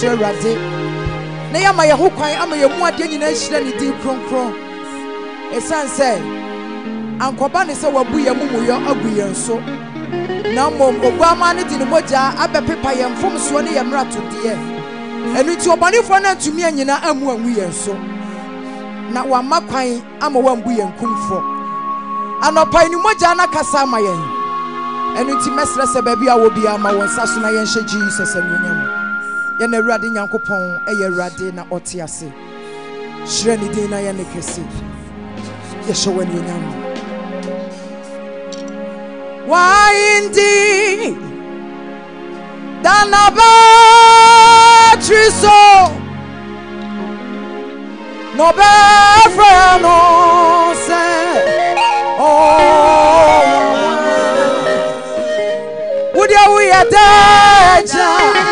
yɛn kra hyerɛ awurade. Na yɛama yɛn ho kwan ama yɛn mu adeɛ nyinaa hyerɛ ne din kronkron. Ɛsiane sɛ ankɔba ne sɛ wabu yɛn mumuyɔ agu yɛn so. Na mmom oguama no de ne mogya abɛpepa yɛn mfomsoɔ ne yɛn mmeratodeɛ. Ɛno nti ɔbɔnefoɔ no antumi anyina ammu angu yɛn so. Na wamma kwan ama wambu yɛn kumfɔ. Anɔpa ne mogya no akasa ama yɛn. Ɛno nti mɛsrɛ sɛ baabi a wɔ biara ma wɔn nsa so na yɛnhyɛ jesus anuonyam yɛn awurade nyankopɔn ɛyɛ awurade na ɔte ase. Hyerɛ ne din na yɛ ne kɛse yɛhyɛ wɔ anuonyam Waindi Danaba Triso No befreno se. Oh Would you we a deja Ofutufu Yenasu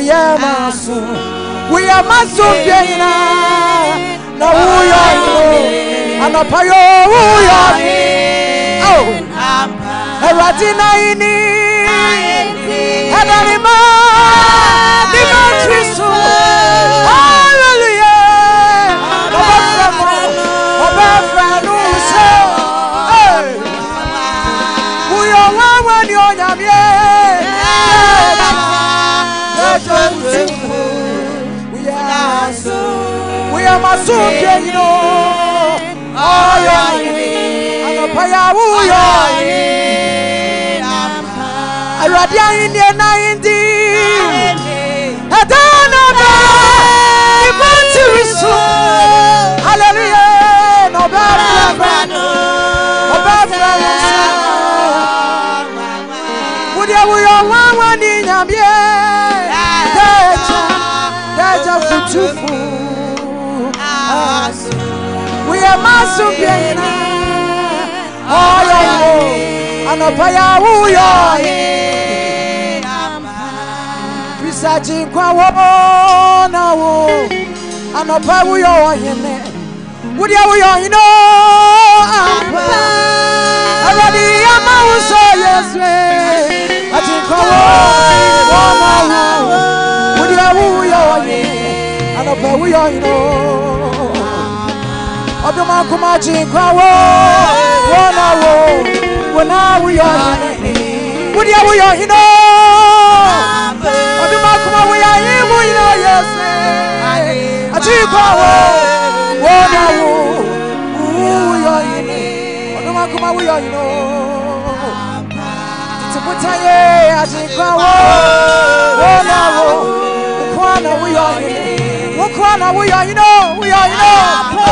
sùn wíyẹ máa sùn bíẹ yìí náà na wúyọ yìí anọpayọ wúyọ yìí ẹwàdí náà yìí ní ẹdá ni má ní má tiri sùn hallelujah. Ọbẹ fẹ mọ ọbẹ fẹ nù sẹ wúyọ wọn wọn ni ọnyàmí ẹ ẹjọ wúyọ wúyọ má sùn bíẹ woyɛ maso bia nyina ɔyɛ wo anɔpa yɛ woyɛ ɔhe fisagye nkwa wo na wo. Anɔpa woyɛ ɔhene wodeɛ woyɛ ɔhene ampa awurade yɛma wo sɛ yɛsue agye nkwa wo na wo wodeɛ woyɛ ɔhene anɔpa woyɛ ɔhene ọdún akoma jí nkwa wo wo na wo wo na woyɛ ɔhene wodeɛ woyɛ ɔhene ọdún akoma woyɛ ahe mu nyina yɛ se agye nkwa wo. Wo na wo woyɛ ɔhene ọdún akoma woyɛ ɔhene tìmúta yɛ agye nkwa wo. Wo na wo nkwa na woyɛ ɔhene nkwa na woyɛ ɔhene woyɛ ɔhene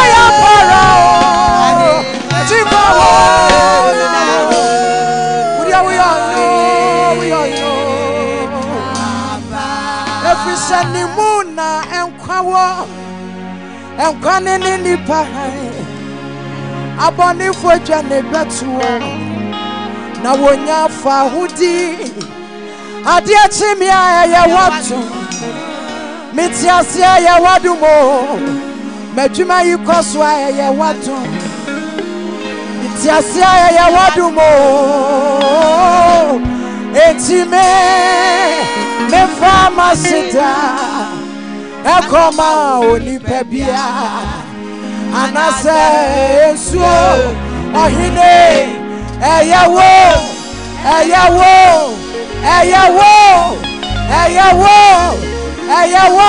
ayɛ para o agye nkwa wo na wo wodeɛ woyɛ ɔhene woyɛ ɔhene ɛfiri sɛ ne mu na nkwa wɔ nkwa ne ne nipa han abɔnefoɔ dwa ne bɛtoɔ na wonya fa ahodi adeɛ kye me ɛyɛ wato mete ase a yɛ wadum o madwuma yi kɔ so a yɛyɛ wadum mete ase yɛyɛ wadum o eti me mefa ma se daa ɛkɔ ma onipa bia. Anasɛ nsuo ɔhene ɛyɛwo ɛyɛwo ɛyɛwo ɛyɛwo ɛyɛ wɔ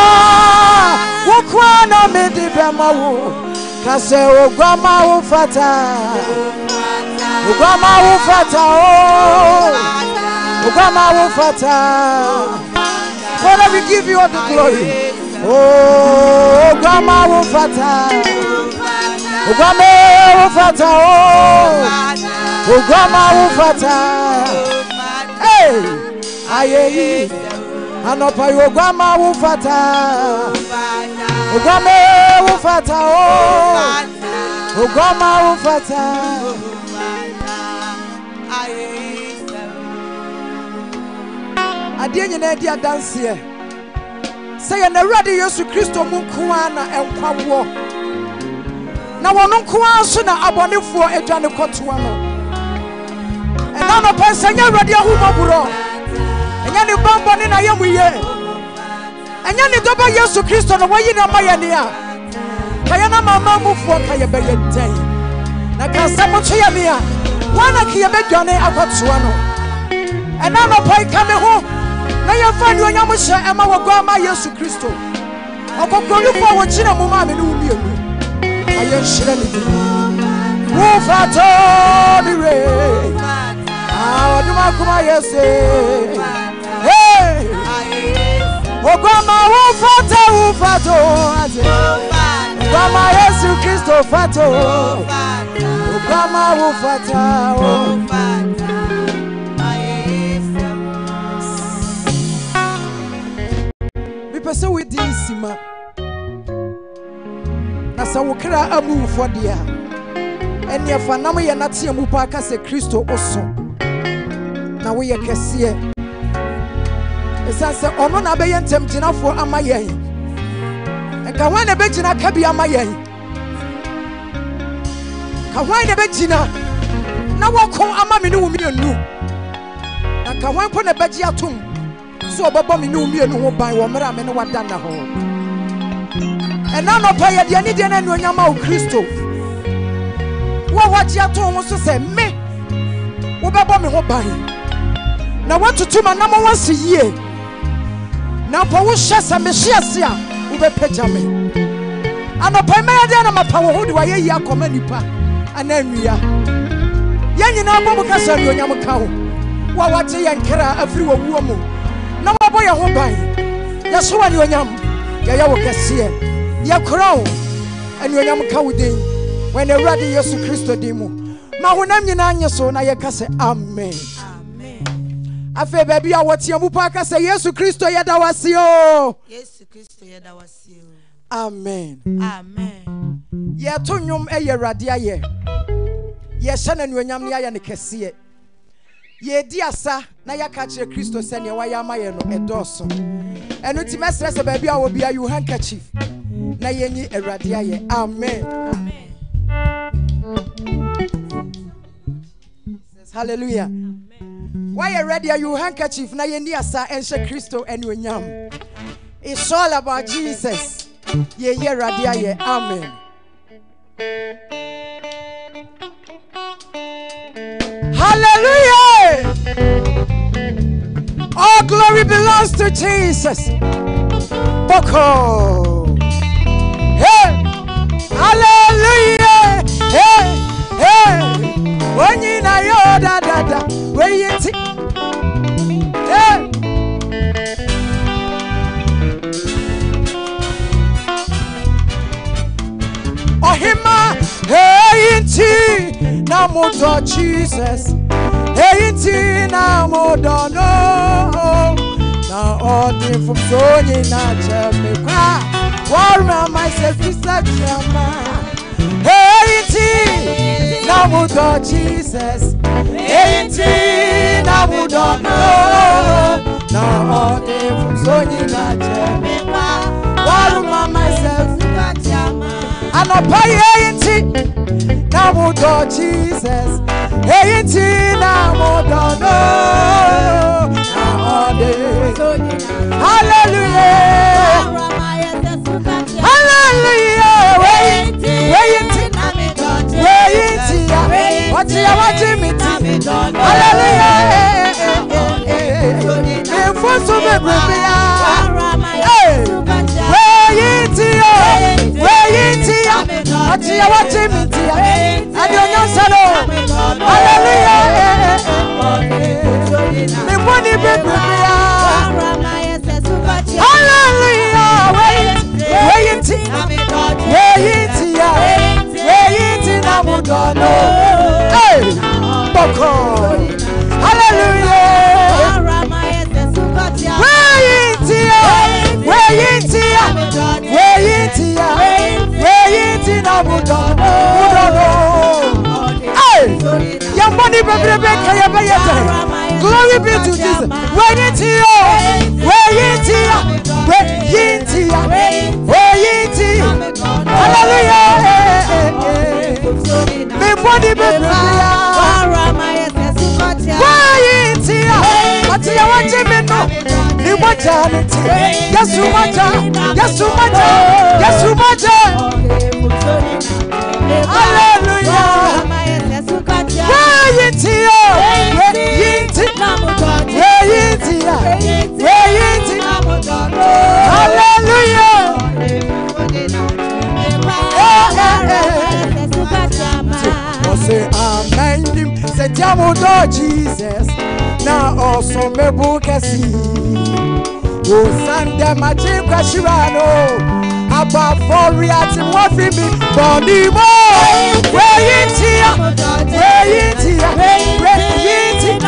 wo kura na mi di bɛ ma wo kasɛ oguama wo fata oguama wo fata o. Oguama wo fata father we give you all the glory. Oh oguama wo fata oguama wo fata o. Oguama wo fata hey ayeyi. Anopa yo ogwama ufata. Ogwame ufata o. Oh. Ogwama ufata. Adeɛ nyinaa di adanseɛ. Sɛ yɛn Awurade Yesu Kristo mu nko ara na nkwa wɔ. Na wɔn nko ara so na abɔnefoɔ adwane kɔtoa no. Ɛna nɔpɛ sɛ nyɛ Awurade ahomɔborɔ. ɛnyɛ ne bambɔ ne n'ayamuyie ɛnyɛ ne dɔbɔ yesu kristo na wɔyi na ma yɛ ne a kayɛ na ma ma mufoɔ ka yɛ bɛyɛ dɛn na ka asɛm nso yɛ me a wɔana ka yɛbɛdwane akɔtoa no ɛna anɔpɔi ka me ho na yɛmfa ne onyam hyɛ ɛma wɔgua ma yesu kristo. Ɔkɔkorɔwifoɔ a wɔkyina mu maa me ne wo mmienu ma yɛnhyerɛ ne din wo fatɔ me wei ɔdom akoma yɛ see Ogwama wofata wofato ase. Ogwama Yesu Kristo fato. Ogwama wofata o. Mepɛ sɛ wodi nsima. Na sɛ wo kra amu wo fɔ deɛ a, ɛneɛ fa nam yɛ nateɛ mu paa ka Kristo oso. Na woyɛ kɛseɛ. Ɛsiane sɛ ɔno na bɛyɛ ntɛmgyinafoɔ ama yɛn. Nka hwan na bɛgyina ka bi ama yɛn? Ka hwan na bɛgyina na wɔko ama me ne wo mmienu. Na ka mpo na bɛgye atom sɛ ɔbɛbɔ me ne wo mmienu ho ban wɔ mmerɛ a me ne wada nna hɔ ɛna nɔpa yɛde ani deɛ no anuonyam wo kristo. Wo a woagye ato ho so sɛ me wobɛbɔ me ho ban. Na woatutu ma nam wasi yie na mpo wohyɛ sɛ mehyɛ ase a wobɛpagya me anɔpa mɛyɛ deɛ na mapa wo ho de wayɛ yi akɔma nnipa anaa nnua yɛn nyinaa bɔ mu ka sɛ anuonyam ka wo wo a yɛn kra afiri wɔwuo mu na wɔbɔ yɛn ho ban yɛso wo anuonyam yɛyɛ wo kɛseɛ yɛkorɔ wo anuonyam ka wo din wɔ ne awurade yesu kristo din mu. Ma honam nyinaa nye so na yɛka sɛ amen afei baabi a wɔteɛ mu paa ka sɛ yesu kristo yɛda wase o amen. Amen. Yɛto nnwom ɛyɛ awurade ayɛ yɛhyɛ no anuonyam ne ayɛ no kɛseɛ yɛdi asa na yɛaka kyerɛ kristo sɛneɛ wayɛ ama yɛ no ɛdɔɔso ɛno nti mɛsrɛ sɛ baabi a wɔbia you handkerchief. Na yɛnyi awurade ayɛ amen. Hallelujah wayɛ ready? A you handkerchief? Na yɛnni asa ɛnhyɛ kristo anuonyam it's all about jesus. Yɛyɛ awurade ayɛ amen. Hallelujah! All glory belongs to jesus. Boko. Hey! Hallelujah! Hey onyina yo da da da weyiti hey! Ɔhema eyi nti na mo dɔ jesus. Eyi nti na mo dɔ no. Na ɔde fomso nyinaa kyɛ me kwa wɔrema ma sɛ fisa nti na mo dɔ jesus. Eyi nti na mo dɔ no na ɔde fomso nyinaa kyɛ me kwa wɔrema ma sɛ anɔpa yi eyi nti na mo dɔ jesus. Eyi nti na mo dɔ no na ɔde hallelujah. Hallelujah wẹ́yìn tí wẹ́yìn tí ya ọtí awájú mi ti hallelujah ìfúnṣu bèbè mi ya wẹ́yìn tí ya wẹ́yìn tí ya ọtí awájú mi ti ya ẹni ọ̀nyá sẹ́lẹ̀ o hallelujah ìfúnṣu bèbè mi ya hallelujah wẹ́yìn tí wẹ́yìn tí hallelujah. Na mu dọ̀nà hey bọ̀kọ̀ hallelujah. Waiting ya waiting ya waiting ya waiting na mu dọ̀nà mu dọ̀nà hey yẹ mbọ ni bebrebe ka yẹ bẹ yẹ tẹ glory be to Jesus. Waiting ya waiting ya waiting ya waiting hallelujah me body be fire. Why it here? What you want to me know? Me watch out it. Yes, you watch out. Yes, you watch out. Yes, you watch out. Hallelujah. Why it here? Why it here? Why it here? Hallelujah. send him. Say, Tiamo, Jesus. Now, also, me bukasi. O sande machi kwa shirano. Aba fori ati mwafi mi. Boni mo. Weyi tia. Weyi tia. Weyi tia.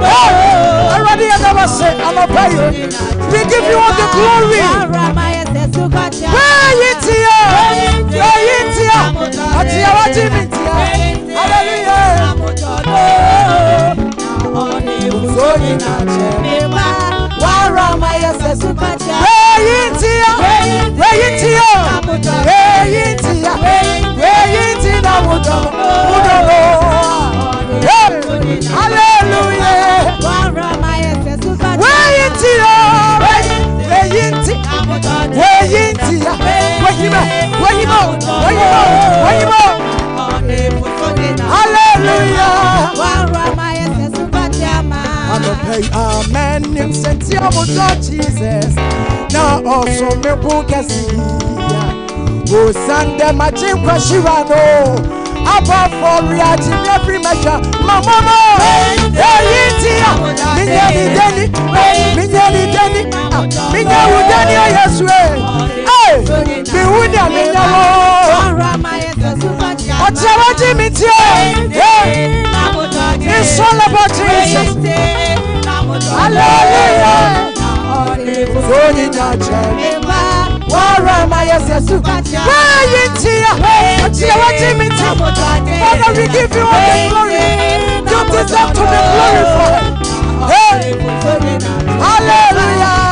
Oh, already I never said I'm a payo. We give you all the glory. Weyi tia. Weyi tia. Ati awati mi tia. Èyí tí yá, èyí tí yá, èyí tí yá, èyí tí na mutọ. Hallelujah. Èyí tí yá, èyí tí, èyí tí yá, wẹ́yìn mọ́, wẹ́yìn mọ́, wẹ́yìn mọ́, wẹ́yìn mọ́. Hallelujah. I'm a pray amen him sent him to Jesus. Now also me book as he. Who send them a chip kwashirano. Above for reality every measure. Mama no. Hey, tia. Minya ni deni. Minya ni deni. Minya u deni o Yesu. Hey. Bi wunya minya wo. Ọ̀tí ẹ̀wọ́n jí mi tiẹ̀. It's all about Jesus. Hallelujah. Náà jẹ́ wọ́n rà máa yẹ sẹ́sù. Wáyé tí ọtí ẹ wá jí mi tí. Father we give you all the glory. You deserve to be glorified. Hey. Hallelujah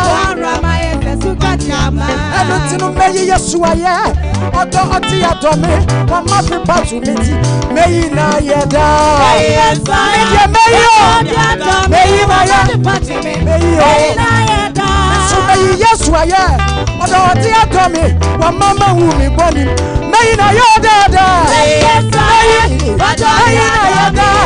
ɛnu tinu mɛyi yesu ayɛ ɔdɔ ɔti yatɔ mi wɔn ma fi patu mi ti mɛyi na yɛ daa mi diɛ mɛyi o. Mɛyi ma yɛ mɛyi o. Nsu mɛyi yesu ayɛ ɔdɔ ɔti yatɔ mi wɔn ma ma wu mi bɔ ni. Mɛyi na yɛ daadaa mɛyi na yɛ daa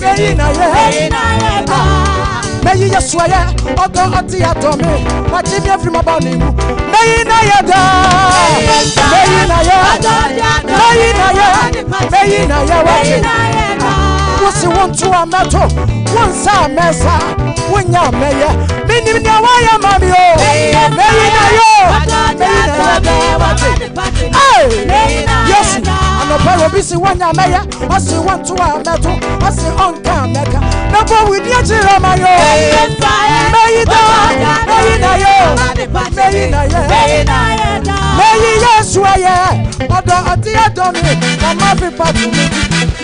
mɛyi na yɛ daa meyi yɛ soa yɛ ɔdɔ ɔte atɔ mi makyi mi afiri mabɔ ne mu meyi na yɛ daa meyi na yɛ meyi na yɛ meyi na yɛ wɔte. Wosi wo nto amɛto wo nsa amɛsa wo nya amɛyɛ menim nea woayɛ ma me o meyi na yo. meyi na yɛ wate yesu anɔpɛ wɔ bi si woanya amɛyɛ ɔse wo nto amɛto ɔse ɔnka amɛka mɛbɔ widi akyerɛ ma yo meyi yesu ayɛ ɔdɔ ɔti ɛdɔ mi mama fi pa mi.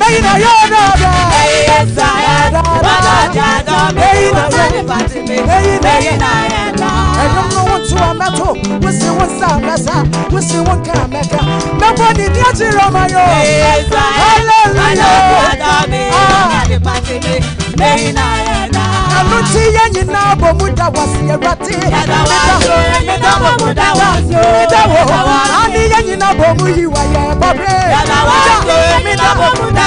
Meyi na yɔ ɔdɔ dɛ. meyi yesu ayɛ ɔdɔ ɔti ɛdɔ mi mama fi pa mi. meyi na yɛ dɔ. ɛdɔm no wo tu ɔmɛ to wosi wo nsa ɔmɛ sa wosi wo nka ɔmɛ ka mɛbɔ ni di ɛti rɔma yɔ. meyi yesu ayɛ ɔdɔ ɔti ɛdɔ mi mama fi pa mi meyi na yɛ ɛnu ti yɛ nyinaa bɔ mu da wa si ɛwurade meda da wa, wo meda wo ani yɛ nyinaa bɔ mu yi wa yɛ bɔ pe meda wo meda wo meda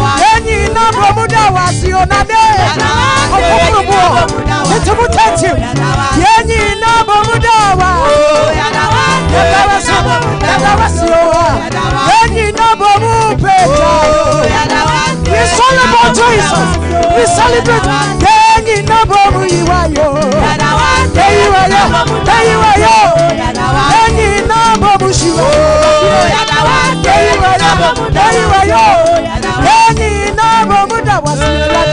wo. Nyinaa bɔ mu da wase o nade ɔkɔkoro mu ɔ tete mu tɛnti yɛ nyinaa bɔ mu da wa yɛda wase yɛda wase o yɛ nyinaa bɔ mu peta we celebrate Jesus we celebrate yɛ nyinaa bɔ mu yi yo yɛ yi yo yɛ yi yo yɛ nyinaa bɔ mu si yɛ yi yo Eyi wa yo.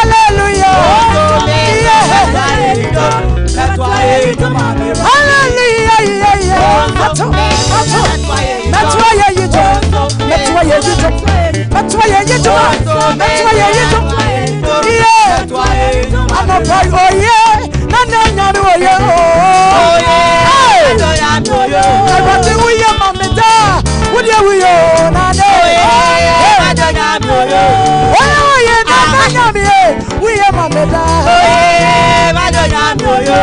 Alléluia. Oye, nana nyari oye, oye, adoya toyo, agbati wo wúdi ewu yìí o. Nàdé oyè bàjọ́ nyàmì oyè oyè oyè dàgbà nyàmì yè wúyè màmẹ́dá oyè bàjọ́ nyàmì oyè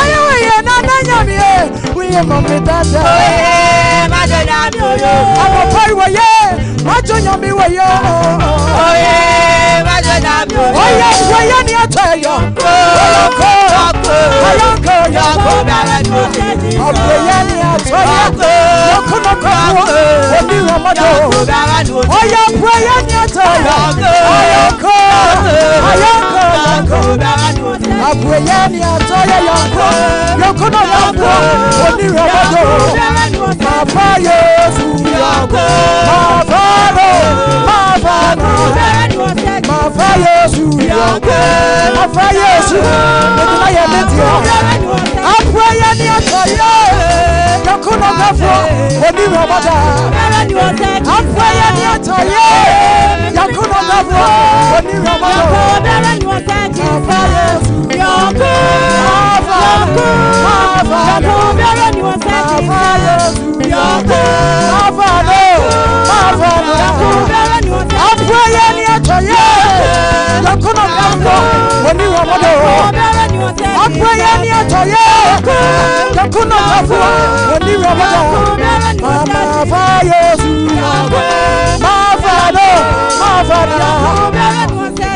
oyè oyè dàgbà nyàmì yè wúyè màmẹ́dá oyè bàjọ́ nyàmì oyè àmọ̀ pariwo yẹ májòyàn mi wòye Oye, Oyè májòyàn mi wòye. Oyè ni ètò ẹ̀yọ̀. Olóko olóko yọ̀kú bẹ̀rẹ̀ tó lè ní. Ni ètò ẹ̀yọ̀. Lọ́kùnlọ́kọ̀ wọ òbí wọn mọ́tò. Oyè wòye ni ètò ẹ̀yọ̀. Olóko olóko yọ̀kú bẹ̀rẹ̀ tó lè ní. Ọ̀gbẹ̀yẹ ni ètò ẹ̀yọ̀. Lọ́kùnlọ́kọ̀ wọ òbí wọn mọ́tò bàbá Jésù yàgò. Bàbá rò bàbá nù bàbá Jésù yàgò. Bàbá Jésù ètùmá yẹ létí ọ àpò ẹyẹ ní ọjọ́ yẹ. Yọkùnà gbẹfọ onímọ̀ bàtà àpò ẹyẹ ní ọjọ́ yẹ. Yọkùnà gbẹfọ onímọ̀ bàtà bàbá Jésù akpɛyɛ ni atɔyɛ kakuna kafu oni wɔmɔdɔ mama fa yesu mafa do mafa dia.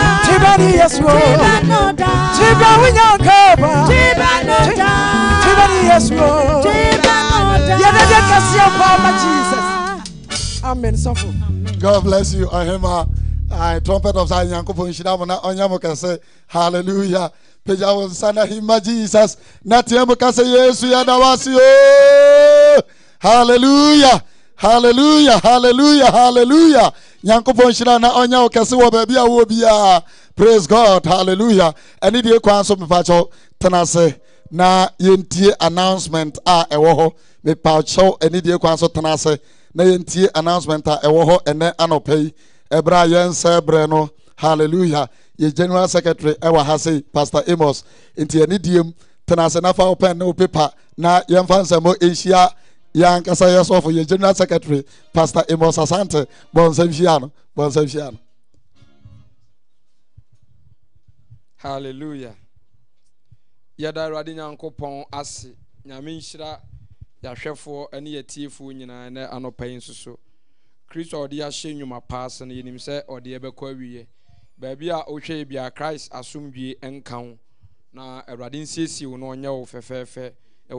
Ọmọ tí bẹ̀ nù. Tí bẹ̀ ní Yéésù o. Tí bẹ̀ wúnyẹ̀ kọ̀ bọ̀. Tí bẹ̀ ní Yéésù o. Yẹ́dẹ́dẹ́ kẹsí ọ̀pọ̀ Jesus. Amen. Sọ́fù. God bless you. Ahema. I trumpet of Zion Yankopon Nhyira mo na ɔnyɛ mo. Hallelujah. Pagya wo nsa na hima Jesus. Na teɛ mu Yesu yɛda wo ase. Oh. Hallelujah. Hallelujah. Hallelujah. Hallelujah. Nyankopɔn nhyira na ɔnyɛ wo kɛse wɔ baabi a wɔ biara. Praise God. Hallelujah. Ɛne deɛ kwan so mepakyɛw na yɛntie announcement a ɛwɔ hɔ. Mepakyɛw ɛne deɛ kwan so na yɛntie announcement a ɛwɔ hɔ ɛnɛ anɔpa yi ɛberɛ a no hallelujah yɛ general secretary ɛwɔ ha sei pastor amos nti ɛne diem na fa wo pen ne na yɛmfa nsɛmɔ ɛnhyia yɛn ankasa yɛ sɔfo yɛ general secretary pastor amos asante. Bɔ nsɛm hallelujah. Yɛda awurade nyankopɔn ase nyame nhyira yɛahwɛfoɔ ne yɛtiefoɔ nyinaa ne anɔpa yi nso so kristo a ɔde yɛahyɛ nnwuma paa no yɛnim sɛ ɔde yɛbɛkɔ awieɛ baabi a wohwɛ bia christ asomdwie nka na awurade nsiesie wo na ɔnyɛ wo fɛfɛɛfɛ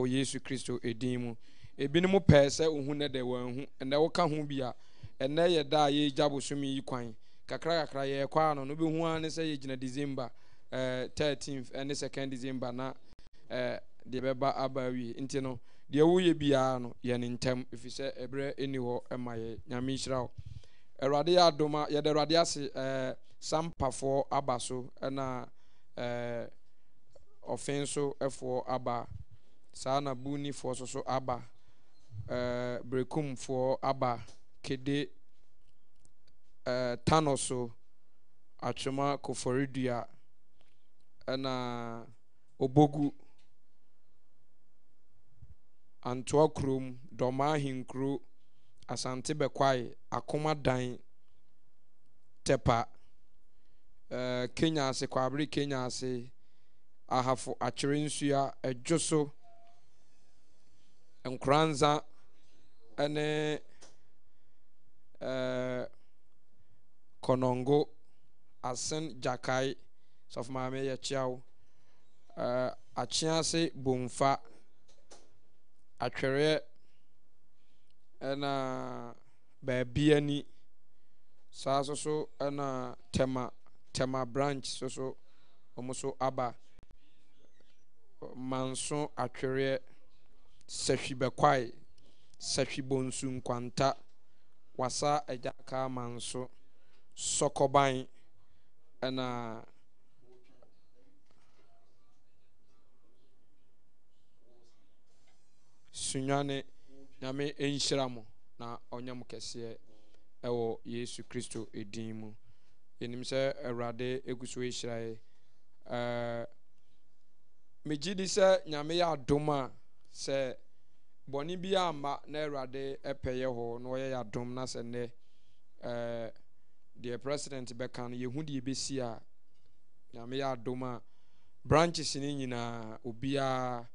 yesu kristo ɛdin mu ebinom pɛɛ sɛ ohu ne de wɔn ho ɛnɛ woka ho bi a ɛnɛ yɛ da a yɛregya bosom yi kwan. Kakra kakra yɛrekɔ ano no wobɛhu ara ne sɛ yɛgyina december ɛɛ 13th ɛne 2nd december na ɛɛ deɛ bɛba aba awie. Nti no deɛ woyɛ biara no yɛ ne ntɛm ɛfiri sɛ ɛberɛ ɛni hɔ ma yɛ nyame nhyira wo. Awurade yɛ adom a yɛde awurade ase ɛɛ sampafoɔ aba so ɛna ɛɛ ɔfe nso ɛfoɔ aba. Saa na bunifoɔ so so aba. Ɛɛ brekumfoɔ aba. Kede ɛɛ tano so atwoma koforidua. Ɛna obogu. Antoa kurom dɔmaa ahenkuro asante bɛkwae akoma dan tɛpa. Ɛɛ kenya ase kwabere kenya ase ahafo akyerɛ nsua ɛdwo so nkoranza ɛne ɛɛ kɔnɔngo asen gyakae sɔfo maame yɛ kyeaw ɛɛ akyease bomfa atwɛreɛ ɛna baabi ani saa nso so ɛna tɛma tɛma branch so wɔn so aba manso atwɛreɛ sɛhwi bɛkwae sɛhwi bonsu nkwanta wasa agyaka manso sɔkɔban ɛna sunyane nyame nhyira mo na ɔnyɛ kɛseɛ ɛwɔ yesu kristo edin mu. Yɛnim sɛ awurade egu so ehyira yɛ. Ɛɛ megye di sɛ nyame yɛ adom a sɛ bɔne bi amma na awurade ɛpɛ yɛ hɔ na ɔyɛ yɛ adom na sɛ nnɛ ɛɛ deɛ president bɛka no yɛhu deɛ ebesi a nyame yɛ adom a branches ne nyinaa obiara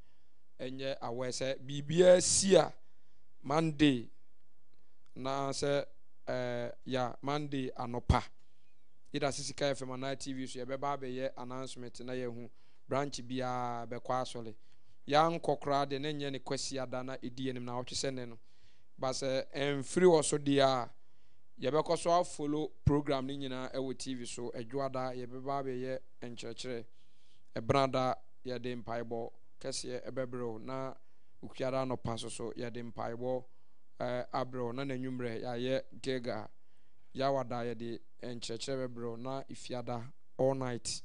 ɛnyɛ awɛ sɛ biribiara si a monday na sɛ ɛɛ ya monday anɔpa. Yɛda sisi ka fm anaa tv so yɛbɛba abɛyɛ announcement na yɛhu branch biara bɛkɔ asɔre. Yɛankɔ koraa deɛ ne nyɛ ne kwasi ada na ɛdi anim na ɔtwe sɛ ne no. Ba sɛ ɛmfiri wɔ so deɛ a yɛbɛkɔ so afolo program no nyinaa ɛwɔ tv so adwoada yɛbɛba abɛyɛ nkyerɛkyerɛ ɛbenada yɛde mpaebɔ kɛseɛ ɛbɛbrɛw na okuada anɔpa so so yɛde mpaebɔ ɛɛ abrɛw na n'anwummerɛ yɛayɛ gega yawada yɛde nkyerɛkyerɛ bɛbrɛw na ifiada all night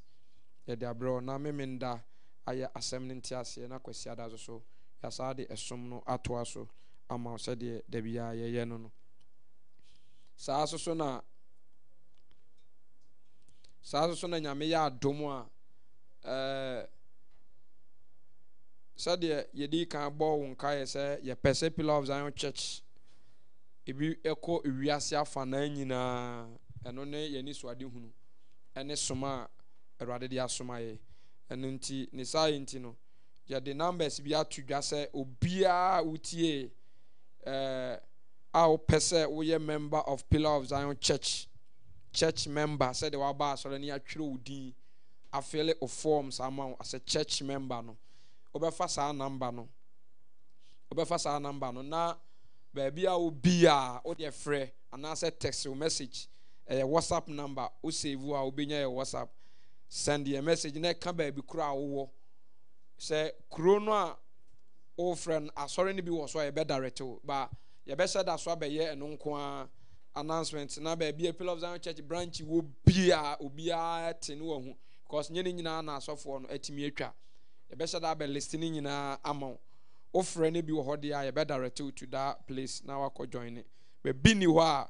yɛde abrɛw na memenda ayɛ asɛm no nte aseɛ na kwasiada so. So yɛasa de ɛsom no atoa so ama wo sɛdeɛ da yɛyɛ no no. Saa so so na saa so so na nyame yɛ adom a ɛɛ sɛdeɛ yɛde kan bɔ wo nkaeɛ sɛ yɛpɛ sɛ pillar of zion church ebi ɛkɔ ewiase afa nan nyinaa. Ɛno ne yɛn ani so ade hunu ɛne som a awurade de asoma yɛ. Ɛno nti ne saa yɛ nti no yɛde numbers bi ato dwa sɛ obiara wotie ɛɛ a wopɛ sɛ woyɛ member of pillar of zion church church member sɛdeɛ waba asɔre ne yɛatwerɛ wo din o forms ama wo asɛ church member no wobɛfa saa namba no wobɛfa saa namba no. Na baabi a wobi a wode frɛ anaasɛ text wo message ɛyɛ whatsapp number wo save a wobɛnya yɛ whatsapp send yɛ message. Na ɛka baabi koro a wowɔ. Sɛ kuro no a wofrɛ no asɔre no bi wɔ so a yɛbɛ direct wo. Ba yɛbɛhyɛ da so abɛyɛ ɛno nko a announcement. Na baabi a pillar of zion church branch wɔ bi a obiara te ne wahu because nyɛ ne nyinaa na asɔfoɔ no atumi atwa. Yɛbɛhyɛ da abɛ list ne nyinaa ama wo. Wofrɛ no bi wɔ hɔ deɛ a yɛbɛ direct wo to that place na wakɔ join ne baabi ni hɔ a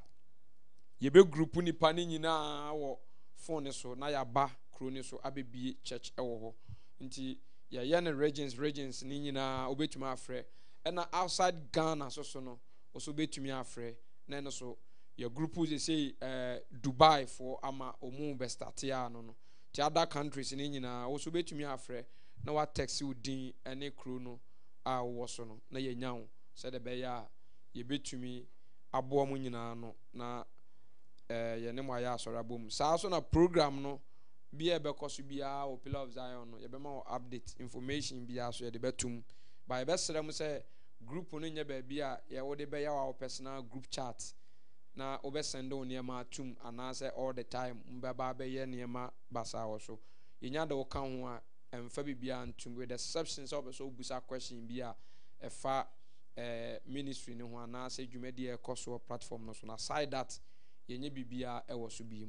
yɛbɛ group nipa ne nyinaa wɔ phone so na yɛaba. Kuro ne so abɛbie church ɛwɔ hɔ. Nti yɛyɛ no regions regions ne nyinaa wobɛtumi afrɛ. Ɛna outside ghana so so no wɔso wobɛtumi afrɛ. Na ɛno so yɛ group sesei ɛɛ dubai foɔ ama ɔmu bɛstate a no. No nti other countries ne nyinaa wɔso wobɛtumi afrɛ. Na watext wo din ne kuro no a wowɔ so no na yɛnya wo. Sɛdeɛ ɛbɛyɛ a yɛbɛtumi aboa mu nyinaa no na ɛɛ yɛne mo ayɛ asɔre abɔ saa so na program no bi a ɛbɛkɔ so biara wɔ pillar of zion no yɛbɛma wɔ update information biara so yɛde bɛto mu ba yɛbɛsrɛ mu sɛ group no nyɛ baabi a yɛwode bɛyɛ wɔ our personal group chat. Na wobɛsɛnde wo nneɛma atum anaasɛ all the time mbɛba bɛyɛ nneɛma basaa wɔ so. Yɛnya de wo ka ho a ɛmfa biribiara ntum. With exception sɛ wopɛ sɛ wobusa question bi a ɛfa ɛɛ ministry no ho anaasɛ dwumadi a ɛkɔ so wɔ platform no so. Na side that yɛnyɛ biribiara ɛwɔ so bi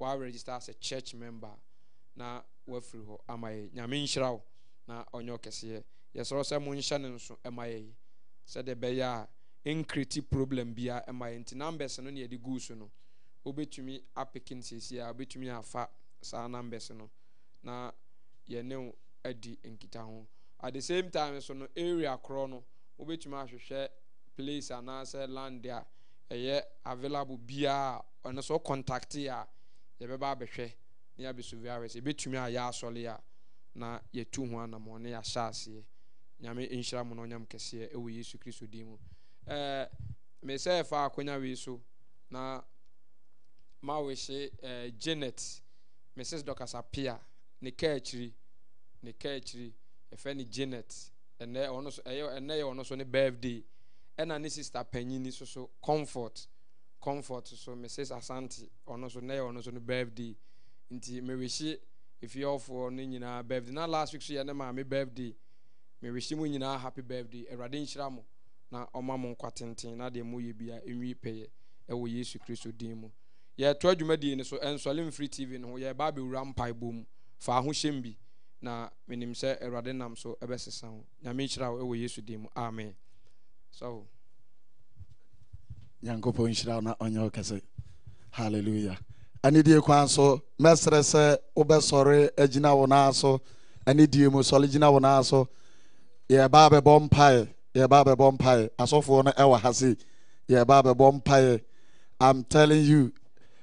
mu wɔaregister as a church member na woafiri hɔ ama yɛ nyame nhyira wo na ɔnyɛ ɔkɛseɛ. Yɛsrɛ sɛ monhyɛ ne nso ɛma yɛ sɛdeɛ ɛbɛyɛ a ɛnkreti problem bia ɛma yɛ nti numbers no ne yɛde guu so no wobɛtumi apeke no a wobɛtumi afa saa numbers no na yɛne adi nkita ho. At the same time so no area korɔ no wobɛtumi ahwehwɛ place anaasɛ land a ɛyɛ available biara. Ɔno so contacte a yɛbɛba abɛhwɛ na yɛabɛsuvi ahwɛ sɛ yɛbɛtumi ayɛ yɛasɔre a na yɛtu ho anammɔ ne yɛahyɛ aseɛ. Nyame nhyira mu no ɔnyam kɛseɛ ɛwɔ yesu kristo din mu. Ɛɛ mesɛ ɛfa akonya wei so na ma wɔhyɛ ɛɛ janet mrs dɔkasapia ne kaa akyiri ne kaa akyiri ne janet. Ɛnɛ ɔno so ɛyɛ ɛnɛ yɛ ɔno so ne birthday. Ɛna ne sister panyin ni so so comfort comfort so mrs asante ɔno so ɛnɛ yɛ ɔno so ne birthday. Nti mewɛhyɛ efiefoɔ no nyinaa birthday. Na last week so yɛ ne maame birthday. Mewɛhyɛ mu nyinaa happy birthday. Awurade nhyira mo. Na ɔma mo nkwa tenten. Na deɛ moyɛ bia ɛnwi pɛyɛ ɛwɔ yesu kristo din mu. Yɛto adwumadie no so ɛnsɔle mfiri tv no ho yɛba abɛwura mpaebɔ mu. Fa ahohyɛm bi. Na menim sɛ awurade nam so ɛbɛsesa ho. Nyame nhyira wo ɛwɔ yesu din mu. Amen. So nyankopɔn nhyira na ɔnyɛ wo kɛse halleluya ɛne die kwan so mɛserɛ sɛ wobɛsɔre agyina wo naa so ɛne die mu sɔre gyina wo naa so yɛba bɛbɔ mpae yɛba bɛbɔ mpae asɔfoɔ no ɛwɔ ha sei yɛba bɛbɔ mpae i'm telling you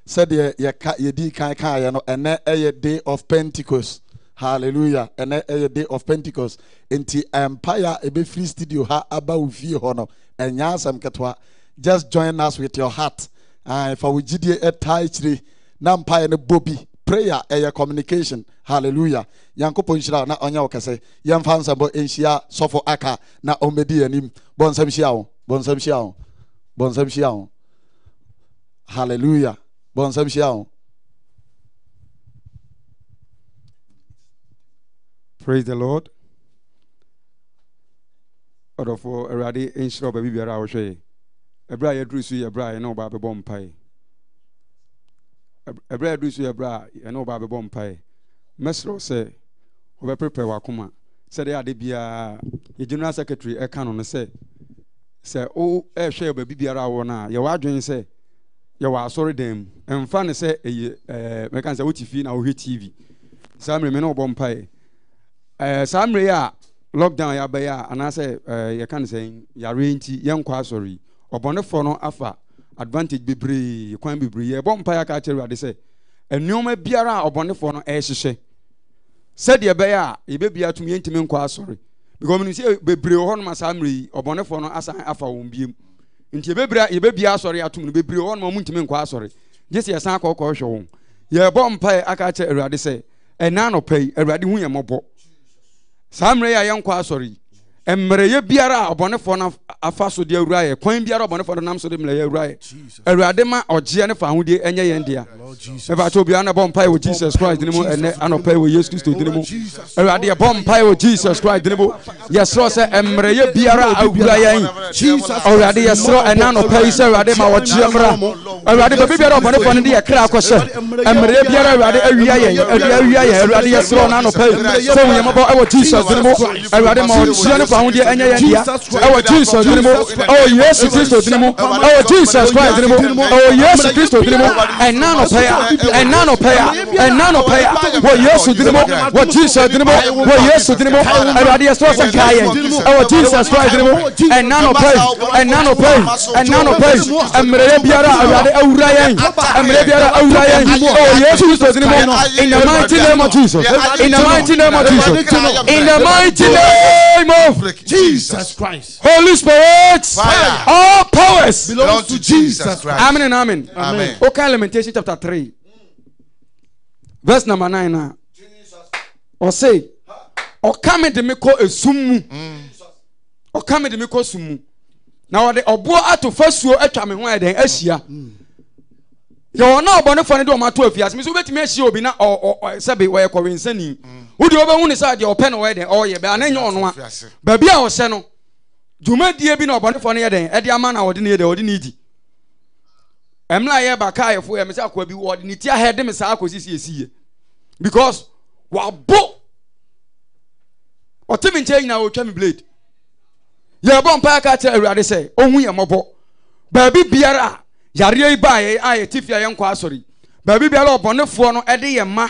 sɛdeɛ yɛka yɛdi kan kaeɛ no ɛnɛ ɛyɛ day of pentecost. Hallelujah. Ɛnɛ ɛyɛ day of pentecost. Nti mpaeɛ a ɛbɛfiri studio ha aba wo fie hɔ no ɛnyɛ asɛm ketewa just join us with your heart. Uh, fa wo gyidie ɛtaa akyire na mpaeɛ no bɔ bi prayer ɛyɛ communication. Hallelujah. Nyankopɔn nhyira na ɔnyɛ wo kɛsɛ yɛmfa nsɛmbɔ nhyia sɔfo aka na nsɛm hyia wo bɔ nsɛm hyia wo bɔ nsɛm hyia wo hallelujah. Bɔ nsɛm hyia praise the lord. Ɔdɔfoɔ awurade nhyira wo baabi biara a wohwɛ yɛ ɛberɛ a yɛduru so yɛ berɛ a yɛne wo baa bɛbɔ mpae. Ɛberɛ a yɛduru so yɛ berɛ a yɛne wo baa bɛbɔ mpae. Mɛserɛ wo sɛ wobɛprepare w'akoma. Sɛdeɛ ade biara yɛ general secretary ɛka no no sɛ sɛ wo ɛhwɛ baabi biara a wɔ no a yɛwɔ adwene sɛ yɛwɔ asɔre dan mu. Ɛmfa ne sɛ ɛyɛ mɛka sɛ wote fie na wohwɛ tv saa mmerɛ mi ne wobɔ mpae. Ɛɛ saa mmerɛ yi a lockdown yɛabɛyɛ a anaasɛ ɛɛ yɛka ne sɛ yare nti yɛnkɔ asɔre yi ɔbɔnefoɔ no afa advantage bebree kwan bebree. Yɛbɔ mpaeɛ aka akyerɛ awurade sɛ nneɛma biara a ɔbɔnefoɔ no ɛrehyehyɛ sɛdeɛ ɛbɛyɛ a yɛbɛbia atum yɛntumi nkɔ asɔre. Because menim sɛ bebree wɔ hɔnom a mmerɛ yi ɔbɔnefoɔ no asan afa wɔn biem nti yɛbɛbia yɛbɛbia asɔre atum no. Bebree wɔ hɔnom a ɔmo nkɔ asɔre. Gye sɛ yɛsan akɔ kɔ hwɛ wɔn. Yɛbɔ mpaeɛ aka akyerɛ awurade sɛ ɛna anɔpa yi awurade hu yɛn mmɔbɔ. Saa mmerɛ yi a yɛnkɔ asɔre yi mmerɛyɛ biara a ɔbɔnefoɔ no afa so de awura yɛ. Kwan biara ɔbɔnefoɔ no nam so de mmerɛyɛ awura yɛ. Awurade ma ɔgyeɛ ne fa ahodie ɛnyɛ yɛn dea. Ɛbɛkyɛ obiara na bɔ mpae wɔ jesus christ dini mu ɛnɛ anɔpae wɔ yesu kristo dini mu. Awurade yɛbɔ mpae wɔ jesus christ dini mu. Yɛserɛ sɛ mmerɛyɛ biara a awura yɛn. awurade yɛserɛ ɛnɛ anɔpa yi sɛ awurade ma wɔgyeɛ mmra. Awurade baabi biara ɔbɔnefoɔ no de yɛ kra akɔhyɛ mmerɛyɛ biara awurade awia yɛn awia yɛn. awurade yɛserɛ ɔno anɔpa yi. Sɛ wo yɛmmɔbɔ ɛwɔ jesus dini mu. awurade ma ɔgyeɛ ne fa ahodeɛ ɛnyɛ yɛn dea ɛwɔ jesus dini mu ɛwɔ yesu kristo dini mu ɛwɔ jesus christ dini mu ɛwɔ yesu kristo dini mu ɛna anɔpa yi a ɛna anɔpa yi a ɛna anɔpa yi a wɔ yesu dini mu wɔ jesus dini mu wɔ yesu dini mu awurade yɛsɛ ɔsɛ kaa yɛn ɛwɔ jesus christ dini mu ɛna anɔpa yi ɛna anɔpa yi ɛna anɔpa yi biara awurade awura yɛn mmerɛyɛ biara awura yɛn ɛwɔ yesu kristo dini mu in the mighty name of jesus in the mighty name of jesus in the mighty name of Jesus Christ. holy spirit Fire. all powers. Belongs to Jesus Christ. amen and amen. Amen. okay lamentation chapter 3 verse number 9 na ɔse ɔka me de me kɔ esum mu ɔka me de me kɔ sum mu na ɔde ɔboɔ ato fasuo atwa me ho ɛdɛn ahyia yɛwɔ na ɔbɔnefoɔ no de ɔma to afiase me so wobɛtumi ahyia obi na ɔ- ɔ- ɔ- sɛbe wɔyɛ kɔwensani wode wobɛhu ne sɛ deɛ ɔpɛ na ɔyɛ dɛn ɔyɛ bɛ ana nyɛ ɔno a baabi a ɔhyɛ no dwumadie bi na ɔbɔnefoɔ no yɛ dɛn ɛde ama na ɔde ne yɛ dɛn ɔde ne di. Ɛmla yɛ ba kaa yɛfo yɛ me sɛ akoa bi wɔde ne ti ahɛ de me saa akɔsi si esiyɛ because wabo. Ɔte me nkyɛn nyinaa wɔtwa me blade. Yɛbɔ mpaeɛ ka kyerɛ awurade sɛ ɔhu yɛ mmɔbɔ baabi biara a yareɛ yi baa yɛ a yɛte fie a yɛnkɔ asɔre baabi biara ɔbɔnefoɔ no ɛde yɛ ma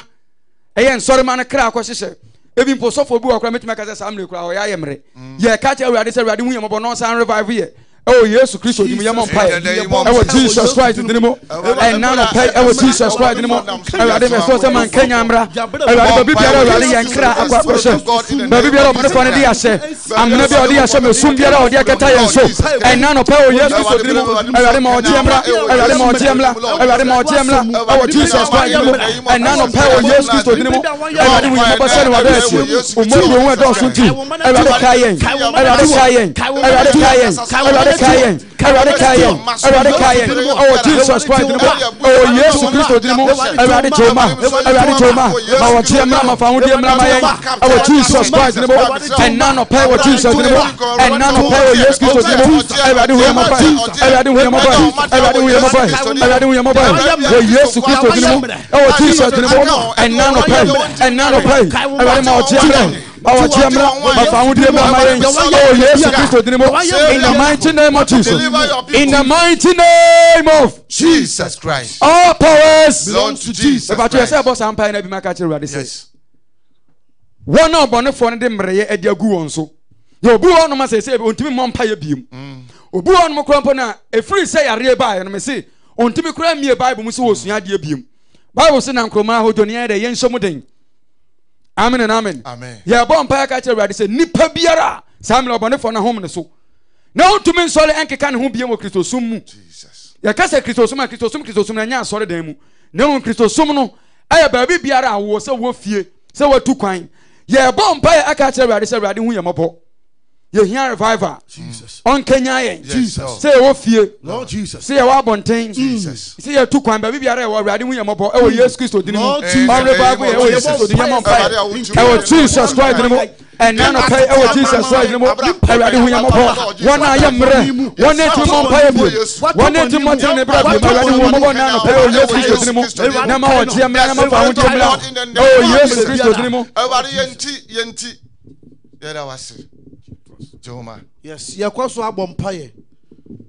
ɛyɛ nsɔrema no kra akɔhyehyɛ. Ebi mpo sɔfoɔ bi wɔ kora mɛtumi aka sɛ saa mmere kora ɔyɛ ayɛ mmerɛ yɛka kyerɛ awurade sɛ awurade hu yɛ mmɔbɔ na ɔsan revive yɛ ɛwɔ yesu kristo mpaeɛ In the name of ɛwɔ jesus christ din mu ɛnna nɔpɛ ɛwɔ jesus christ din mu awurade mɛsɛ sɛ manka nyamra awurade baabi biara awurade yɛn kra akɔ akɔhyɛ baabi biara ɔbɔnefoɔ no de yɛahyɛ amena bi a ɔde yɛahyɛ mesum biara a ɔde akɛta yɛn so ɛnna nɔpɛ wɔ yesu kristo din mu awurade ma ɔgyeɛ mmra awurade ma ɔgyeɛ awurade ma ɔgyeɛ mmra ɛwɔ jesus christ din mu ɛnna nɔpɛ wɔ yesu kristo din mu awurade hu yɛmɔbɔ sɛne wadɔ akyi ɔmmɔduro hu ɛdɔɔso nti awurade ka yɛn awurade ka yɛn awurade ka yɛn awurade ka yɛn awurade ka yɛn awurade ka yɛn ɛwɔ jesus christ mu ɛwɔ yesu kristo mu awurade joma awurade joma ma wɔgyeɛ mmra ma fa ma yɛn ɛwɔ jesus christ din mu ɛnna nɔpɛ wɔ jesus din mu ɛnna nɔpɛ wɔ yesu kristo mu awurade hu yɛmɔbɔ awurade hu yɛmɔbɔ awurade hu yɛmɔbɔ awurade hu yɛmɔbɔ wɔ yesu kristo mu ɛwɔ jesus din mu ɛnna nɔpɛ ɛnna nɔpɛ awurade ma awo jẹ mìíràn bàtà àwọn díẹ̀ mìíràn máa yẹn o in the mighty name of jesus. In the mighty name of jesus christ. All powers. Belong to jesus christ. ìbàtú ẹsẹ ẹbọ sàmpa yẹn ẹbí máa ká kyerẹ wíwádìí sẹ wọn náà bọ̀nẹ́fọ̀ ni de mìrẹ̀yẹ ẹdí agu wọn so. Yẹ obi wọn nom asẹ sẹ ontumi mọ mpa yẹ bìí mu obi wọn nom kura mpo na efiri sẹ yàrá ẹbá yẹ nom sẹ ontumi kura mìíràn báyìí bọ̀ mu sẹ wọ́n sùn yà adìẹ bìí mu báyìí wọ́n sẹ na nkuruma ahodoɔ ni. Amen and amen. Amen. yɛ bɔ mpa ka kyerɛ awurade sɛ nipa biara. Saa mmerɛ ɔbɔnefoɔ no hom ne so. Na wontumi nsɔre ɛnkeka ne ho biem wɔ kristosum mu yɛka sɛ kristosum a kristosum kristosum no ɛnyɛ asɔre dan mu na mmom kristosum no ɛyɛ baabi biara a wowɔ sɛ wɔ fie sɛ watu kwan yɛbɔ yɛ aka kyerɛ awurade sɛ awurade hu yɛ mmɔbɔ yɛhia revival. Jesus. ɔnkanya yɛn sɛ yɛwɔ fie Lord. Jesus. sɛ yɛwɔ abɔnten Jesus. sɛ yɛtu kwan baabi biara ɛwɔ awurade hu yɛ mmɔbɔ ɛwɔ yesu kristo din mu ɔrevival yɛ ɛwɔ yesu kristo din yɛ mmɔ mpaeɛ ɛwɔ jesus christ din mu ɛnna nɔpɛ ɛwɔ jesus christ din mu awurade hu yɛ mmɔbɔ wɔn a yɛ mmerɛ wɔn a ti mɔ mpaeɛ bio wɔn a ti mɔ tene ne bra bio awurade hu mmɔbɔ na nɔpɛ ɛwɔ yesu kristo din mu na ma wɔgyeɛ mmra na ma fa ahodeɛ mmra ɛwɔ yesu kristo din mu Jehoma. yes yɛkɔ so abɔ mpaeɛ.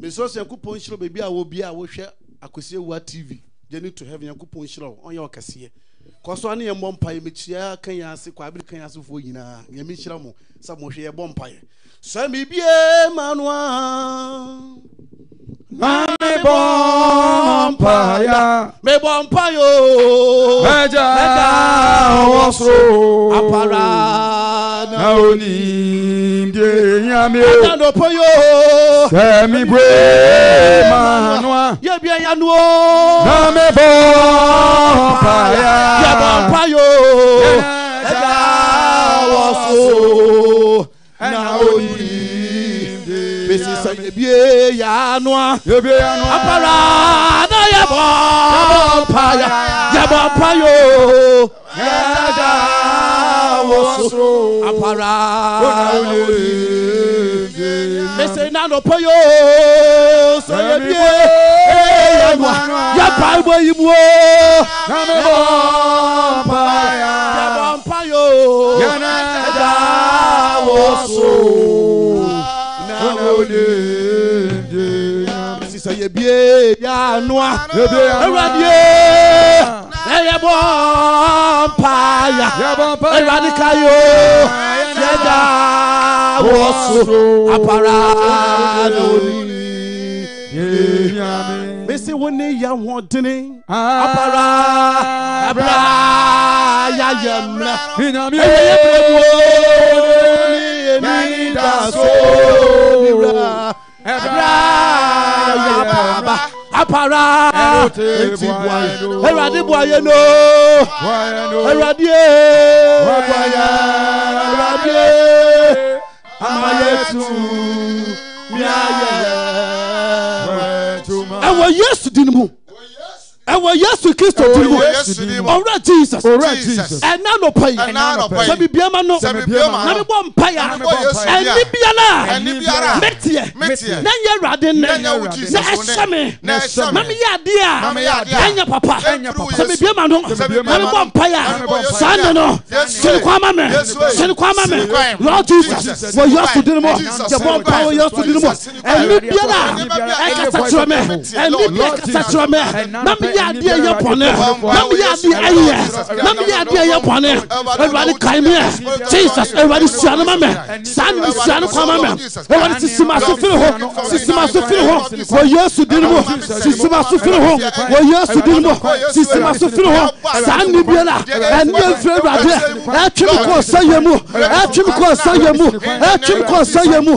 Mesɛ sɛ nyankopɔn nhyerɛ baabi a wɔ bia a wohwɛ akwasi awua tv journey to heaven nyankopɔn nhyerɛ wo ɔnyɛ ɔkɛseɛ kɔ so ne yɛmmɔ mpaeɛ mekyia kan yɛ ase kɔ abere kan yɛ asefoɔ nyinaa. Nyame nhyira mo sɛ mohwɛ yɛbɔ mpaeɛ. Sɛ mebie ma no Ma me bɔ mpa ya. Me bɔ mpa yo. Mɛja wɔ so. Apara na oni de nyami o. Ajando po yo. Sɛmi bue ma nua. Yebi eya nu o. Na me mpa ya. Yabɔ mpa yo. Yeah. ebie ya noa ebie ya noa apara na yɛ bɔ paya yɛ bɔ payo yɛda wɔsoro apara. Mese nano payo sɛ ebie ya noa yɛ pa ibo yi o yɛ bɔ paya yɛ bɔ payo yɛda wɔsoro onye sisa yebie ya anua ewuradie ɛyɛbɔ mpaaya ɛwurade kayo yɛda wɔso apara n'oni bɛsi wo ne ya wɔdini apara abira yayɛ mmerɛ ɛyɛ mmerɛ wo. O ne yɛni da so niwura abra yɛapaba apara enti boayɛ awurade boayɛ no awurade boayɛ awurade ama yɛtu miayɛ ɛwɔ yesu din mu ɛwɔ yesu kristo ti mu ɔwura jesus. Ɛna nɔpa yi sɛbi biama no na mi bɔ mpa ya ɛni biara mi tiɛ na n yɛ ɛwurade nɛ sɛ ɛhyɛ mi na mi yɛ adeɛ a ɛnyɛ papa. Sɛbi biama no na mi bɔ mpa ya saa nɛ no sini kwan ma mɛ sini kwan ma mɛ lɔɔ jesus. Wɔ yesu di ni mu jɛ bɔ mpa wɔ yesu di ni mu ɛni biara ɛkasa kyerɛ mɛ ɛni biara ɛkasa kyerɛ mɛ na mi yɛ adeɛ yɛ na mi na mi jesus Everybody stand ne ma mɛ saa ne sua ne kwan ma mɛ ɛwurade sisi ma so firi hɔ sisi ma so firi hɔ wɔ yesu di ne mu sisi ma so firi hɔ wɔ yesu mu so firi mu ɛtwi mi kɔ ɔsɛ mu ɛtwi mi mu.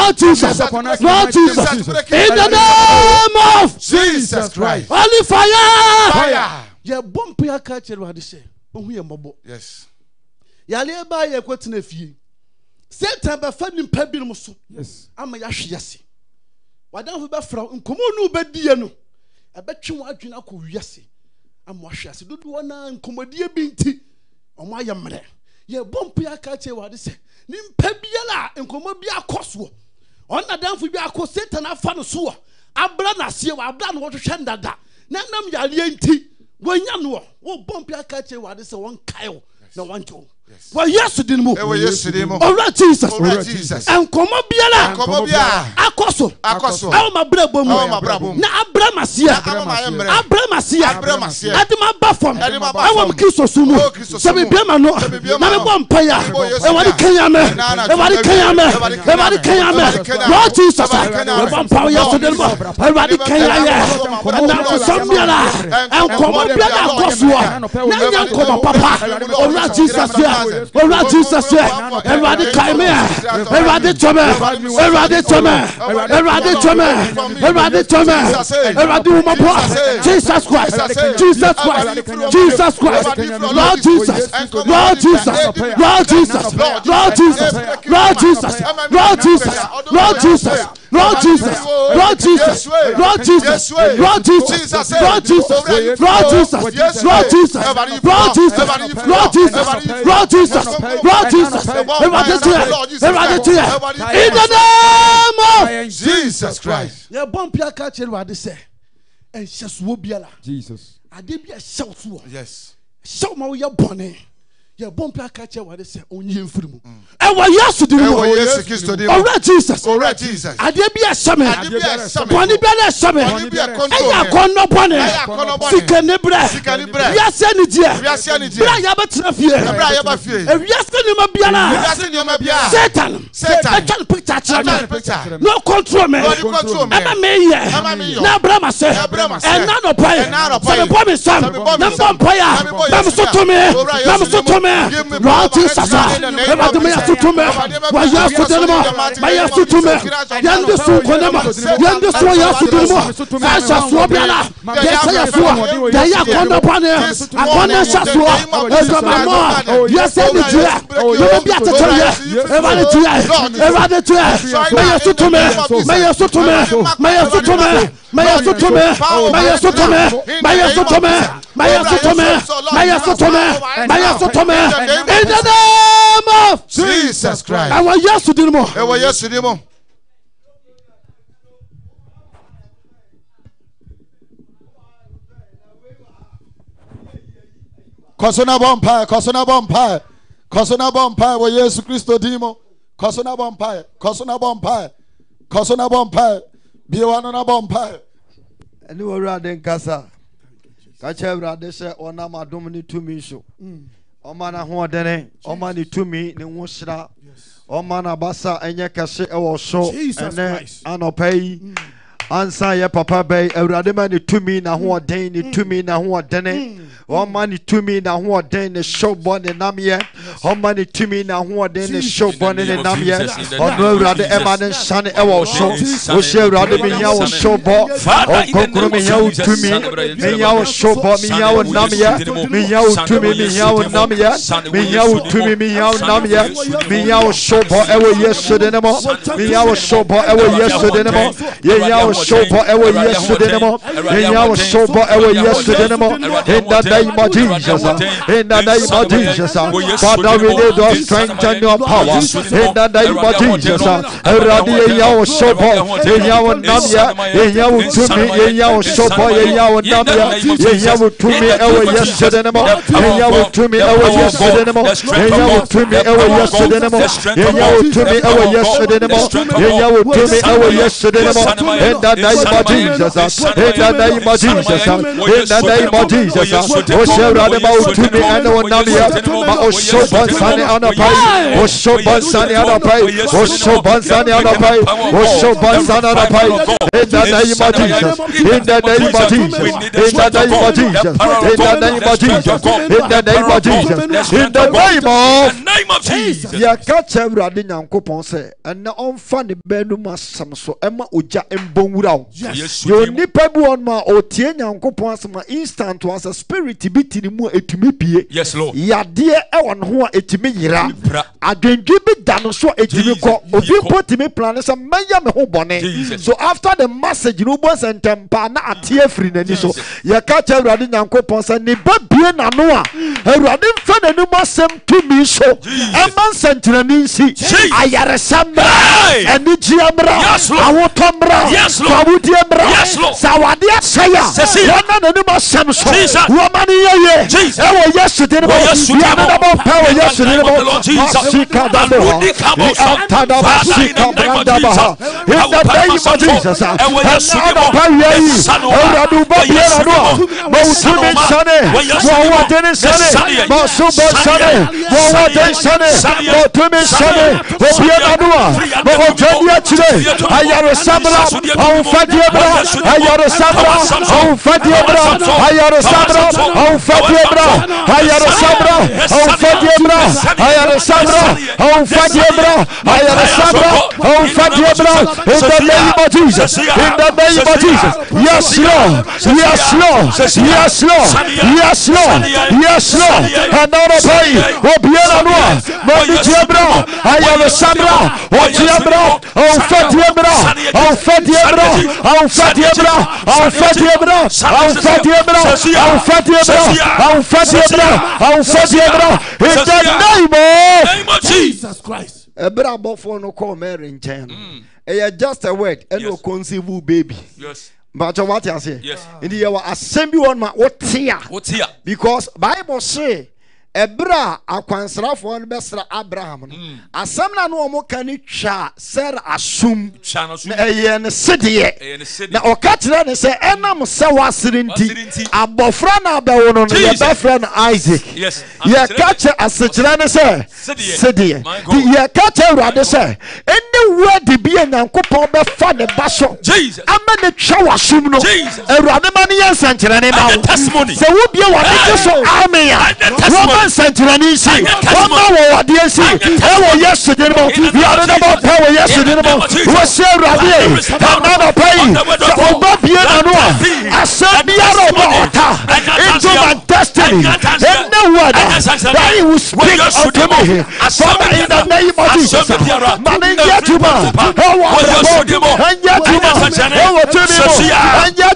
lord jesus. Lord jesus. in the name of Jesus Christ. holy fire. Fire. yɛbɔ mpa aka kyerɛ awurade sɛ ɔhu yɛ mmɔbɔ Yes. yɛaleɛ baa yɛ kɔtena fie satan bɛfa nipa binom so yes. Ama yɛahwe ase wadamfo bɛfra nkɔmmɔ no. Wobɛdiɛ no ɛbɛtwe wo adwene akɔ wiase ama wahwe ase dodoɔ na nkɔmmɔdeɛ bi nti ɔmo ayɛ mmerɛ yɛbɔ mpa aka kyerɛ awurade sɛ nimpa biara a bi akɔ soɔ ɔna damfo bi akɔ satan afa no so wɔ. Abra n'aseɛ wɔ abra no wɔhwehwɛ ndada. Na nam yareɛ nti wɔanya noɔ wɔbɔ mpa aka kyerɛ awurade sɛ wɔnkae wo na wɔnkyɛ wo wɔ yesu din mu owura jesus nkɔmɔ biara akɔ so aw ma bere bɔ mu na abere ma se ya abere ma se ya ɛdi ma ba fam awɔ mu kristu sun mu sɛbi bie ma nɔ na mi bɔ npa ya ewari kenya mɛ ewari kenya mɛ ewari kenya mɛ lɔ jesus wɔ bɔ npa yesu din mu ewari kenya yɛ ɛnakusɔn biara nkɔmɔ biara akɔ so na nya nkɔmɔ papa owura jesus yɛ. Owura jesus yɛ ɛwɔde kae me ɛwɔde tɔ me ɛwɔde tɔ me ɛwɔde tɔ me ɛwɔde tɔ me ɛwɔde wumɔbɔ jesus christ jesus christ jesus christ lord jesus lord jesus lord jesus lord jesus lord jesus lord jesus lord jesus lord jesus lord jesus lord jesus lord jesus lord jesus lord jesus lord jesus lord jesus lord jesus lord Jesus, Lord Jesus, Ewurade tiẹ, Ewurade tiẹ, in the name of Jesus Christ. Yeah, bon pia ká kyerè Ewurade sẹ, ẹ nhyẹsùwò. Jesus. Ade bi ẹ hyẹw so wọ. Yes. Hyẹw ma wo yẹ yɛbɔ mpa ka kyɛ wade sɛ ɔnyi mfiri mu ɛwɔ yesu di mu ɔwura jesus. Adeɛ bi ɛsɛmɛ bɔne bi ne ɛsɛmɛ ɛyɛ akɔnnɔ bɔne sika ne brɛ wiase ne deɛ berɛ a yɛbɛtena fie ewiase nneɛma biara satan. Ɛtwa ne pikta kyerɛ me na ɔkɔntro me ɛma meyɛ na abrɛ ma sɛ ɛna nɔpɔe sɛ mebɔ me nsam na mbɔ mpɔe a na meso tome na meso tome mɛ lɔɔti sasa ebadenma yɛ tutu mɛ wa yɛ sutu ne ma ma yɛ sutu mɛ yɛn de sun ko ne ma yɛn de sun yɛ sutu ne ma k'a sɛ suɔ bɛ la k'e sɛ yɛ suɔ k'e yɛ kɔndɔ bɔ a kɔ sɛ suɔ ezɔba mɔ yɛsɛ ni tuyɛ yɛrɛ bi a tɛ tɛ yɛ eba ni tuyɛ eba ni tuyɛ mɛ yɛ sutu mɛ mɛ yɛ sutu mɛ mɛ yɛ sutu mɛ. Maya Sotome, Maya Sotome, Maya Sotome, Maya Sotome, Maya Sotome, Maya Sotome, in the name of Jesus Christ. Ẹ̀wọ̀ Yẹ́sù dín mọ̀. Ẹ̀wọ̀ Yẹ́sù dín mọ̀. Kọ̀sọ́ náà bọ̀ mpae, kọ̀sọ́ náà bọ̀ mpae, kọ̀sọ́ náà bọ̀ mpae wọ Yẹ́sù Kristo dín mọ̀. Kọ̀sọ́ náà bọ̀ mpae, kọ̀sọ́. Bie wa no na bɔ mpae ɛne wɔ awurade nkasa ka kyerɛ awurade sɛ ɔnam adom ne tumi so ɔma no ahoɔdene ɔma ne tumi ne ho hyira ɔma no abasa ɛnyɛ kɛse ɛwɔ so ɛnɛ anɔpa yi ansa yɛ papa bɛyi awurade ma ne tumi na ahoɔden ne tumi na ahoɔdene ɔma ne tumi na ahoɔden ne hyɛwbɔ ne namyɛ ɔma ne tumi na ahoɔden ne hyɛwbɔ ne ne namyɛ ɔno awurade ɛma ne nhyane ɛwɔ wo so wohyɛ awurade mehia wo hyɛwbɔ ɔnkonkoro mehia wo tumi. Mehia wo hyɛwbɔ mehia wo namyɛ mehia wo tumi mehia wo namyɛ mehia wo tumi mehia wo namyɛ mehia wo hyɛwbɔ ɛwɔ yesu de ne mu mehia wo hyɛwbɔ ɛwɔ yesu de ne mu yɛhia wo sober ever yesterday anymore. And you sober ever yesterday anymore. In the name of Jesus. In the name of Jesus. Father, we need your strength and your power. In the name of Jesus. Radia Yao sober. In Yao Namia. In Tumi. In Yao sober. In Yao Namia. In Yao Tumi ever yesterday anymore. In Yao Tumi ever yesterday anymore. In Yao Tumi ever yesterday anymore. In Yao Tumi ever yesterday anymore. In Yao Tumi ever yesterday anymore. In the name of Jesus in the name of Jesus in the name of Jesus o ṣe awurade ma o tumi ɛne o namyɛ ma o so bɔnsane anɔpa yi o so bɔnsane anɔpa yi o so bɔnsane anɔpa yi o so bɔnsane anɔpa yi in the name of Jesus in the name of Jesus. In the name of Jesus. In the name of Jesus. in the name of Jesus. In the name of name of Jesus. yɛka kyerɛ awurade nyankopɔn sɛ ɛnɛ ɔmfa ne bɛnum asɛm so ɛma ogya mbɔ nwura wo. Yɛ onipa bi wɔ no a ɔtie nyankopɔn asɛm a instant wa sɛ spirit bi te ne mu a ɛtumi pie. Yadeɛ ɛwɔ ne ho a ɛtumi yera. Adwendwe bi da no so a ɛtumi kɔ. obi mpo tumi plan sɛ mɛyɛ me ho bɔne. So after the message no wobɔ sɛ ntɛmpa na ateɛ afiri n'ani so. Yɛka kyerɛ awurade nyankopɔn sɛ ne ba bie n'ano a awurade mfa n'anim asɛm tumi so. Ɛma nsɛnkyerɛnne nsi. Ayaresa mmra. Anigyeɛ mmra. Awotɔ mmra sawudeɛ bra sɛ awadeɛ sɛe a wɔna n'anim asɛm so wɔma no yɛye ɛwɔ yesu de no biane na bɔmpa wɔ yesu de no mɔsikadabɛhɔsikadabasikabrandabah in the name of jesus. Ɛna anapa wia yi awurade wobɔ biara no a ma wo tumi nsane wɔwɔde ne nsane ma so bɔ nsane wɔwɔde Aufatiebra, Ayaro Sabra, Aufatiebra, Ayaro Sabra, Aufatiebra, Ayaro Sabra, Aufatiebra, Ayaro Sabra, Aufatiebra, Ayaro Sabra, Aufatiebra, in the name of Jesus, in the name of Jesus, yes Lord, yes Lord, yes Lord, yes Lord, yes Lord, and now the pay, Obiela Noa, Mandiebra, Ayaro Sabra, Otiebra, Aufatiebra, Aufatiebra, bra, a oferta é bra, a oferta é bra, a oferta é bra, a oferta é bra, a oferta é bra, a oferta é bra, in the name of Jesus. Christ. A ɛberɛ abɔfoɔ no kɔɔ mary in no ɛyɛ mm. eh, just a word. Eh, Ɛne ɔconceivable baby. Yes. mpatwɛ wate aseɛ nti yɛwɔ asɛm bi wɔ no ma wotea because bible say. Ɛberɛ a akwansrafoɔ no bɛsra abraham no. Asɛm na ne ɔmo ka no twa sara asom na ɛyɛ ne sedeɛ. Na ɔka kyerɛ ne sɛ ɛnam sɛ woasere nti abɔfra no abɛwo no no yɛbɛfrɛ no isaac. Yɛka kyɛ asekyerɛ ne sɛ Sedeɛ. nti yɛka kyɛ awurade sɛ ɛne wurade bi a nyankopɔn bɛfa ne ba so ama ne twa w'asom no. Awurade ma no yɛ nsɛnkyerɛnne ma wo. sɛ wobie w'ade gye so. Ame a na nsɛnkyerɛnne nsi wɔ wadeɛ nsi ɛwɔ yesu din mu wiare no bɔpɛ wɔ yesu din mu wɔhyɛ awurade ɛna nɔpɛ sɛ ɔba bie nano a asɛm biara ɔbɔ ɔta into my destiny ɛnɛ word that he will speak unto me father in the name of jesus mane nyɛ tuma ɛwɔ ɔdɛbɔ ɛnyɛ tuma ɛwɔ tumi mu ɛnyɛ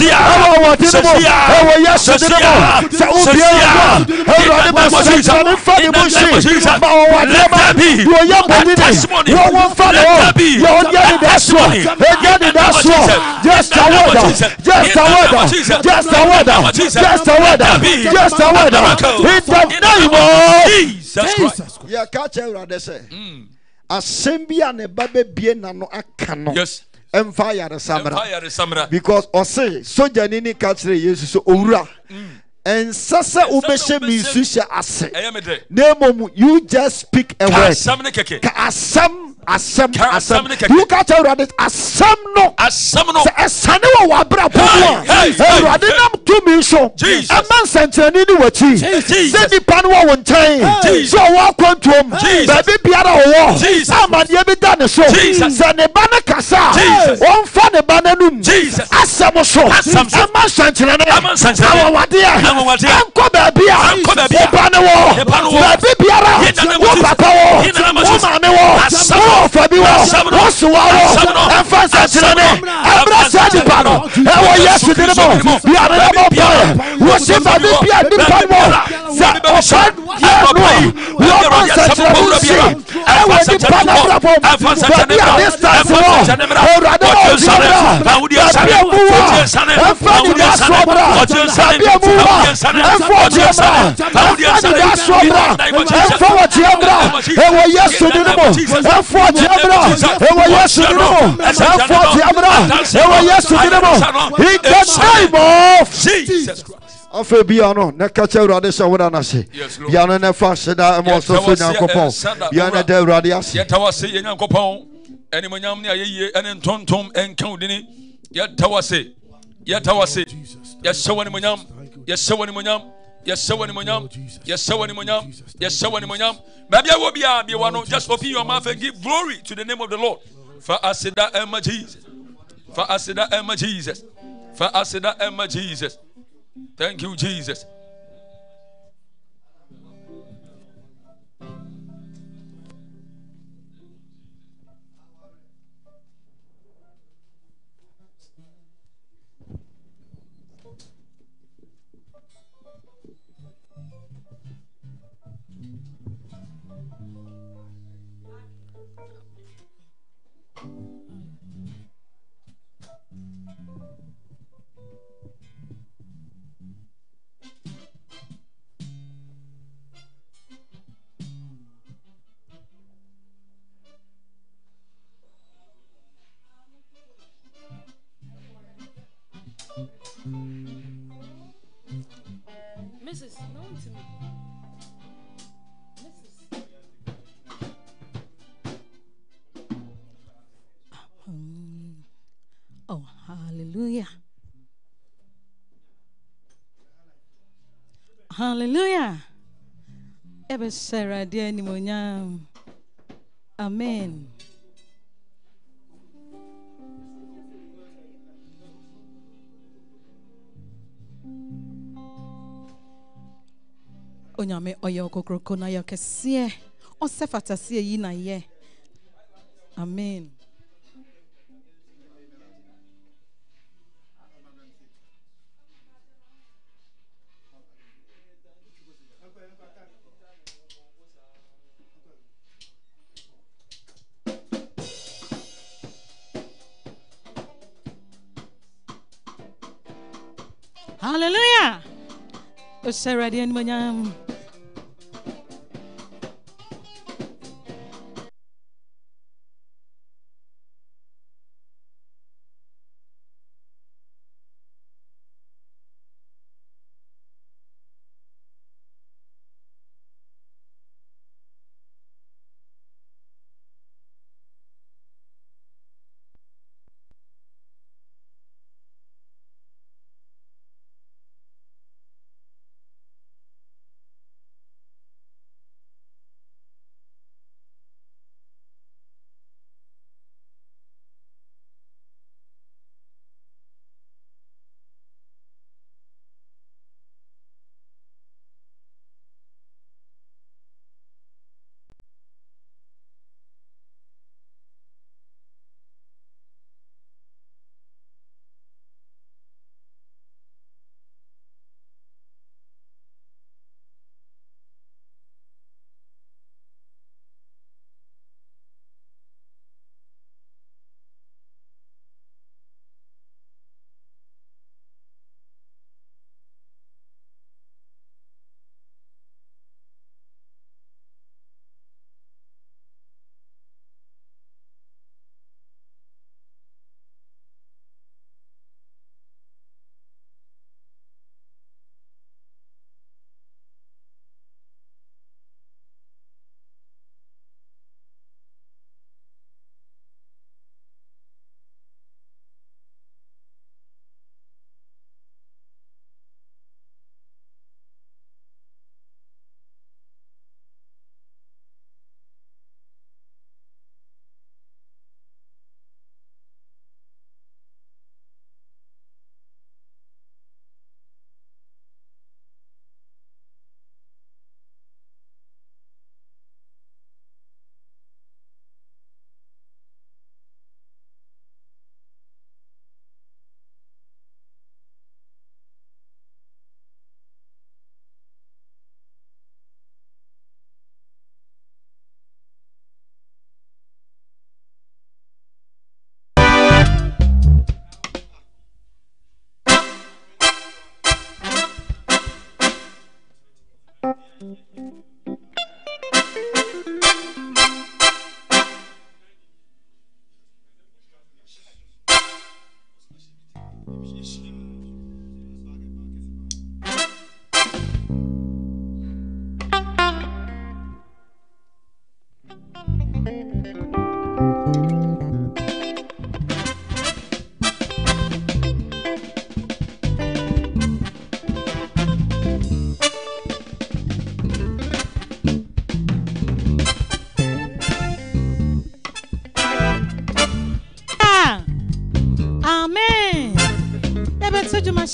ɛwɔ wɔdini mu ɛwɔ yɛsu dini mu sɛ obiɛ wɔ ɛwurade ma sɛnsɛn nfa de mu nsi ma wɔ wadeɛ ma wɔ yɛ mbɔnyi ni wɔ wɔ nfa de wɔ yɛ wɔ nyɛ ni da soɔ ɛnyɛ ni da soɔ just a word just a word just a word just a word just a word in the name of jesus. yɛ ká kyerɛ ɛwurade sɛ asɛm bi a ne ba bɛ bie na no aka no. Yes ɛmfa ayaresa mmra Empire is Samra. because ɔse sogyani ni ka kyerɛ yesu sɛ owura ɛnsɛ sɛ wobɛhyɛ me nsu hyɛ ase na mmom you just speak a word. Ne ka asɛm asɛm asɛm you ka tell awurade asɛm no. Asɛm no. Sɛ ɛsane wɔ wɔ abera bɔ mu a awurade nam tumi so ɛma nsɛnkyerɛnne ne wɔkyi sɛ nnipa no wɔ wo nkyɛn. Sɛ ɔwɔ akwantuom baabi biara ɔwɔ. Amadeɛ bi da ne so. Sɛ ne ba no kasa a ɔmfa ne ba no anom asɛm so. Ɛma nsɛnkyerɛnne. Awawadeɛ ɛnkɔ baabi a woba ne wɔ. Baabi biara wo papa wɔ. Wo maame wɔ wɔ ɔfa bi wɔ wɔsi wɔɔrɔ ɛnfa nsɛnkyerɛ ne ɛmira sɛ nipa no ɛwɔ yesu dini mu yare ne mo bɔ yɛ wosi fami bia nipa mu sɛ ɔfa yɛ noa wɔmɔ nsɛnkyerɛ mu si ɛwɔ nipa na brabɔ mu fami a distance wɔ ɔwurade ma ɔdi bra fami emu wɔ ɛnfa ni da soɔ bra fami emu wɔ ɛnfa ɔdi bra ɛnfa ni da soɔ bra ɛnfa wɔ tiɛ bra ɛwɔ yesu dini mu ɛnfa. Ɔgyeɛ bra ɛwɔ yesu din mu ɛmfa ɔgyeɛ bra ɛwɔ yesu din mu in the name of jesus. Christ. Afei bia no na ka kyɛ awurade sɛ woda no ase Yes, Lord. bia no na fa hyeda ma ɔsɔfo Yɛtɛ wɔ nyankopɔn se- ɛ, bia no da awurade ase yɛta wo ase yɛ nyankopɔn animonyam ne ayɛyie ɛne ntontom ɛnka wo dini yɛta wo ase yɛta wo ase yɛhyɛ wo animonyam yɛhyɛ wo animonyam yɛhyɛ wo animonyam yɛhyɛ wo animonyam yɛhyɛ wo animonyam baabi a wɔ bia wa no just open your mouth and give glory to the name of the lord. Fa aseda ɛma jesus. Fa aseda ɛma jesus. Fa aseda ɛma jesus. Thank you jesus Hallelujah. Ebe sara dị enimonyam. Amen. Onyame oyo kokroko na yo kesiye. Osefatasiye yi na ye. Amen. Ɔhyɛ Awurade animuonyam.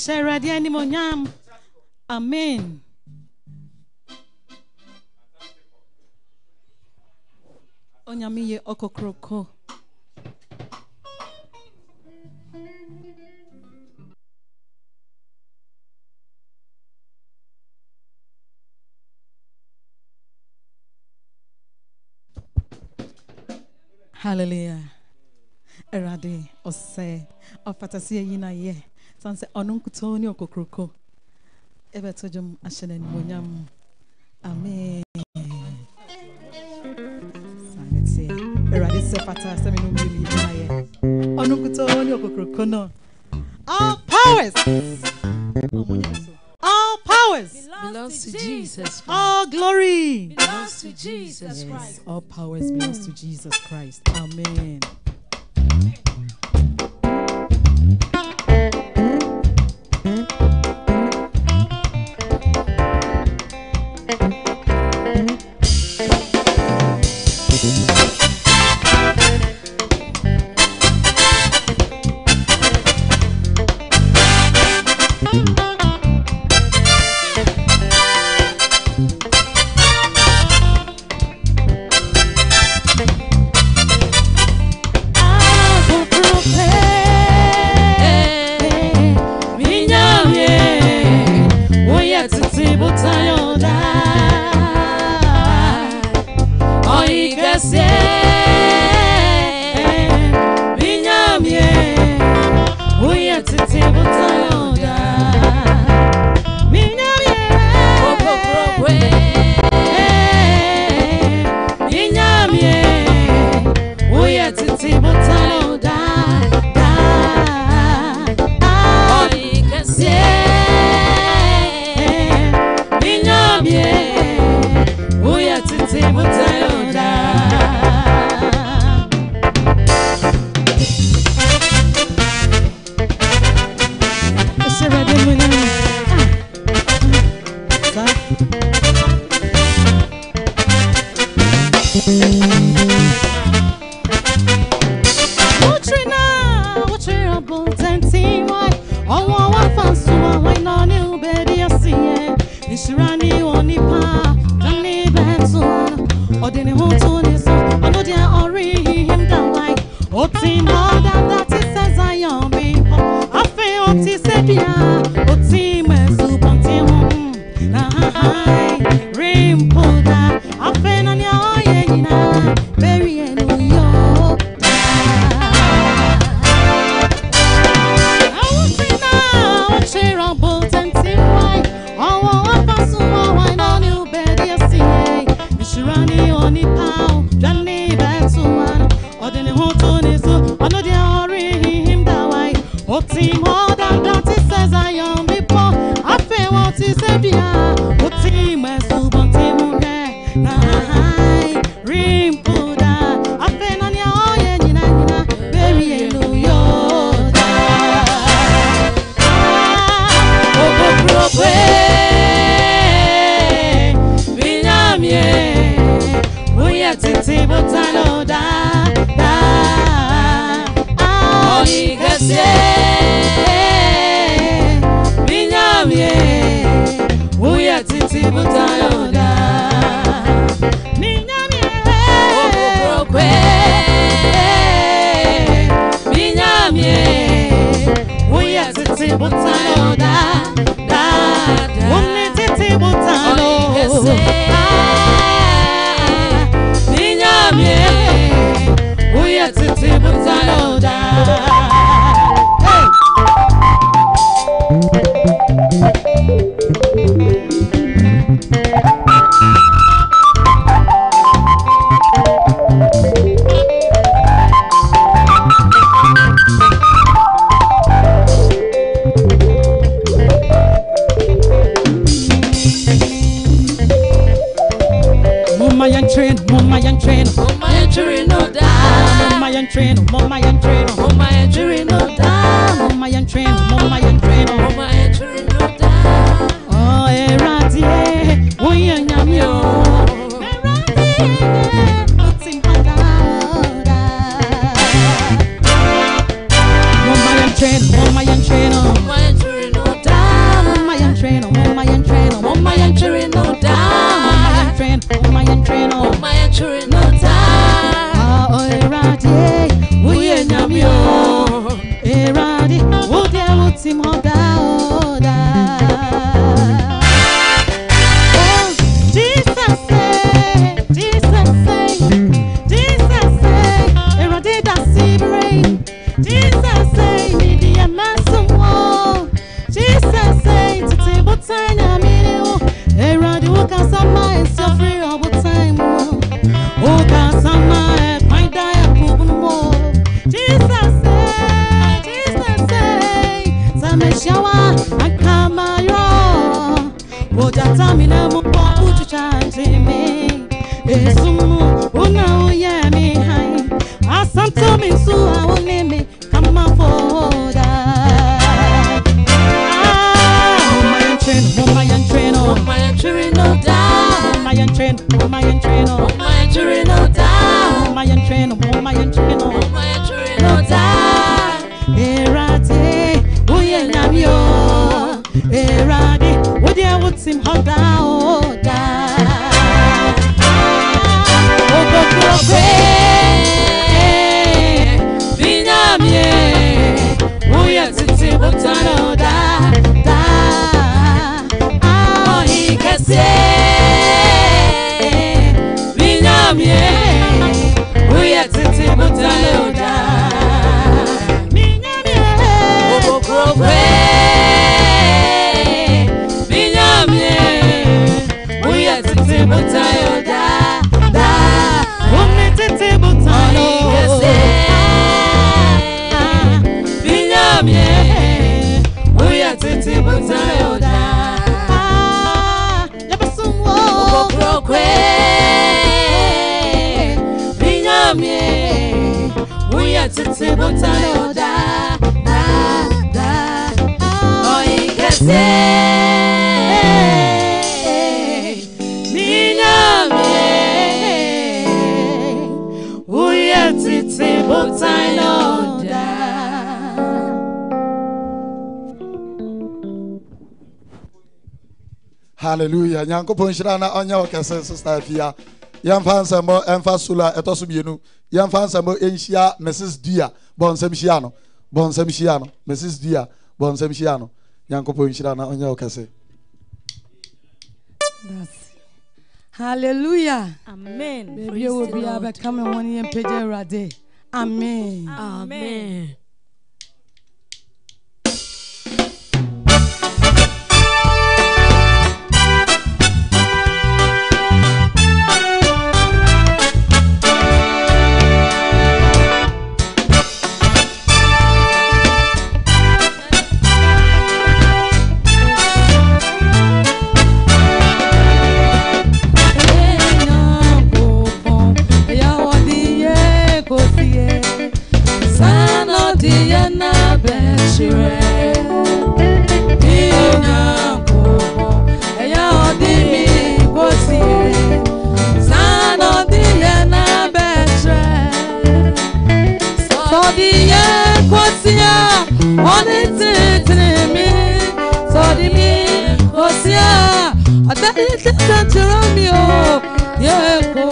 hyɛ awurade animonyam amen Onyamiye okokroko. Hallelujah. Erade, ose, afatasi yina ye. So I said, Onunkutoni okokroko. Ebe tojum ashene nimonyam. Amen. Sanete. Erade sefata seminu mbili itaye. Onunkutoni okokroko no. All powers. All powers belongs to Jesus. All glory belongs to Jesus Christ. All powers belongs to Jesus Christ. Amen. nyankopɔn nhyira na ɔnyɛ ɔkɛse sista afia yɛmfa nsɛmbɔ ɛmfa solo a ɛtɔ so mmienu. Yɛmfa mrs dua bɔnsɛm hyia no. Bɔnsɛm hyia no. Mrs dua bɔnsɛm hyia no. Nyankopɔn nhyira na ɔnyɛ ɔkɛse. Hallelujah. Amen. Baby, will be able to come one year and pay Amen. Amen. ẹni just ń tẹ̀sán ti rán yeah.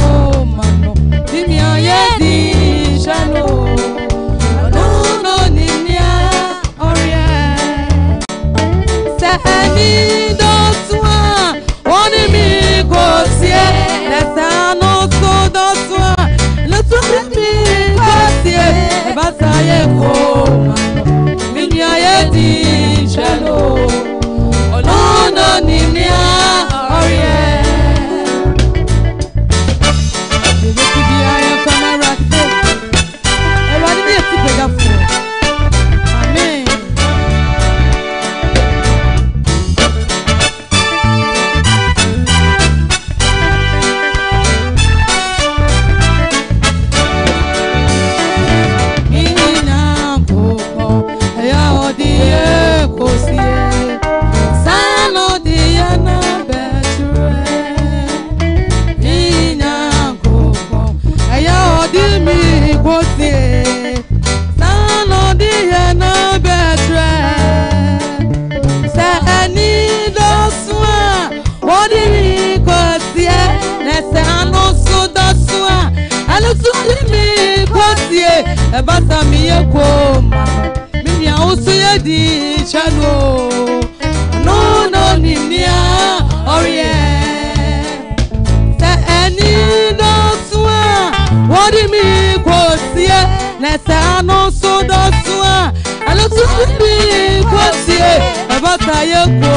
ayé kò.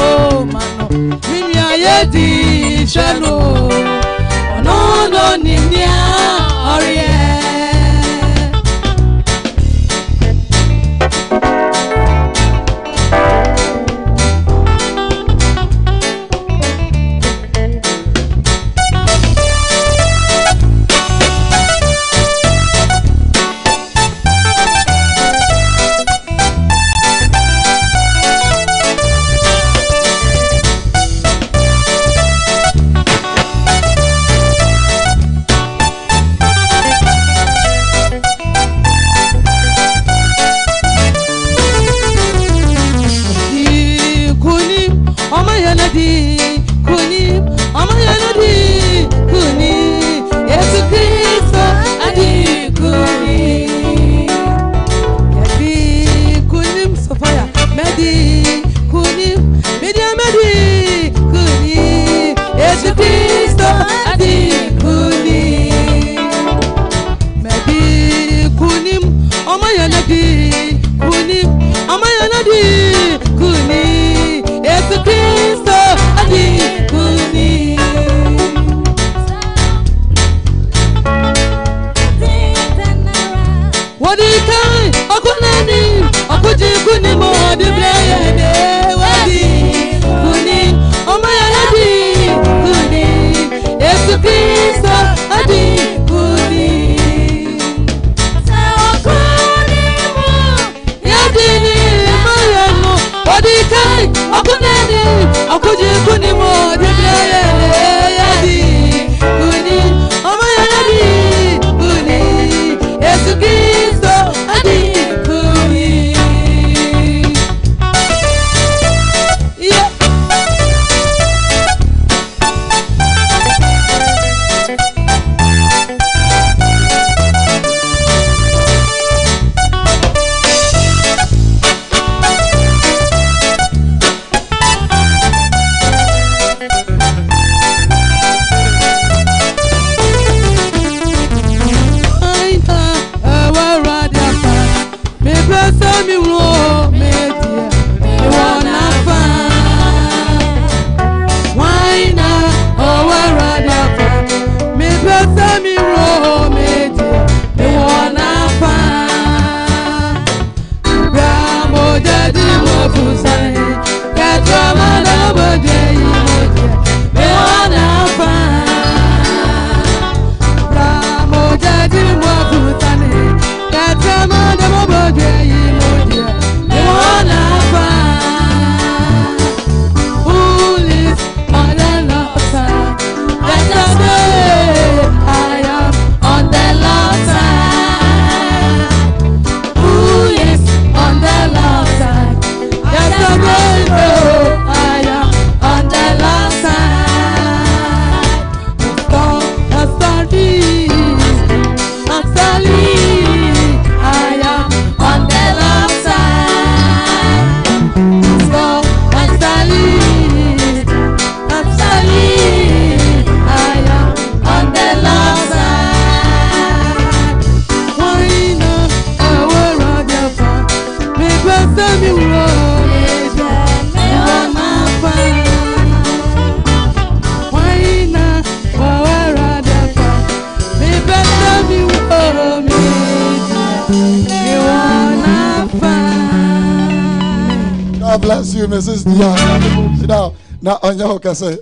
ka sɛ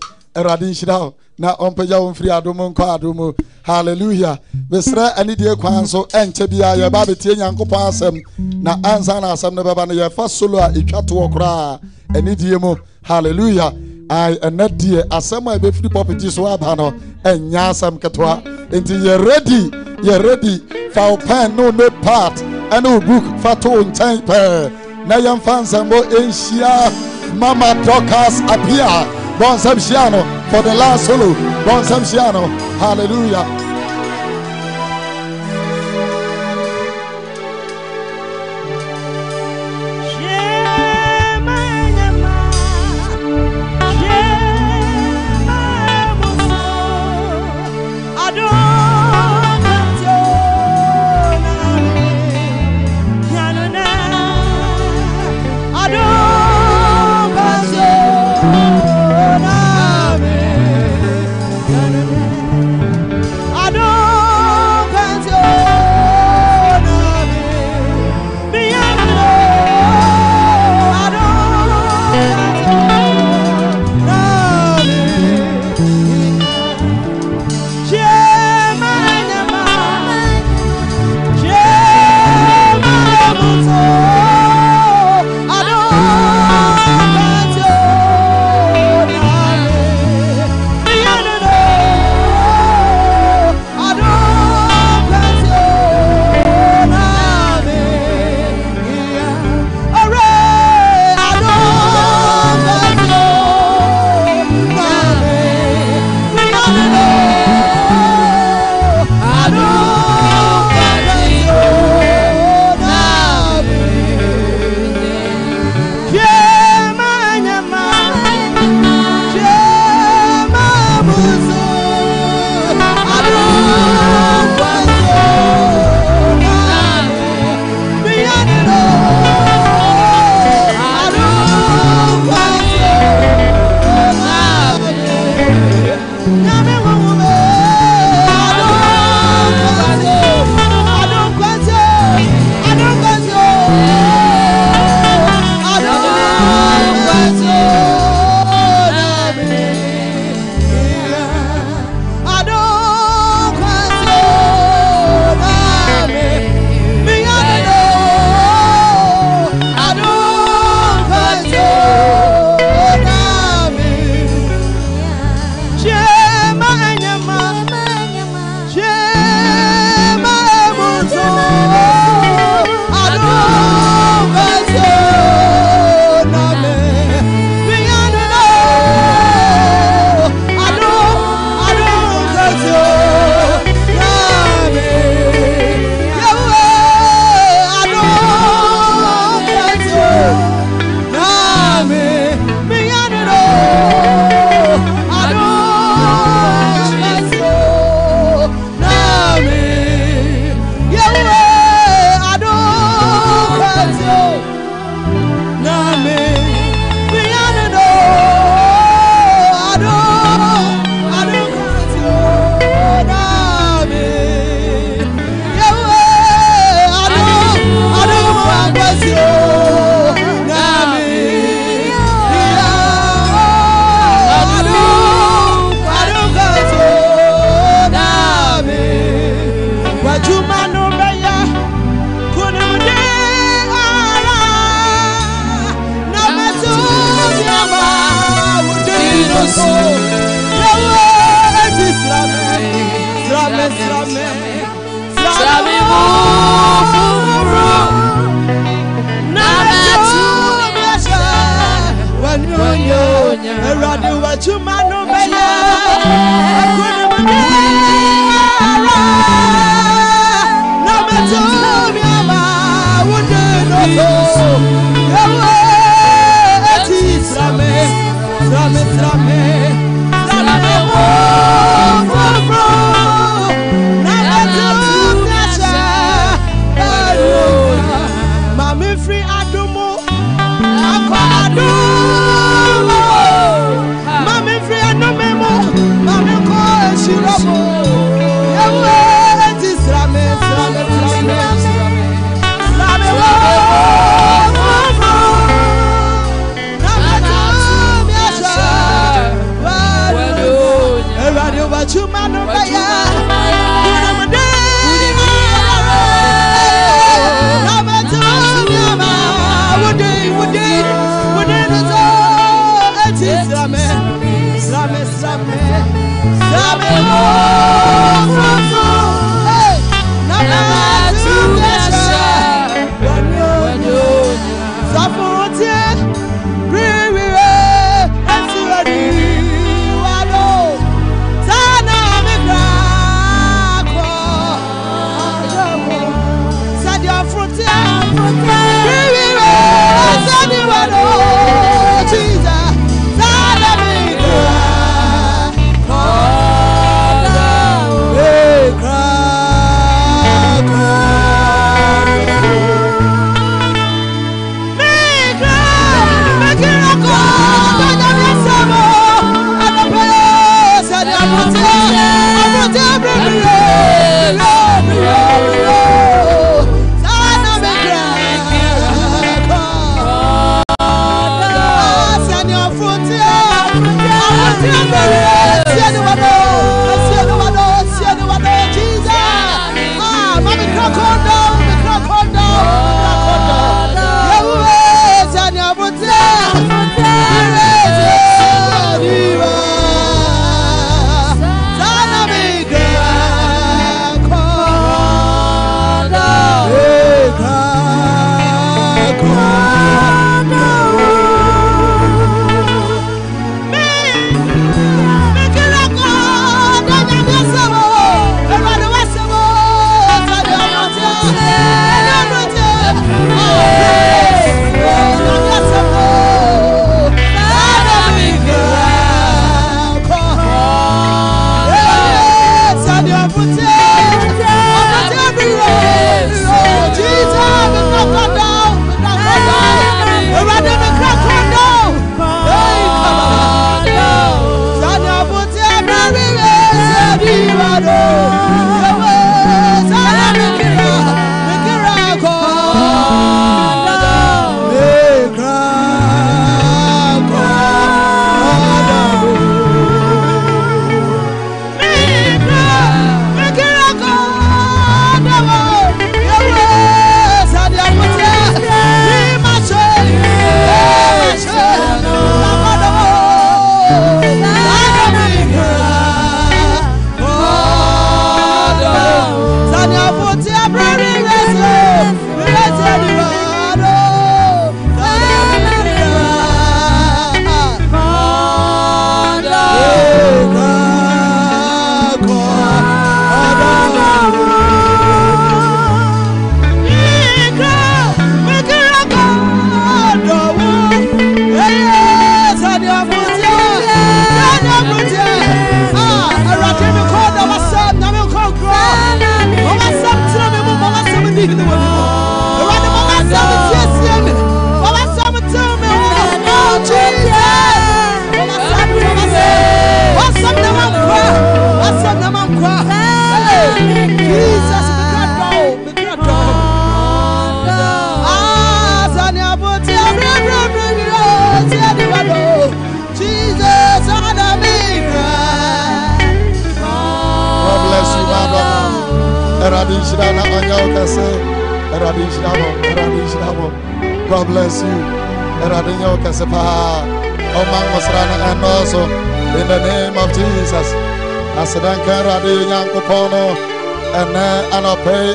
nhyira wo na ɔmpagya wo mfiri adom nkɔ adom halleluya mesrɛ anidie kwan so ɛnkyɛ biaa yɛba bɛtie nyankopɔn asɛm na ansa na asɛm no bɛba no yɛfa solo a ɛtwa toɔ koraa anidie mu halleluya ai ɛnɛ deɛ asɛm a ɛbɛfiri pɔpegyi so aba no ɛnyɛ asɛm ketewa enti yɛredi yɛredi fa wo pɛn ne wo note part. Ɛne wo book fa to wo nkyɛn pɛɛ na yɛmfa nsɛmbɔ ɛnhyia mama dɔkas apia. Bon Samsiano for the last solo. Bon Samsiano. Hallelujah.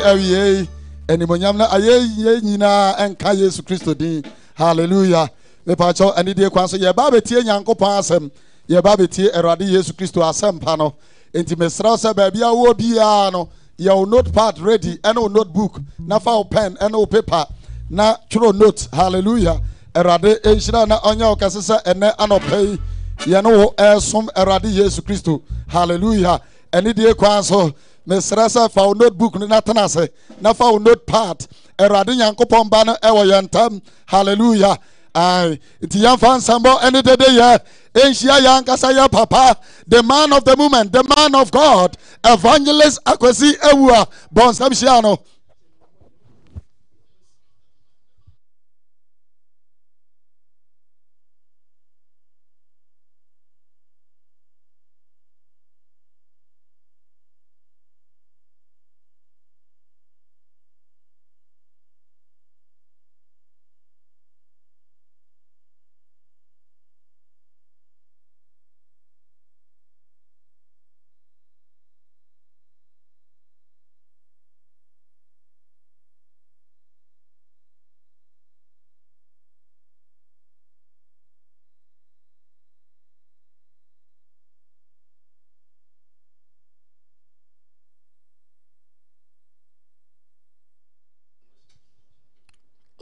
Awie animonyam no ayɛyie nyinaa ɛnka yesu kristo din. Halleluya mepakyɛw anidie kwan so yɛba bɛtie nyankopɔn asɛm. Yɛba bɛtie awurade yesu kristo asɛmpa no. Enti mesrɛ wo sɛ baabi a biara no yɛwo notepad ready ɛne wo notebook na fa wo pen ɛne wo paper na twerɛ note halleluya awurade ɛnhyira na ɔnyɛ wo kɛse sɛ ɛnɛ anɔpɛ yi yɛne wo ɛsom awurade yesu kristo. Halleluya ɛne die kwan so mesrɛ sɛ fa wo notebook no na fa wo notepad awurade nyankopɔn ba no ɛwɔ yɛn ntam. Halleluya Aye. nti yɛmfa nsɛmbɔ ɛne dede yɛ. Ɛnhyia yɛ yɛ papa. The man of the moment the man of god. Evangelist akwasi awuah bɔnsɛm hyia no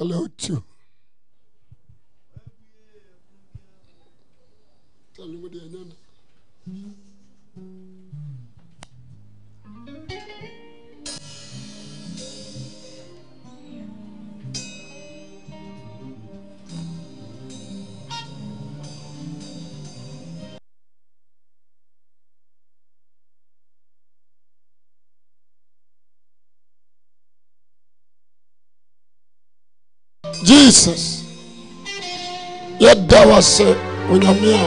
Hello, two. Jesus. Yɛda wo ase onyame a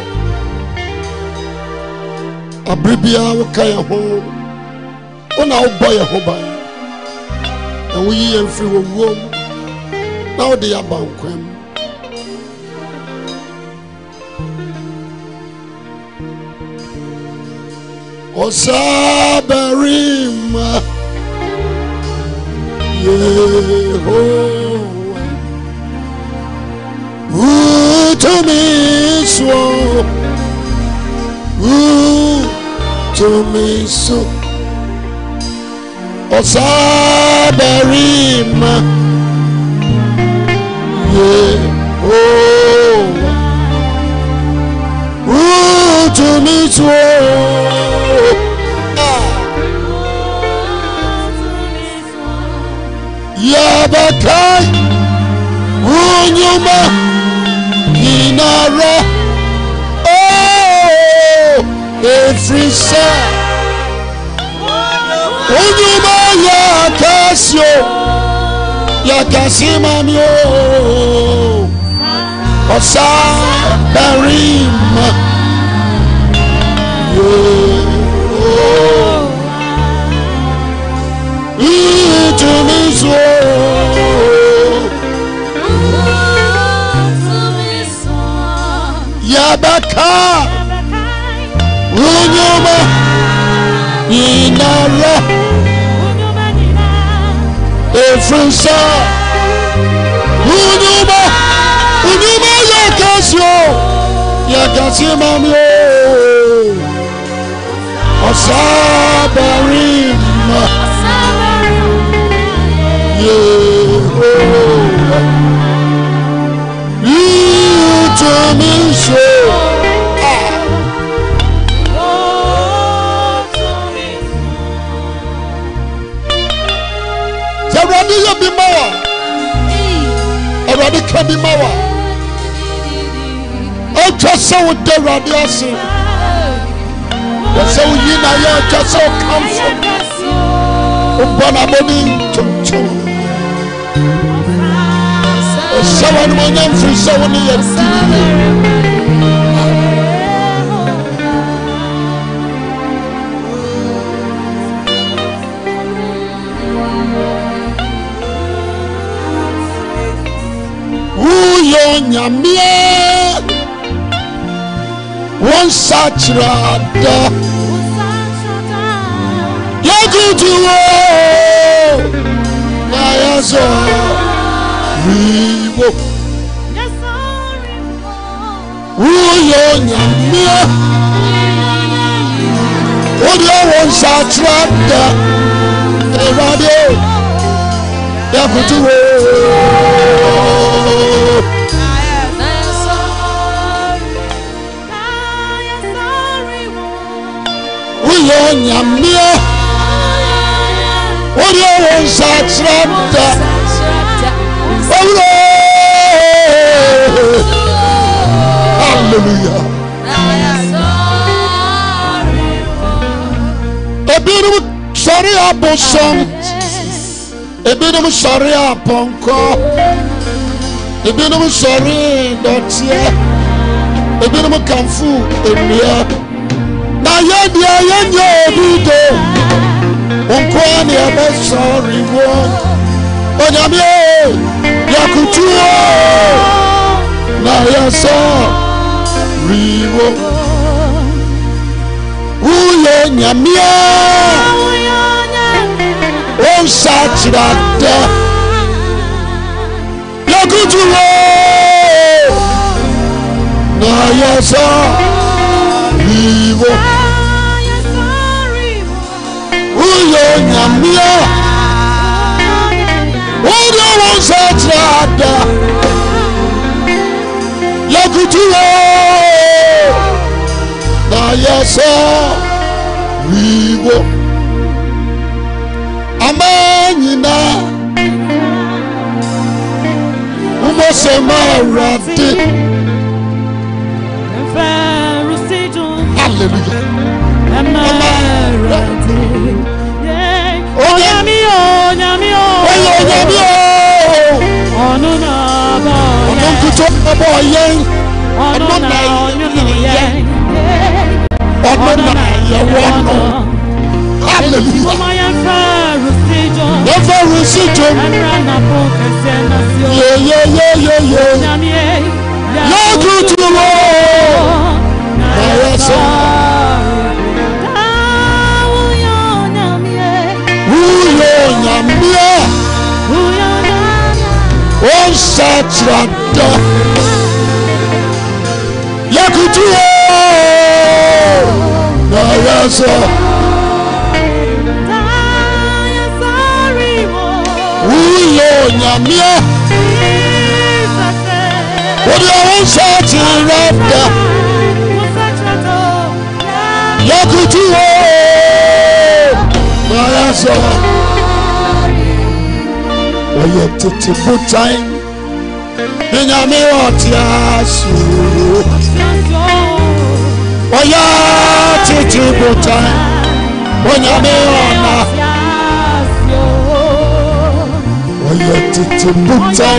abere biara woka yɛn ho. Wo na wobɔ yɛn ho ban. Na woyi yɛn firi wɔ wuo mu. Na yɛ utumi so utumi so ɔsabarima yehowa oh. utumi so yabakai unyuma ọ̀nà rẹ. Èfisẹ́ ojú bá yẹ àkẹ́sì o. Yàtọ̀sí mami o. Ọ̀sá bẹ̀rin mọ́ yóò. Yabaka unyuma. Inara efrinsa unyuma. Unyuma yakasi o. Yakasi mami o ọsabarima oh. Yehowa ìtúmí ṣe. awurade yɛ bi ma wa awurade ka bi ma wa atwa sɛ woda awurade ase wɔ sɛ woyi na yɛ atwa sɛ wokamfo wobɔ nabɔne ntontom ɔhyɛ wa nomonyam firi sɛ wo ne yɛ wɔn yɛsɔ wiwo woyɛ onyamea wodeɛ wɔ nsakyerɛda awurade yɛkutu wo woyɛ onyamea wodeɛ wɔ nsakyerɛda owurɛ Hallelujah. Ebinom sọ̀rọ̀ ya bụ sọm. Ebinom sọ̀rọ̀ ya bụ nkọ. Ebinom sọ̀rọ̀ dọtịa. Ebinom kamfu nnua. Na ya dị ya nye obi do. Nkwa na ebe sọ̀rọ̀ iwu. Onyame yakutu o. Na ya sọ̀rọ̀. Riwo woyɛ nyamea wonsa kyerɛ dɛ yɛkutuo na yɛsɔ riwo woyɛ nyamea wode wonsa kyerɛ dɛ yɛkutuo ayɛ sɛ wiwo ama ma awurade aleluya onyame onyame ɔyɛ o ɔno na ɔbɔ yɛn ɔno na ɔnyono yɛn jọ, yɛmfa wurisi dwom ẹ̀mìrà náà sí yeyeyeyeye e, e, náà. wonsa dɛ yɛkutuo na yɛsɔ woyɛ onyamea wode wonsa kyerɛ dɛ yɛkutuo na yɛsɔ wɔyɛ tete botan ne nyame oya titi buta onyame ona. Oya titi buta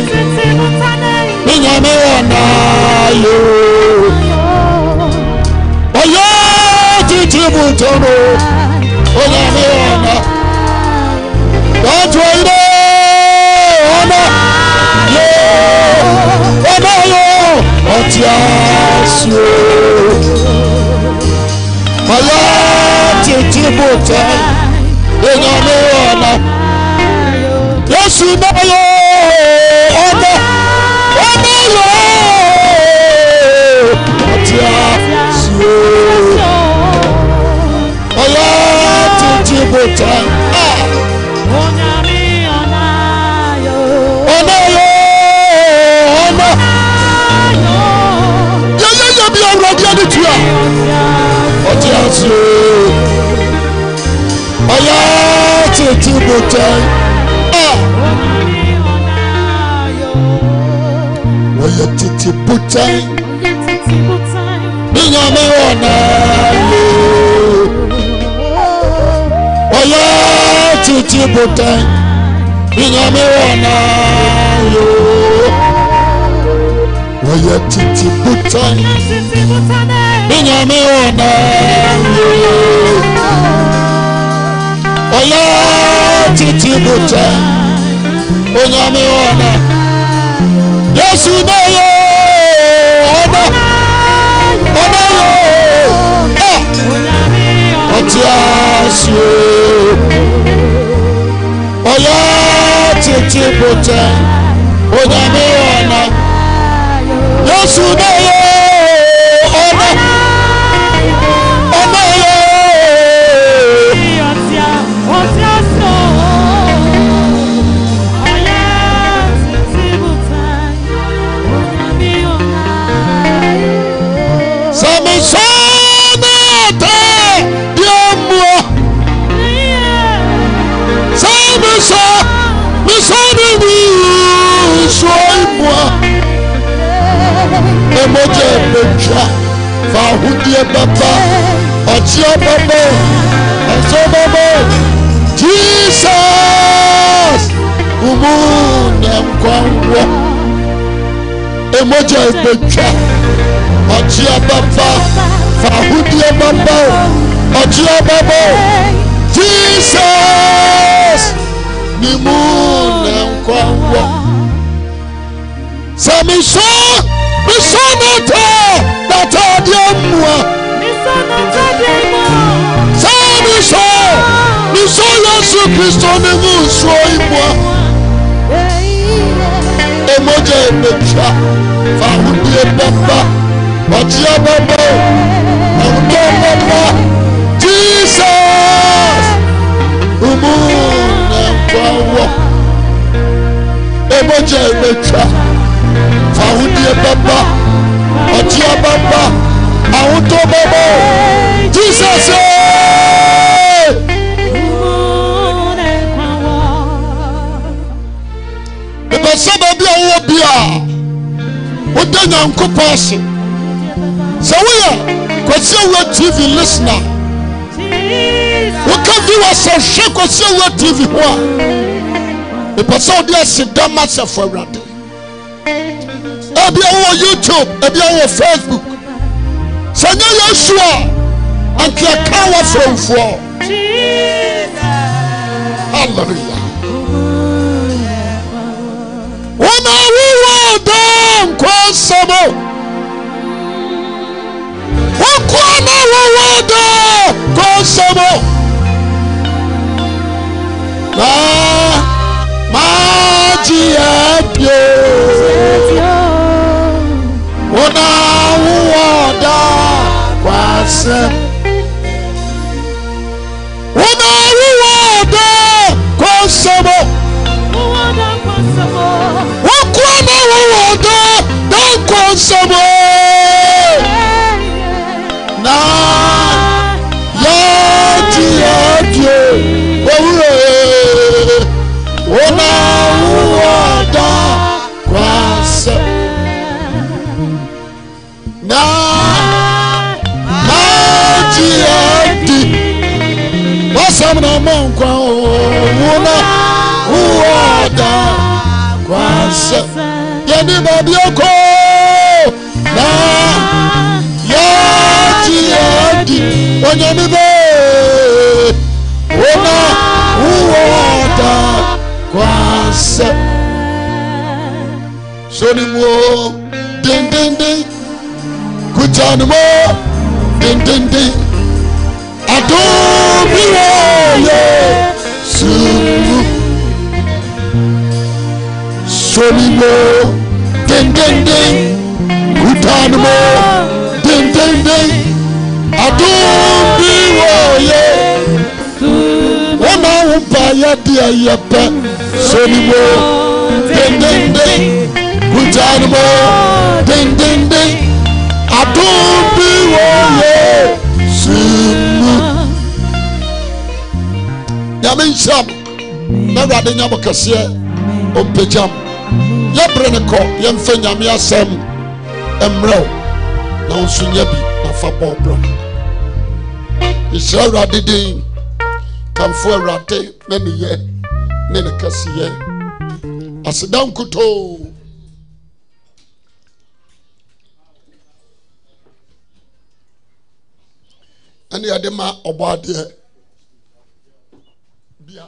onyame ona yo. Oya titi buta onyame ona. Ojo ire ona yo ona yo ọtí àṣù kọlá títí bò tẹ èèyàn mi ọ̀nà lóṣù náà yọ ọdẹ ọdẹ yọ ọtí àṣù kọlá títí bò. us, Lord. Ọ̀yá tètè mo tẹ. Ọ̀yá titi mo tẹ. Níyàn mi ọ̀nà lè. Ọ̀yá tètè mo tẹ. Níyàn mi ọ̀nà lè. Ọ̀yá tètè mo tẹ nyame ɔnɛ ɔyɛ titi butɛ onyame ɔnɛ yesu ne yɛ ɔnɛ ɔnɛ yɛ ɛ ɔti asuo ɔyɛ titi butɛ onyame ɔnɛ yesu ne yɛ. Ebetwa fa ahodie bɛba ɔkyeɛ bɛbɔ bɛbɔ jesus. Umu na nkwa wɔ emoja ebetwa ɔkyeɛ bɛba fa jesus. Ni mu sɛ mesɔ mesɔ no tɛ nataadeɛ mmoa sɛ mesɔ mesɔ yesu kristo ne mu nsuo yi mmoa emogya ebetwa fa ahodie bɛba ɔkyea bɛba ahotɔ bɛba jesus! Umu na nkwa wɔ ahodie bɛba ɔkyea bɛba ahotɔ bɛba jesus eh. mepɛ sɛ baabi a wowɔ bi a woda nyankopɔn ase sɛ woyɛ kwasi awuah tv listener. Woka viewers sɛ hwɛ kwasi awuah tv ho a aseda ma sɛfo awurade ebi wowɔ youtube ebi wowɔ facebook. Sɛ nyɛ yesu a anka yɛka wɔ frɛmfoɔ halleluya wọn a wúwo ọdọ nkwansam o kọ ọmọ wúwo ọdọ nkwansam o na máa jí ẹ bío wọn a wúwo ọdọ nkwansam wọn a wúwo ọdọ nkwansam o wọ́n kú ọmọ mọ nǹkan òun náà wúwo ọ̀dà kwasẹ. yẹni bàbí ọkọ náà yọ ti yọ di onye níbẹ̀ òun náà wúwo ọ̀dà kwasẹ. sóni wo dindindin kùtà ni mo? Dindindin. Wọlé sùnmù solimo dendenden kutanimo dendenden adumbi wòye wọn náà ń pa. Ayáde ayẹpẹ solimo dendenden kutanimo dendenden adumbi wòye simu nyame nhyira m na awurade nya mo kɛseɛ. Ɔmpagya m yɛbrɛ ne kɔ yɛmfa nyame asɛm. Mmerɛw na wo nso nya bi na fa bɔ brɛ yɛhyira awurade din. Kamfo awurade ne ne yɛ ne ne kɛseyɛ. Aseda nkutoo ɛne yɛde ma ɔbɔ adeɛ bia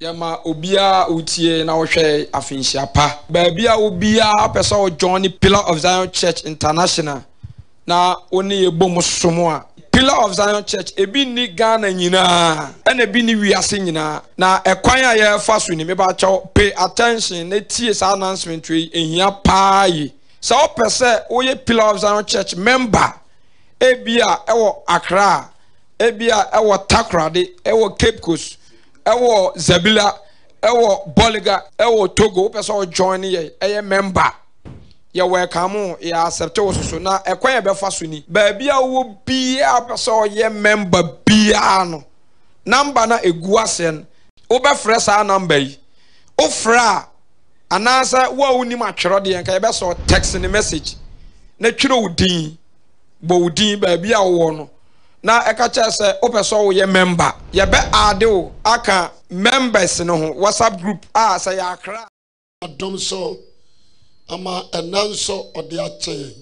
yɛma obiara wotie na wohwɛ afinhyia pa. Baabi a obiara pɛ sɛ ɔjoin ne pillar of zion church international na wo ne yɛbɔ mu som a pillar of zion church ebi nni ghana nyinaa ɛna ebi nni wiase nyinaa. Na ɛkwan a yɛfa so ni mebakyɛw pay attention na tie saa announcement yi ehia paa yi. Sɛ wopɛ sɛ woyɛ pillar of zion church member ebi a ɛwɔ accra ebi a ɛwɔ takoradi ɛwɔ cape coast ɛwɔ zabila ɛwɔ boliga ɛwɔ togo wopɛ sɛ ɔjoin yɛ ɛyɛ member. Yɛwɔ ɛka mo yɛ accept wo soso. Na ɛkwan yɛ bɛfa so ni baabi a wowɔ biara pɛ sɛ ɔyɛ member biara no namba na egu aseɛ no wobɛfrɛ saa namba yi. Wofrɛ a anaasɛ wo a wonim atwerɛdeɛ nka yɛbɛsɔ text ne message na twerɛ wo din bɔ wo din baabi a wowɔ no. Na ɛka kyerɛ sɛ wopɛ sɛ woyɛ member. Yɛbɛ ade wo aka members no ho whatsapp group a sɛ yɛ akra adom so ama ɛna nso ɔde akyɛ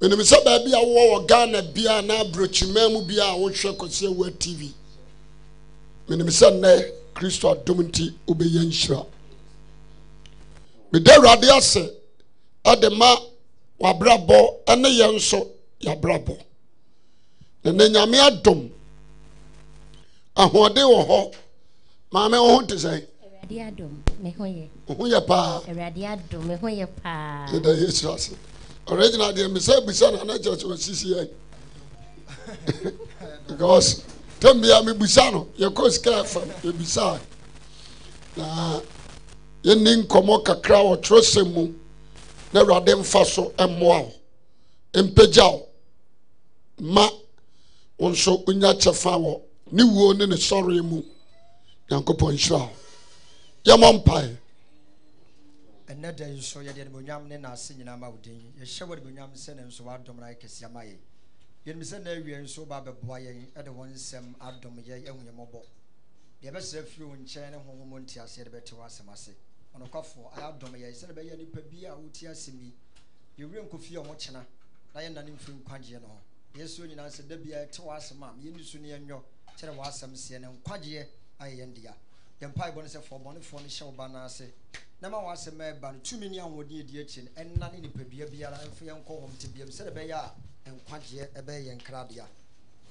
menim sɛ baabi a wowɔ wɔ ghana bia na aburokyimaa mu bia a wohwɛ kɔsi awua tv menim sɛ nnɛ kristo adom nti wobɛyɛ nhyira. Meda awurade ase ade ma wabrabɔ ne yɛn nso yɛabrabɔ na na nyame adom. Ahoɔden wɔ hɔ. Maame wo ho te sɛ Awurade adom me ho yɛ. Wo ho yɛ paa. Yɛda yesu ase. Original deɛ mesɛ bisa no ana kyerɛ sɛ ɔsisi yɛn. Because tam bia mebusa no yɛkɔ sika fam yɛbisaa na yɛnni nkɔmmɔ kakra wɔ twerɛsɛm mu. Na awurade mfa so mmoa wo. Mpagya wo. Ma wo nso wonya kyɛfa wɔ ne wuo ne ne sɔreɛ mu. Nyankopɔn nhyira wo. Yɛmmɔ mpae. Ɛnɛ da yi nso yɛde animonyam ne naase nyinaa ma wo din. Yɛhyɛ wɔ animonyam sɛ ne nso wadom no ayɛ kɛseɛ ma yɛn. Yɛnim sɛ na awie nso woba bɛboa yɛn ɛde wɔn nsɛm adom yɛ ahu yɛ mmɔbɔ. Deɛ ɛbɛsrɛ firi wo nkyɛn ne honhom nte aseɛ de bɛte w'asɛm ase. Ɔnokwafoɔ ayɛ adom yɛn sɛde bɛyɛ nnipa bi a wotie asɛm yi. Yɛwura nkɔfie a na yɛnane mfiri nkwagyeɛ no ho yɛsuo nyinaa sɛ da bia ɛte w'asɛm a yɛnni so ne yɛnnwɔ kyerɛ w'asɛm seɛ ne nkwagyeɛ ayɛ yɛn dea. Yɛn mpaebɔ no sɛ fɔ bɔnefoɔ no hyɛ wo ba no ase na ma w'asɛm ɛba no. Tumi ne ahoɔden adi akyi no ɛnna ne nipadua biara ɛmfa yɛn nkɔ hɔm te biam sɛde ɛbɛyɛ a nkwagyeɛ ɛbɛyɛ yɛn krabea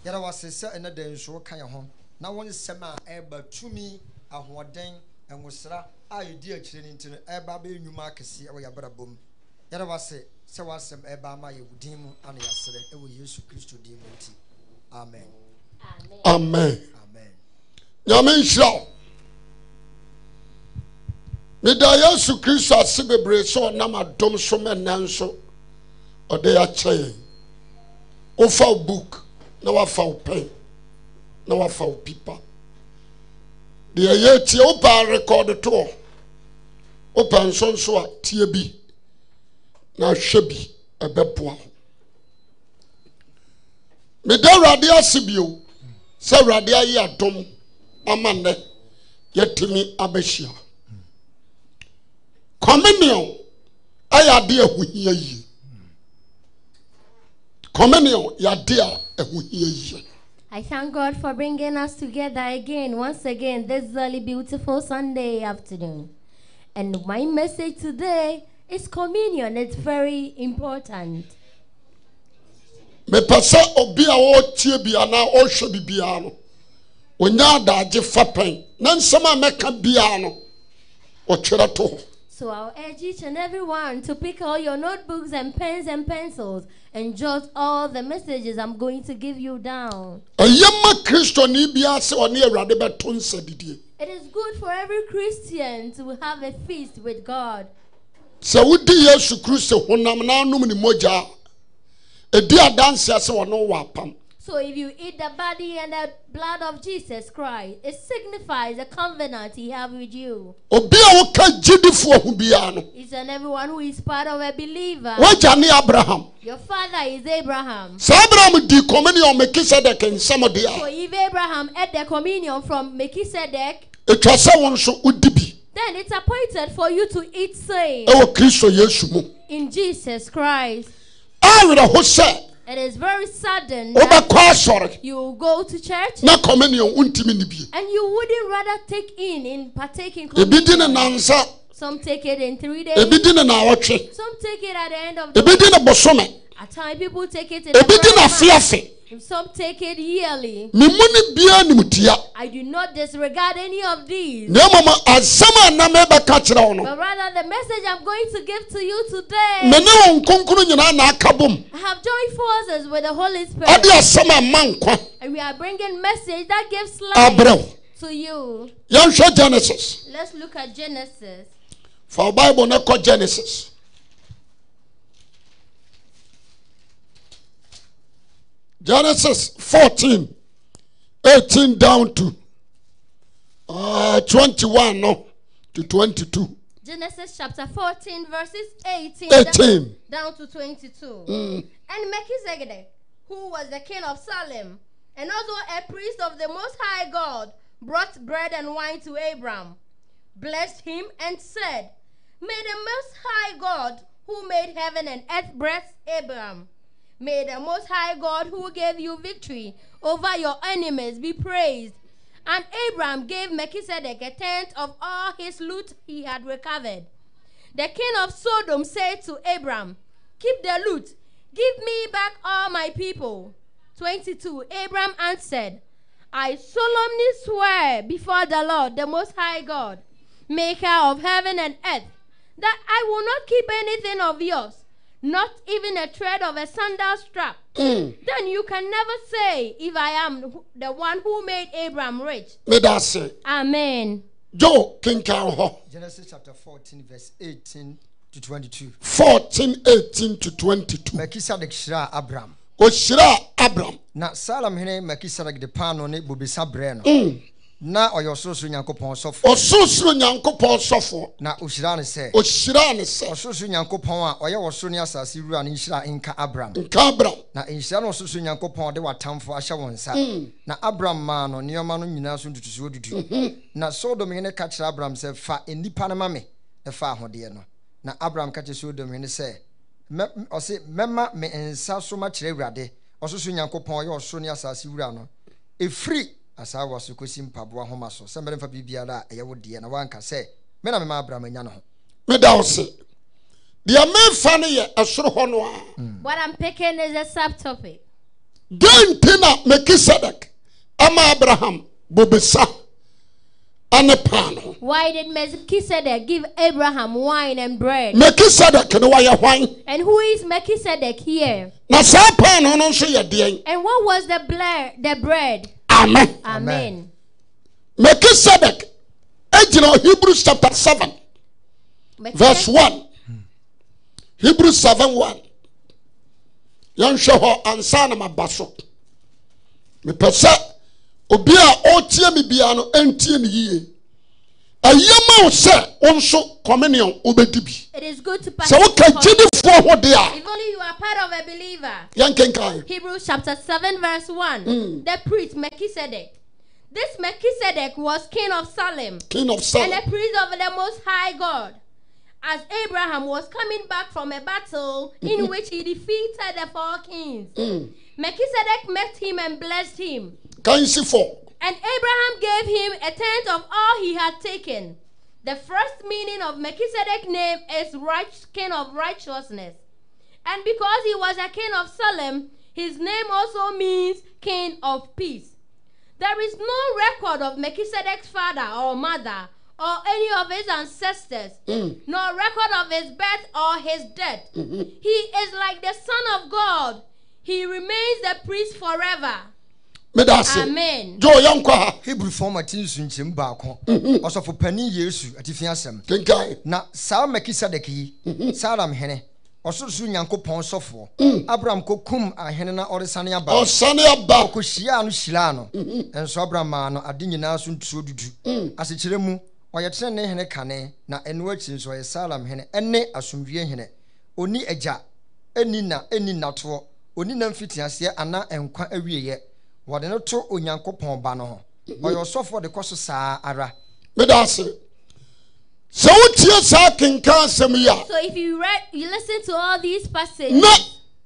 yɛda wase sɛ ɛnɛ da nsuo ka yɛn ho na wɔn nsɛm a ɛba tumi ahoɔden ɛnwosra a yɛdi akyire no nti no ɛba bɛyɛ nnwuma akɛseɛ ɛwɔ yɛabrabɔ mu. Yɛda wase sɛ w'asɛm ɛba ama yɛ wo din mu ana yɛasrɛ ɛwɔ yesu kristo din mu nti. Amen. Amen. Nyame nhyira wo. Meda yesu kristo ase bebree sɛ ɔnam adom so ma ɛnɛ nso ɔde akyɛ yɛn. Wofa wo book na wafa wo pɛn na wafa wo pipa. Deɛ ɛyɛ tie wopɛ rekɔd toɔ wopɛ nso nso a tie bi na hwɛ bi ɛbɛboa ho meda awurade ase bio. Sɛ awurade ayɛ adom ama nnɛ yɛtumi abɛhyia communion ayɛ ade a ɛho hia yie. Communion yɛ ade a ɛho yie. I thank God for bringing us together again, once again, this early beautiful Sunday afternoon. And my message today is communion. It's very important. mepɛ sɛ obi a ɔretie bi anaa ɔrehwɛ bi biara no ɔnya adagye fa pɛn na nsɛm a mɛka biara no ɔtwerɛ to hɔ So I'll urge each and everyone to pick all your notebooks and pens and pencils and jot all the messages I'm going to give you down. ɛyɛ ma kristoni biara sɛ ɔne awurade bɛto nsadidie It is good for every Christian to have a feast with God. Sɛ wodi yesu kristo honam na anom ne mogya a ɛdi adanseɛ sɛ ɔne wɔ apam So if you eat the body and the blood of Jesus Christ, it signifies the covenant he have with you. obi a woka gyidifoɔ ho biara no Each and everyone who is part of a believer. abraham Your father is Abraham. sɛ abraham di communion melkisedek nsɛm de So if Abraham ate the communion from Melchizedek, ɛtwa sɛ wo nso wodi bi then it's appointed for you to eat same ɛwɔ kristo yesu mu in Jesus Christ. awerɛho sɛ It is very sudden that wobɛkɔ asɔre you go to church na communion wontimi ne bie and you wouldn't rather take in in partaking ebi di ne communion. nansa Some take it in three days. ebi di ne naawɔtwe Some take it at the end of the ebi di ne bosome. At times people take it in ebi di first Some take it yearly. me mu ne biara nimtia I do not disregard any of these. na mmom asɛm a na mebɛka kyerɛ wo no. But rather, the message I'm going to give to you today, me ne wo nkonkrono nyinaa na aka I have joined forces with the Holy Spirit, ade asɛm a and we are bringing message that gives life to you. genesis. Let's look at Genesis. Fa wo bible no kɔ genesis genesis 14 18 down to uh, 21 no to 22 Genesis chapter 14, verses 18, 18. down to 22. Mm. And Melchizedek, who was the king of Salem, and also a priest of the Most High God, brought bread and wine to Abram, blessed him, and said, May the Most High God, who made heaven and earth, bless Abram. May the Most High God, who gave you victory over your enemies, be praised. And Abram gave Melchizedek a tenth of all his loot he had recovered. The king of Sodom said to Abram, Keep the loot, give me back all my people. 22. Abram answered, I solemnly swear before the Lord, the Most High God, maker of heaven and earth, that I will not keep anything of yours, not even a thread of a sandal strap. Mm. Then you can never say, If I am the one who made Abram rich. meda say. Amen. jo King hɔ Genesis chapter 14, verse 18 to 22. 14 18 to 22 Melchizedek hyiraa Abram. ɔhyiraa abram Na Salem hene Melchizedek de paano ne bobesa brɛɛ no. Mm. Na ɔyɛ ɔsorosoro Nyankopɔn sɔfo. ɔsorosoro nyankopɔn sɔfoɔ Na ɔhyiraa no sɛ. ɔhyiraa ne sɛ Ɔsorosoro Nyankopɔn a ɔyɛ ɔsoro ne asase wura no nhyira nka Abram. nka abram Na nhyira no ɔsorosoro Nyankopɔn de w'atamfo ahyɛ wɔn nsa. Mm. Na Abram maa no nneɛma no nyinaa so ntotosoɔ dudu. Mhm. Na Sodom hene ka kyerɛ Abram sɛ fa nnipa no ma me na fa ahodeɛ no. Na Abram ka kyerɛ Sodom hene sɛ ɔse mɛma me nsa so makyerɛ Awurade ɔsorosoro Nyankopɔn ɔyɛ ɔsoro ne asase wura no. Ɛfiri asaawa so kɔsi mpaboa homa so sɛ mɛremfa biribiara a ɛyɛ wo deɛ na woanka sɛ me na mema Abram anya no ho. meda wo se deɛ mefa no yɛ ɛsoro hɔ no a mm. What I'm picking is a subtopic. dɛn nti na melkisedek ama abraham bobesa ane paano Why did Melchizedek give Abraham wine and bread? melkisedek ne wayɛ hwan And who is Melchizedek here? na saa paano no nso yɛ deɛn And what was the ble- the bread? Amen. Amen. melkisedek egyina hebrews chapter 7 verse 1 hebrews 7 1 yɛnhwɛ hɔ ansa na maba so. Mepɛ sɛ obi a ɔretie me biara no ɛntie ne yie ɛyɛ ma wo sɛ wo nso communion wobɛdi bi It is good to sɛ woka gyidifoɔ ho de a If only you are part of a believer. yɛnkenkan Hebrews chapter 7, verse 1. Mm. The priest Melchizedek. This Melchizedek was king of Salem king of Salem. and a priest of the Most High God. As Abraham was coming back from a battle in Mhm. which he defeated the four kings, Mm. Melchizedek met him and blessed him. can you see fɔ And Abraham gave him a tenth of all he had taken. The first meaning of Melchizedek's name is right, king of righteousness. And because he was a king of Salem, his name also means king of peace. There is no record of Melchizedek's father or mother or any of his ancestors, Mm. nor record of his birth or his death. Mhm. He is like the Son of God. He remains the priest forever. Meda ase. Amen. jo yɛnkɔ ha. Hebrew fɔm ati nsonkyerɛmu baako. Mhm. ɔsɔfo panin yesu atifi asɛm. Kenkan na saa melkisedek yi salam hene ɔsorosoro nyankopɔn sɔfoɔ. Mm. abraham kɔkum ahene na ɔresane aba. Ɔsane aba. Ɔkɔhyiaa no hyiraa no. Mhm. ɛnso abraham maa no ade nyinaa so ntuo dudu. Asekyerɛ mu ɔyɛ tenene hene kane na ɛno akyi nso ɔyɛ salam hene. Ɛne asomdwie hene. Ɔni agya ɛni na ɛni natoɔ ɔni na mfitiaseɛ anaa nkwa awieeɛ. Wɔde no to onyankopɔn ba no ho. Mhm. Ɔyɛ ɔsɔfoɔ de kɔ so saa ara. Meda ase. Sɛ wotie saa kenkan asɛm yi a So if you read, you listen to all these passages, na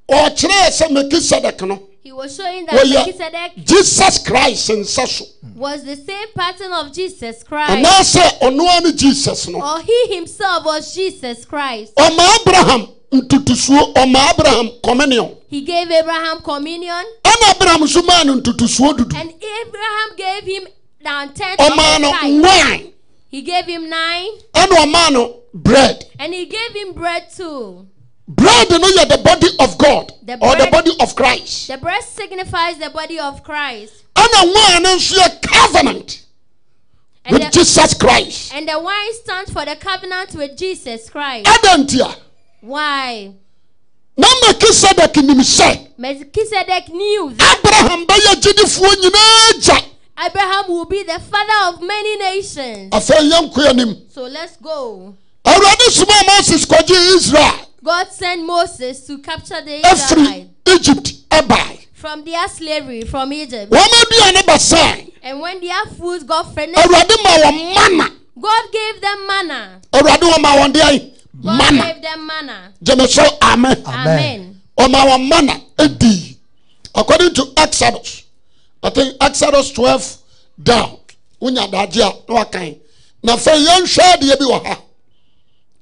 ɔkyerɛɛ sɛ melkisedek no He was showing that wɔyɛ Melchizedek jesus christ nsa so. was the same pattern of Jesus Christ. anaasɛ ɔno ara ne jesus no. Or he himself was Jesus Christ. ɔma abraham ntutusuo ɔma abraham communion. He gave Abraham communion, ɛna abraham nso maa no ntutusuo dudu. And Abraham gave him down ten. ɔmaa the no wine He gave him nine, ɛna ɔmaa no bread. And he gave him bread too. bread no yɛ the body of god The or the body of christ. The bread signifies the body of Christ, ɛna wine no nso yɛ covenant and with the, jesus christ. And the wine stands for the covenant with Jesus Christ. ɛda ntia Why? na melkisedek nim sɛ Melchizedek knew that abraham bɛyɛ gyidifoɔ nyinaa gya Abraham will be the father of many nations. afei anim So let's go. awurade soma moses kɔgye israel God sent Moses to capture the Israelites egypt ɛbae from their slavery from Egypt. wɔn aduane basae And when their food got finished, awurade ma wɔn mana God gave them manna. awurade wɔ ma wɔn deɛ God mana gave them manna. gyeme amen Amen. wɔn mana edi according to exodus i think exodus twelve down wonya adagye a na wakan na afei yɛnhwɛ adeɛ bi wɔ ha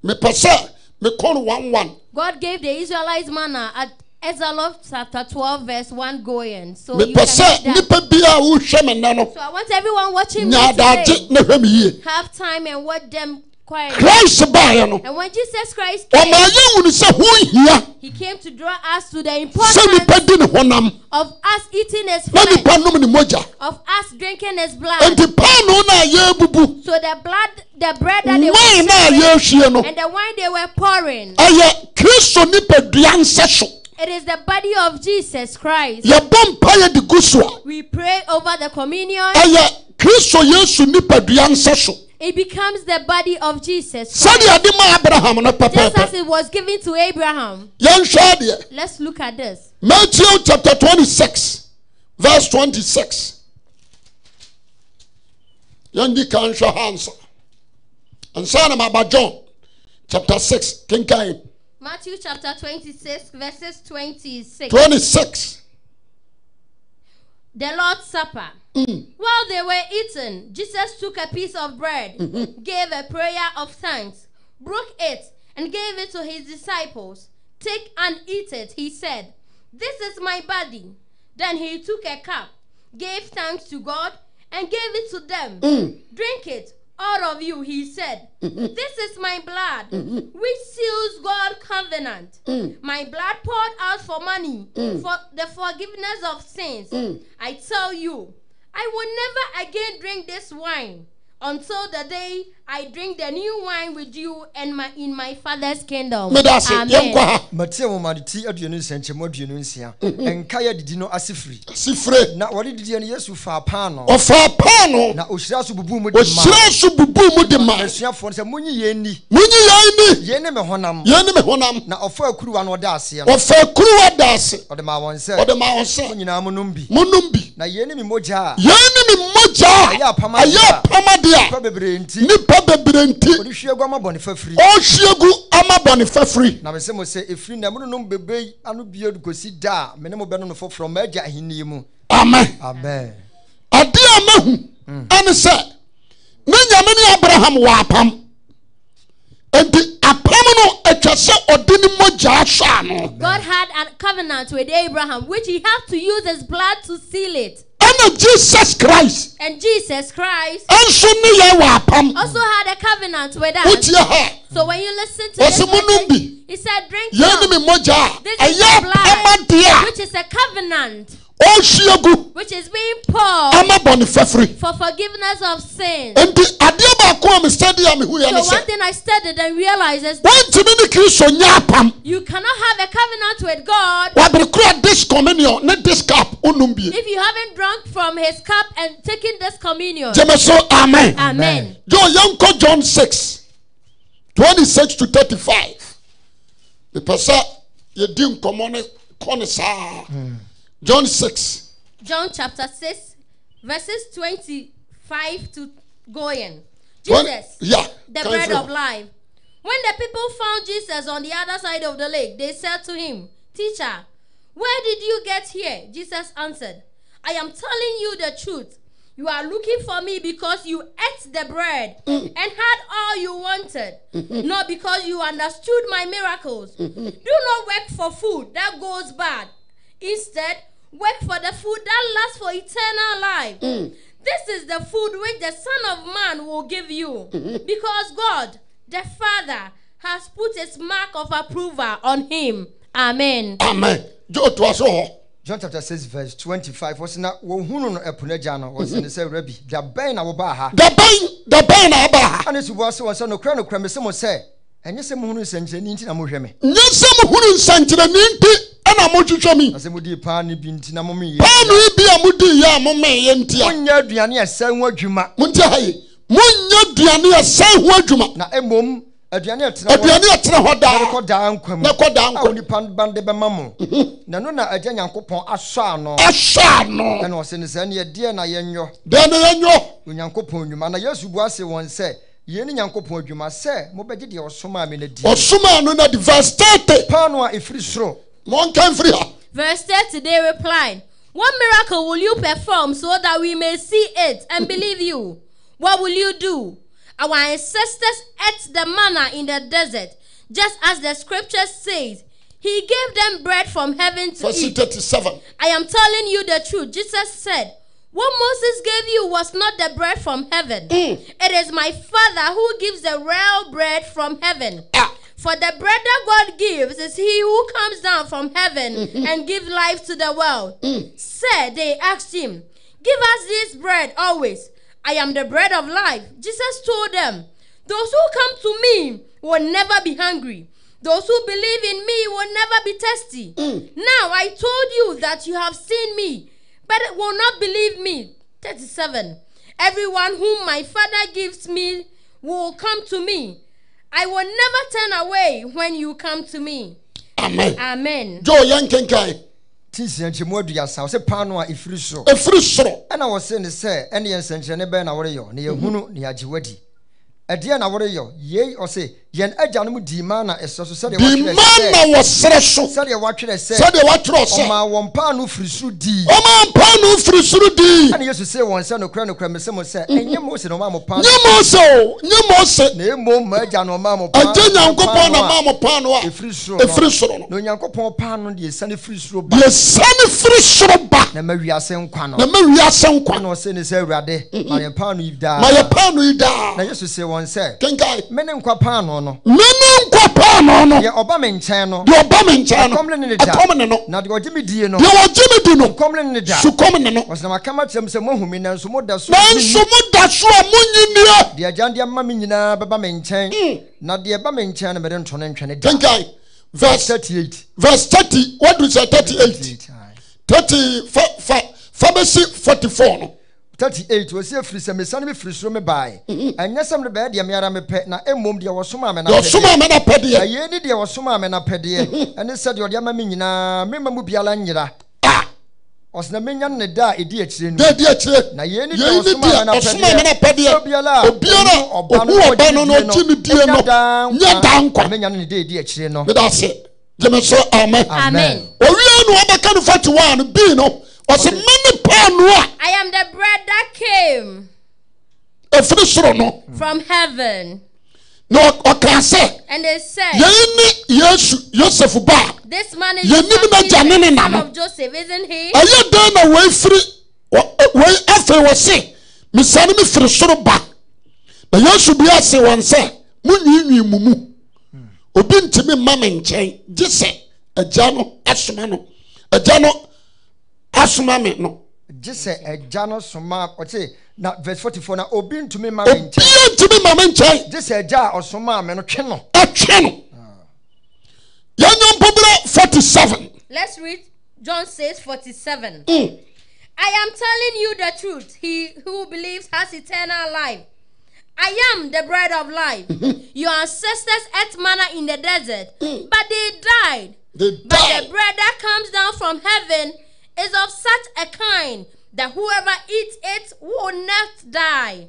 mepɛ sɛ mekɔ no one one God gave the Israelites manna at Exodus chapter 12, verse 1 going. So you can read that. nipa bi a wohwɛ me nnɛ no So I want everyone watching me today na hwɛ me yie have time and watch them. Christ baeɛ no. And when Jesus Christ ɔma came, yɛhunu sɛ ho hia he came to draw us to the sɛ importance nipa di ne honam. of us eating his na flesh, nipa nom ne mogya. of us drinking his blood. enti paano no a yɛrebubu So the blood, the bread that they wine were no a sharing no. and the wine they were pouring, ɛyɛ kristo nipadua nsɛ so. It is the body of Jesus Christ. yɛbɔ mpa yɛ de gu so a. We pray over the communion. ɛyɛ kristo yesu nipadua nsɛ so It becomes the body of Jesus Christ. sɛdeɛ de ma abraham no Just as it was given to Abraham. Let's look at this. matthew chapter 26 verse 26 yɛndi ka nhwɛ ha nsa nsa na maba john chapter 6 kenkan Matthew chapter 26, verses 26. 26 The Lord's Supper. Mm. While they were eating, Jesus took a piece of bread, mm-hmm. gave a prayer of thanks, broke it, and gave it to his disciples. Take and eat it, he said. This is my body. Then he took a cup, gave thanks to God, and gave it to them. Mm. Drink it, all of you, he said. This is my blood, which seals God's covenant. My blood poured out for money, for the forgiveness of sins. I tell you, I will never again drink this wine until the day I drink the new wine with you and my in my father's kingdom. meda ase yɛnkɔ ha. Matie wɔ madeti aduonu nsia nkyɛmu aduonu nsia. Ɛnka yɛ didi no ase firi. Sifire na wɔde didiɛ no yesu faa paano ɔfaa paano na ohyira so bubu mu de ɔhyira so bubu mu de ma. Asuafoɔ no sɛ monyi yɛn ni. Monyi yɛn ni. Yɛn ne me honam. Yɛn ne me honam. Na ɔfa akuruwa no ɔda aseɛ no. Ɔfaa kuruwa da ase. Ɔde ma wɔn sɛ ɔde ma wɔn mo sɛ nyinaa mo nom bi. monom bi. Na yɛn ne me mogya a. Yɛn ne me mogya Ɛyɛ a. Apam ɛyɛ adeɛ a- apamadeɛ nipa a bebree nti. Nipa bebree nti ɔde hwie gu ama bɔnefa firi ɔhyia gu ama bɔne fafiri na mesɛ mo sɛ ɛfiri na mononom bebe ano bio de kɔsi da a me ne mo bɛno no foforɔ maagya ahenni mu. Amen. Amen. Ade a mahu ɛne sɛ ne nyame ne abraham wɔ apam. Enti apam no atwa sɛ ɔde ne mogya ahyɛ ano. God had a covenant with Abraham, which he had to use his blood to seal it. Ɛna jesus christ. And Jesus Christ ɛnso ne yɛ wɔ apam also had a covenant with us. wotie ha So when you listen to this message, he said, drink yɛn ne some. me mogya a This is the blood, apamadeɛ which is a covenant, a ɔhyia gu which is being poured ama bɔne fafiri for forgiveness of sins. enti adeɛ baako a mesɛde a mehu yɛ So one thing I studied and realized is that wontumi ne kristo nyɛ apam. you cannot have a covenant with God wabere kora dis communion ne dis cap if you haven't drunk from his cup and taken this communion. gyeme amen. Amen. jo yɛnkɔ john 6 26 to 35 mepɛ sɛ yɛdi nkɔmmɔ ne kɔ ne saa john 6 John chapter 6, verses 25 to going. Jesus, yeah the bread of life. When the people found Jesus on the other side of the lake, they said to him, Teacher, Where did you get here? Jesus answered, I am telling you the truth. You are looking for me because you ate the bread mm-hmm. and had all you wanted, mm-hmm. not because you understood my miracles. Mm-hmm. Do not work for food that goes bad. Instead, work for the food that lasts for eternal life. Mm. This is the food which the Son of Man will give you, because God, the Father, has put his mark of approval on him. Amen. Amen. John chapter 6, verse 25. What's na wohunu no epuna gya no. What's ne say Rabbi, da bɛn na wo ba ha? Da bɛn, da bɛn no kra no kra me se ɛnyɛ sɛ mo hunu nsɛnkyerɛnni nti na mo hwɛ mi. nyɛ sɛ mohunu nsɛnkyerɛnne nti ɛna mohwehwɛ mi. Na sɛ mo di paa ne bi nti na mo mi yie. paano bi a modi yɛ a momɛɛyɛ nti a monyɛ aduane a ɛsɛ ho adwuma. monti ha yi monyɛ aduane ɛsɛn ho adwuma na emom aduane ɛtena hɔ daa na ɛkɔ daa nkwa mu. Na ɛkɔ daa nkwa mu. a onipa ba de bɛma mo. Na no na agya nyankopɔn asɔ ano. Ɛhyɛ ano. Ɛna ɔsɛ ne sɛ neɛ deɛ na yɛnyɔ. Deɛ ne yɛnyɔ. Onyankopɔn nnwuma. Na yesu bu ase wɔn sɛ yei ne nyankopɔn adwuma sɛ mobɛgye deɛ ɔsomaa me no di ɔsoma no na de verse 30 paano a ɛfiri soro monka mfiri ha Verse 30 they replied, What miracle will you perform so that we may see it and believe you? What will you do? Our ancestors ate the manna in the desert, just as the scripture says. He gave them bread from heaven to verse eat. 37 I am telling you the truth. Jesus said, What Moses gave you was not the bread from heaven. Mm. It is my Father who gives the real bread from heaven. Ah. For the bread that God gives is he who comes down from heaven mm-hmm. and gives life to the world. Mm. Sir, they asked him, Give us this bread always. I am the bread of life. Jesus told them, Those who come to me will never be hungry. Those who believe in me will never be thirsty. Mm. Now I told you that you have seen me, but will not believe me. 37. Everyone whom my Father gives me will come to me. I will never turn away when you come to me. amen Amen. jo yɛ nkenkan ti nsɛnkyerɛmu aduasa ɔsɛ paano a ɛfiri soro ɛfiri soro ɛna wɔse ne sɛ ɛne yɛ nsɛnkyerɛnne bɛn na woreyɔ na yɛhunu na yɛagye wadi ɛdeɛ na woreyɔ yei ɔse yɛn agyanom dii maa na ɛsɛ so sɛdeɛ di ma na sɛ wɔserɛ so. sɛdeɛ wɔatwerɛ sɛ sɛdeɛ wɔatwerɛ sɛ ɔmaa wɔn paano firi soro dii. Ɔma mpa no mfiri soro dii. Ɛne yesu see wɔn sɛ nokora nokora me sɛ mo sɛ ɛnyɛ mose na ɔmaa mo paano nyɛ mose o nyɛ mose. Na mmom ma agya na ɔmaa mo agye nyankopɔn na ma paano mo paa no a a ɛfiri soro ɛfiri soro no. Na onyankopɔn paano deɛ ɛsiane firi soro ba. Deɛ sane firi soro ba. Na ma wiase nkwa no. Na ma wiase nkwa. Ɛna ɔse ne sɛ awurade ma yɛn paano yi daa. Ma yɛ paa no yi daa. Na yesu see wɔn sɛ kenkae me ne nkwa paano no no. mímí nkɔ paano no. deɛ ɔba mi nkyɛn no. deɛ ɔba mi nkyɛn no. ɛkɔm ne ne da ɛkɔm ne no. na deɛ ɔgye mi die no. deɛ ɔgye mi di no. sukɔm ne ne da. sukɔm ne no. ɔsɛn akama kyerɛ mi sɛ mo ahumi nanso mo da so. nanso mo da so a mo nyinie. deɛ agya deɛ mma mi nyinaa bɛba mi hmm. nkyɛn. na deɛ ba mi nkyɛn no mi de ntɔn ne ntwɛn da. denkai verse thirty eight. verse thirty what do you say thirty eight thirty fa fa fa bɛ si forty four no thirty eight wɔsi efiri sɛ mesa ne mi firi soro mi baae. ɛnyɛ sɛm de bɛyɛ deɛ mi ara mi pɛ na emom deɛ wɔsoma mi na pɛ deɛ. wɔsoma mi na pɛ deɛ. ɛyɛ ni deɛ wɔsoma mi na pɛ deɛ ɛne sɛ deɛ ɔde ama mi nyinaa mi ma mu biara nyira. Ah! ɔsena menya ne da a ɛdi akyire no. da ɛdi akyire. na yɛn ni deɛ ɔsoma mi na pɛ deɛ. obiara obiara ɔba no na ɔgye mi die no nyɛ dan kwa. menya ne da ɛdi akyire no. mi da ase jɛmɛ sɛ amen. amen. owie nu ɔbɛka no forty one bii no. Ɔsɛ mene paa no a. I am the bread that came ɛfiri soro no. from heaven. na ɔ- ɔkaa sɛ And they said, yei ne yesu yosef ba. A This man is Yɛnim the na gya ne ne na no. of Joseph, isn't he? ɛyɛ dɛn na wei firi wɔ- ɛ- wei afei wɔ se mesane me firi soro ba. Na yesu bia se wɔn sɛ monwiinwii mu mu. Obi ntumi mma me nkyɛn. Gye sɛ agya no asoma no. Agya no asoma me no gye sɛ eh, agya no soma ɔte na verse 44 na obi ntumi ma me nkyɛn obia ntumi ma me nkyɛn gye sɛ agya eh, a ɔsomaa me no twe no eh, ɛtwe no yɛnyɛ mpɔberɛ 47 Let's read John 6 47. Mm. I am telling you the truth. He who believes has eternal life. I am the bread of life. Mm-hmm. Your ancestors ate manna in the desert, mm. but they died. they died. But the bread that comes down from heaven is of such a kind that whoever eats it will not die.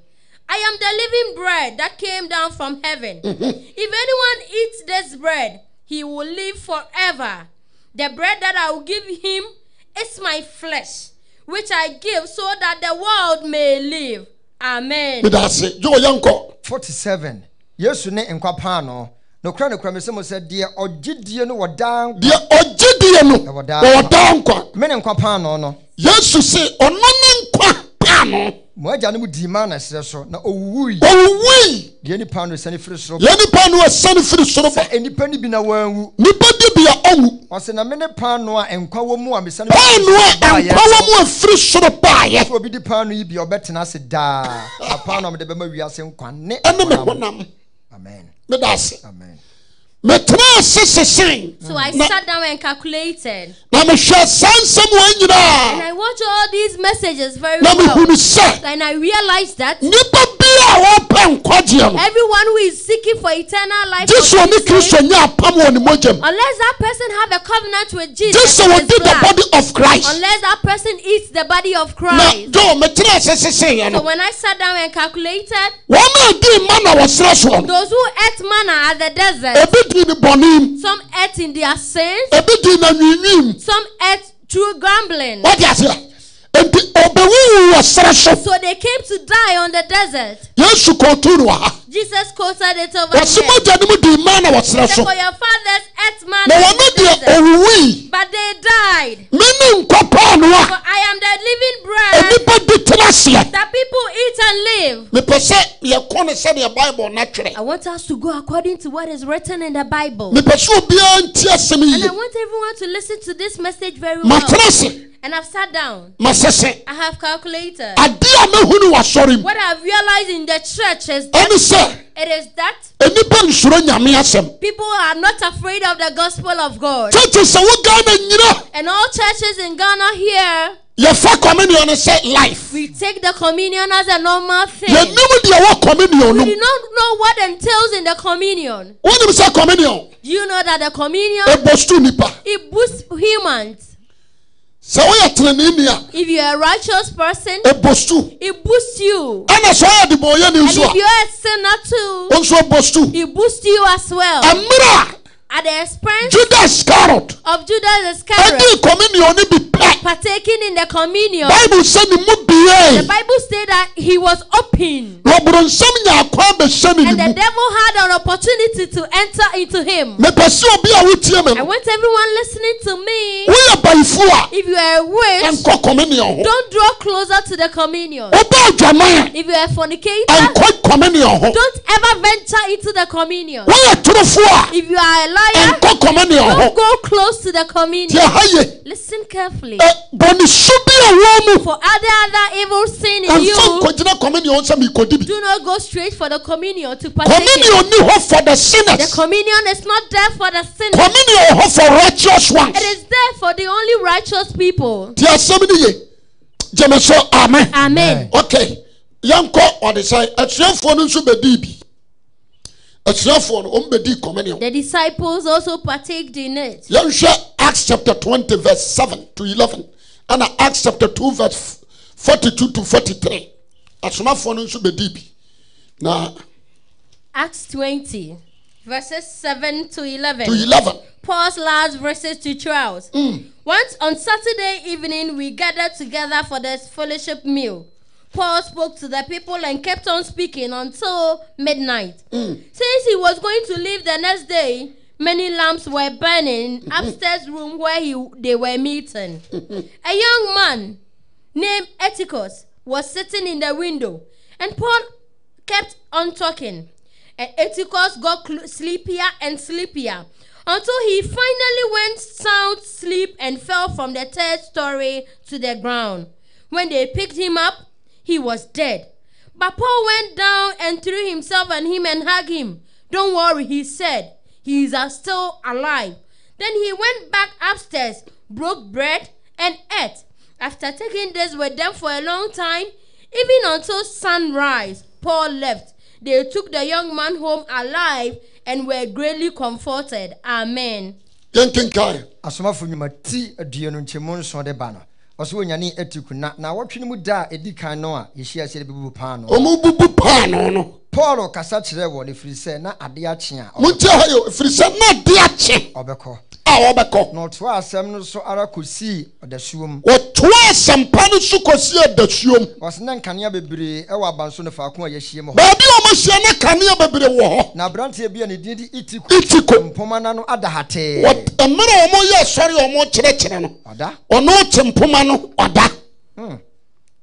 I am the living bread that came down from heaven. if anyone eats this bread, he will live forever. The bread that I will give him is my flesh, which I give so that the world may live. Amen. meda ase gye ɔyɛ nkɔ 47 yesu ne nkwa paano nokora nokora me sɛ mo sɛ deɛ ɔgye die no wɔ daa nkwa deɛ ɔgye deɛ no Ɛwɔ daa nkwa me ne nkwa paano no yesu se ɔno ne nkwa paano mo agya no mu dii ma na serɛ so na ɔwuwui ɔwuwui deɛ nipa no sane firi soro. Yɛ nipa no asiane firi soro ba sɛ nnipa no bi na wɔanwu. Nipa di bi a ɔwu ɔsɛ na me ne paano a nkwa wɔ mu a mesane paano a nkwa wɔ mu afiri soro baayɛ. Sɛ obi di paano yi bi a ɔbɛtena ase daa. Na paano a mede bɛma wiase nkwa. Ne ɛne me honam. honam me dá assim. Amém. Metena ase sesen So I na sat down and calculated. na mehwɛ saa nsɛm wɔ And I watched all these messages very na well. mehunu sɛ And I realized that nipa bi a wɔpɛ nkwagyeɛ no everyone who is seeking for eternal life gye sɛ ɔne must be kristo nyɛ apam wɔ ne mogyam unless that person have a covenant with Jesus. in wɔdi the body of christ Unless that person eats the body of na Christ. jo metena ase seseeɛ So no when I sat down and calculated, wɔn a di mma na wɔserɛ soɔ those who ate manna at the desert, ebi di ne some ate in their sins, ebi di na nwinwim some ate through grumbling. wɔde aseɛ nti ɔbɛwuwu wɔ serɛ so So they came to die on the desert. yesu kɔɔtu no wɔ ha Jesus quoted it over wɔse there. mogya no mu di mma na wɔserɛ so For your fathers ate manna na in wɔne the deɛ ɔwuwui but they died. me ne nkwa paa no For I am the living bread nnipa di tena aseɛ that people eat and live. mepɛ sɛ yɛkɔ ne sɛdeɛ bible I want us to go according to what is written in the Bible. mepɛ sɛ obiara nti asɛm And yie I want everyone to listen to this message very well. matena And I've sat down. masese I have calculated. ade a mahunu wɔ asɔre mu What I've realized in the church is ɛne that sɛ it is that nnipa nsuro nyame asɛm people are not afraid of the gospel of God. sɛ ghana nyina And all churches in Ghana here, yɛfa communion sɛ life we take the communion as a normal thing. yɛnim deɛ wɔ communion We do not know what entails in the communion. sɛ communion Do you know that the communion nipa it boosts humans? Sɛ woyɛ teneneeni a If you're a righteous person, ɛbɔstu it boosts you. ɛna sɛ ɔyɛ adebɔnyɛne And nso if a you're a sinner too, wo nso bɔstu it boosts you as well. At the expense judas iscariot of Judas Iscariot. Ɛdii communion no bi pɛ partaking in the communion, bible ne mu the Bible said that he was open. Na ɔborɔnsɛm nya akwan bɛhyɛ ne and the devil had an opportunity to enter into him. mepɛ obi a wotie me I want everyone listening to me. woyɛ bayifo a If you are a witch, ɛnkɔ communion ho. don't draw closer to the communion. If you are a fornicator, a ɛnkɔ communion don't ever venture into the communion. woyɛ torofo a If you are a liar, ɛnkɔ communion ho don't go close to the communion. deɛ ha ye Listen carefully. ɛ bɔnesu bi a wɔ mu For other other evil sin in ɛmfa you, nkɔgyina communion sɛ mekɔdi bi do not go straight for the communion to partake. communion ni hɔ for the The sinners communion is not there for the sinners. communion wɔ hɔ for righteous ones It is there for the only righteous people. nti asɛm no ye gyeme so amen Amen. ok yɛnkɔ ɔde sɛ asuafoɔ no nso bɛdii bi asuafoɔ no ɔm bɛdii communion The disciples also partaked in it. yɛnhwɛ acts chapter 20 verse 7 to 11 and acts chapter 2 verse 42 to 43 asomafoɔ no nso bɛdii bi na Acts 20, verses 7 to 11. to 11 Paul's last verses to Troas. Mm. Once on Saturday evening, we gathered together for the fellowship meal. Paul spoke to the people and kept on speaking until midnight. Mm. Since he was going to leave the next day, many lamps were burning mm-hmm. upstairs room where he, they were meeting. Mm-hmm. A young man named Eutychus was sitting in the window, and Paul kept on talking. And Eutychus got cl- sleepier and sleepier until he finally went sound sleep and fell from the third story to the ground. When they picked him up, he was dead. But Paul went down and threw himself on him and hugged him. Don't worry, he said. He is still alive. Then he went back upstairs, broke bread, and ate. After taking this with them for a long time, even until sunrise, Paul left. They took the young man home alive and were greatly comforted. Amen. ɔsɛ onyane atiku. Na na wɔtwe no mu da a ɛdi kan no a yɛhyia sɛ de bɛbubu paano ɔmo bubu paano no paul kasa kyerɛ wɔ no ɛfiri sɛ na ade akye a montie ha yɛ ɛfiri sɛ na ade akye ɔbɛkɔ. a wɔbɛkɔ na ɔtoa asɛm no so ara kɔsii ɔdasuo mu wɔtoa asɛmpa no so kɔsi adasuom ɔse na nkanea bebree ɛwɔ abanso no faako a yɛahyia mu hɔ. Baabi a ɔmahyia ne kanea bebree wɔ hɔ. Na aberanteɛ bi a ne din de itiko Itiko. mpoma no ada hatee Wɔ- mmerɛ a ɔmoyɛ sɔre a ɔmokyerɛkyerɛ no ɔda? ɔno te mpoma no ɔda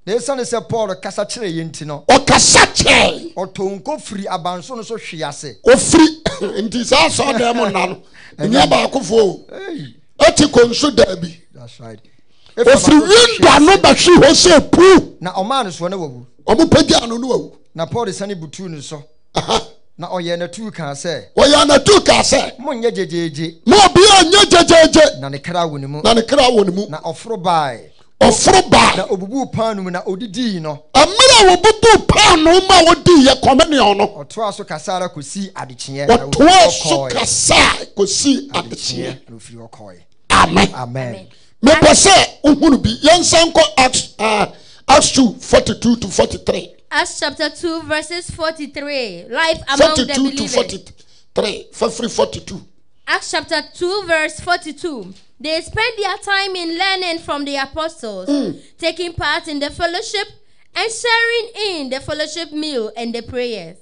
na ɛsiane sɛ paul kasa kyerɛ yɛ nti no ɔkasa kyɛe ɔtɔ nko firi abanso no so hwe ase. Ɔfiri nti saa sɔɔdan mu nna no ɛnyɛ baakofoɔ o. Ɛte kɔnso daabi. That's right. ɔfiri windo ano bɛhwe hɔ sɛ puu na ɔmaa no soɔ na wawu. Ɔmo pagyaa no wawu. Na paul sane butuu no so. Na ɔyɛ n'atuu kaa sɛ wɔyɛ anatu kaa sɛ monyɛ gyegyeegye ma obia nyɛ gyegyegye na ne kra wɔ ne mu. Na ne kra wɔ ne mu. Na ɔforo bae. Ɔforo na baa ɔbubuu pan no mu na ɔdidii no. Mmerɛ a wɔbubu paano ma wɔdii yɛ kɔmɛneɔ no. Ɔtoa so kasa ara kɔsii adekyeɛ. Na wɔtoa ofiri so hɔ kɔɔeɛ. kasa a kɔsii adekyeɛ. na ofiri hɔ kɔɔeɛ. Amen. Amen. Mepɛ sɛ wohunu bi. Yɛnsan kɔ acts ah, acts 2 42 to 43 Acts chapter 2, verses 43. Life among the 42 to believers. 43 fafiri 42 Acts chapter 2, verse 42. They spent their time in learning from the apostles, mm. taking part in the fellowship, and sharing in the fellowship meal and the prayers.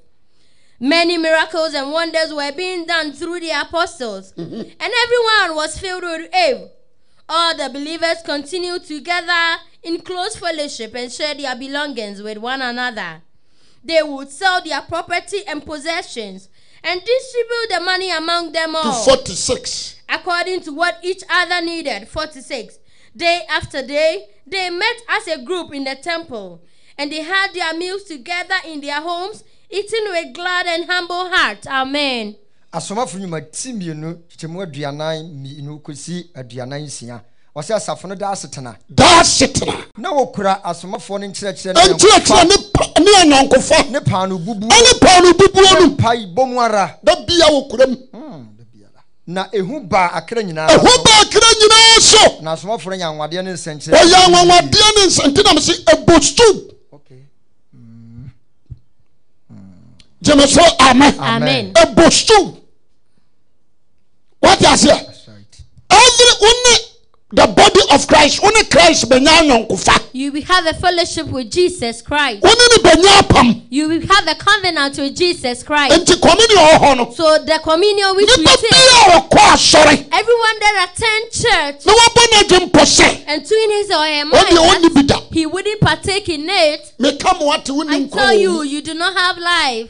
Many miracles and wonders were being done through the apostles, mm-hmm. and everyone was filled with awe. All the believers continued together in close fellowship and shared their belongings with one another. They would sell their property and possessions and distribute the money among them to all 46 according to what each other needed. 46. Day after day, they met as a group in the temple, and they had their meals together in their homes, eating with glad and humble hearts. Amen. asomafo nnwuma ti mmienu kyɛmu aduanan mmienu kɔsi aduanan nsia ɔsɛ asafo no da asetena daa setena. Na wɔkura asomafoɔ no nkyerɛkyerɛ ne ɛnkyerɛkyerɛ ne pa- ne anyɔnkofa ne paano bubuo ɛne paano bubuo no mpae bɔ mu ara. Da bia wɔ kuram hmm, na ehu baa akra nyinaa ɛho baakra nyinaa so. Na asomafoɔ no nya anwadeɛ ne nsɛnkyerɛ. Ɔyɛ anwanwadeɛ ne nsɛnti nam se ɛbostu hmm. gyeme so amen. Amen. ɛbostu wate aseɛ. Every wone the body of christ Only christ bɛnya anyɔnkofa You will have a fellowship with Jesus Christ. wone ne bɛnya apam You will have a covenant with Jesus Christ. enti kɔmene ɔwɔ no So the communion which nipa take, bia a ɔkɔ everyone that attend church na wabɔ no agye mpɔ sɛ and tune his or her mind ɔnni bi da that. he wouldn't partake in it, meka mo wate I tell you, you do not have life.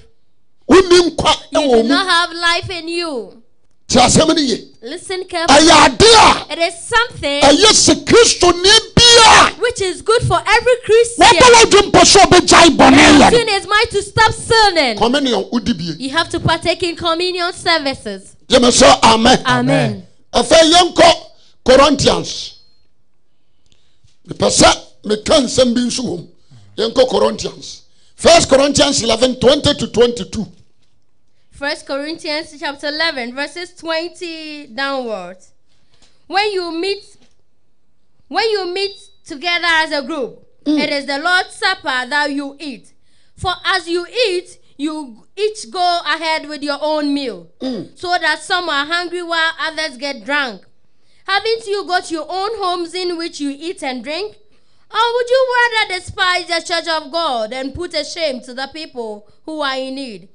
You do not have life in you. Ti asɛm no ye. Listen carefully. ɛyɛ ade a It is something ɛyɛ sɛ kristoni bia which is good for every wabɔ Christian. w'adwe mpɔ sɛ ɔbɛgyae bɔne yɛ Tune his mind to stop sinning. kɔmene wodi bie You have to partake in communion services. gyeme sɛ amen. Amen. afei yɛnkɔ corinthians. Mepɛ sɛ meka nsɛm bi nso wɔ m corinthians. First corinthians 11 20 to 22 First Corinthians chapter 11 verses 20 downwards. When you meet when you meet together as a group, mm. it is the Lord's supper that you eat. For as you eat, you each go ahead with your own meal, mm. so that some are hungry while others get drunk. Haven't you got your own homes in which you eat and drink? Or would you rather despise the church of God and put a shame to the people who are in need?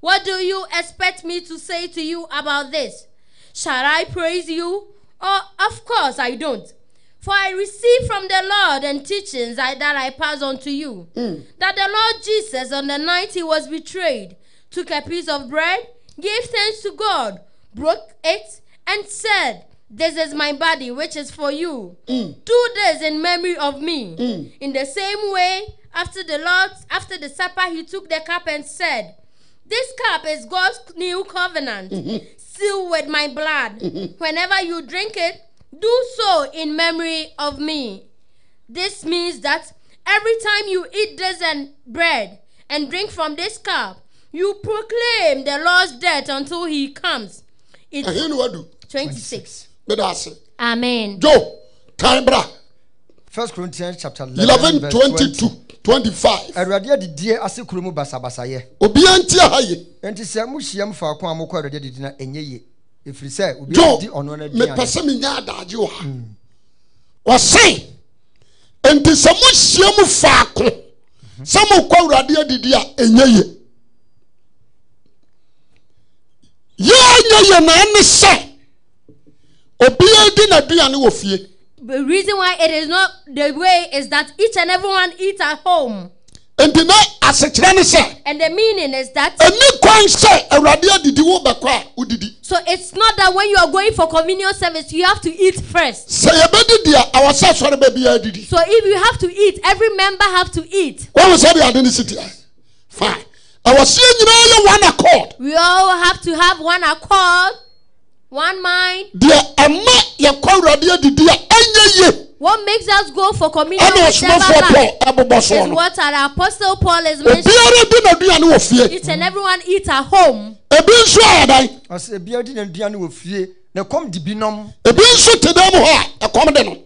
What do you expect me to say to you about this? Shall I praise you? Oh, of course I don't. For I receive from the Lord and teachings I, that I pass on to you. Mm. That the Lord Jesus, on the night he was betrayed, took a piece of bread, gave thanks to God, broke it, and said, This is my body, which is for you. Mm. Do this in memory of me. Mm. In the same way, after the Lord, after the supper, he took the cup and said, This cup is God's new covenant, sealed with my blood. Whenever you drink it, do so in memory of me. This means that every time you eat this and bread and drink from this cup, you proclaim the Lord's death until he comes. It's ɛhe ne wadu 26. Amen. jo kan bra First Corinthians chapter 11 11, verse 22 20. 25 Awurade adidie ase kuro mu basabasayɛ. Obiara nti aha ye. Enti sɛ mohyia m faako a mokɔ awurade adidi no ɛnyɛ ye. Ɛfiri sɛ obi jo di ɔno no mepɛ aduane. sɛ menya adagye wɔ ha. Ɔse enti sɛ mohyia mu faako sɛ mokɔ awurade adidi a ɛnyɛ ye. Yɛanyɛ yɛ naa ne sɛ obiara di n'aduane wɔ fie The reason why it is not the way is that each and everyone eats at home. enti na asekyerɛ ne sɛ And the meaning is that ɛni kwan sɛ awurade adidi wo bɛkɔ a wodidi so it's not that when you are going for communion service you have to eat first. sɛ yɛbɛdidi a awɔ sɛ sɔre baabi adidi So if you have to eat, every member have to eat. wɔn sɛ de ade ne si tia fine ɛwɔ sɛ yɛn nyinaa yɛ one accord We all have to have one accord, one mind. deɛ ɛma yɛkɔ awurade adidi a ɛnyɛ yie. What makes us go for communion ɛna with paul ɛbobɔ soɔ is what our apostle Paul is mentioning. obiara di n'aduane wɔ fie. Each and everyone eat at home. ebi nso ayɛ ɔsɛ ebia di n'aduane wɔ fie. Na kɔm di binom. Ebi nso te dan mu hɔ a ɛkɔm de no.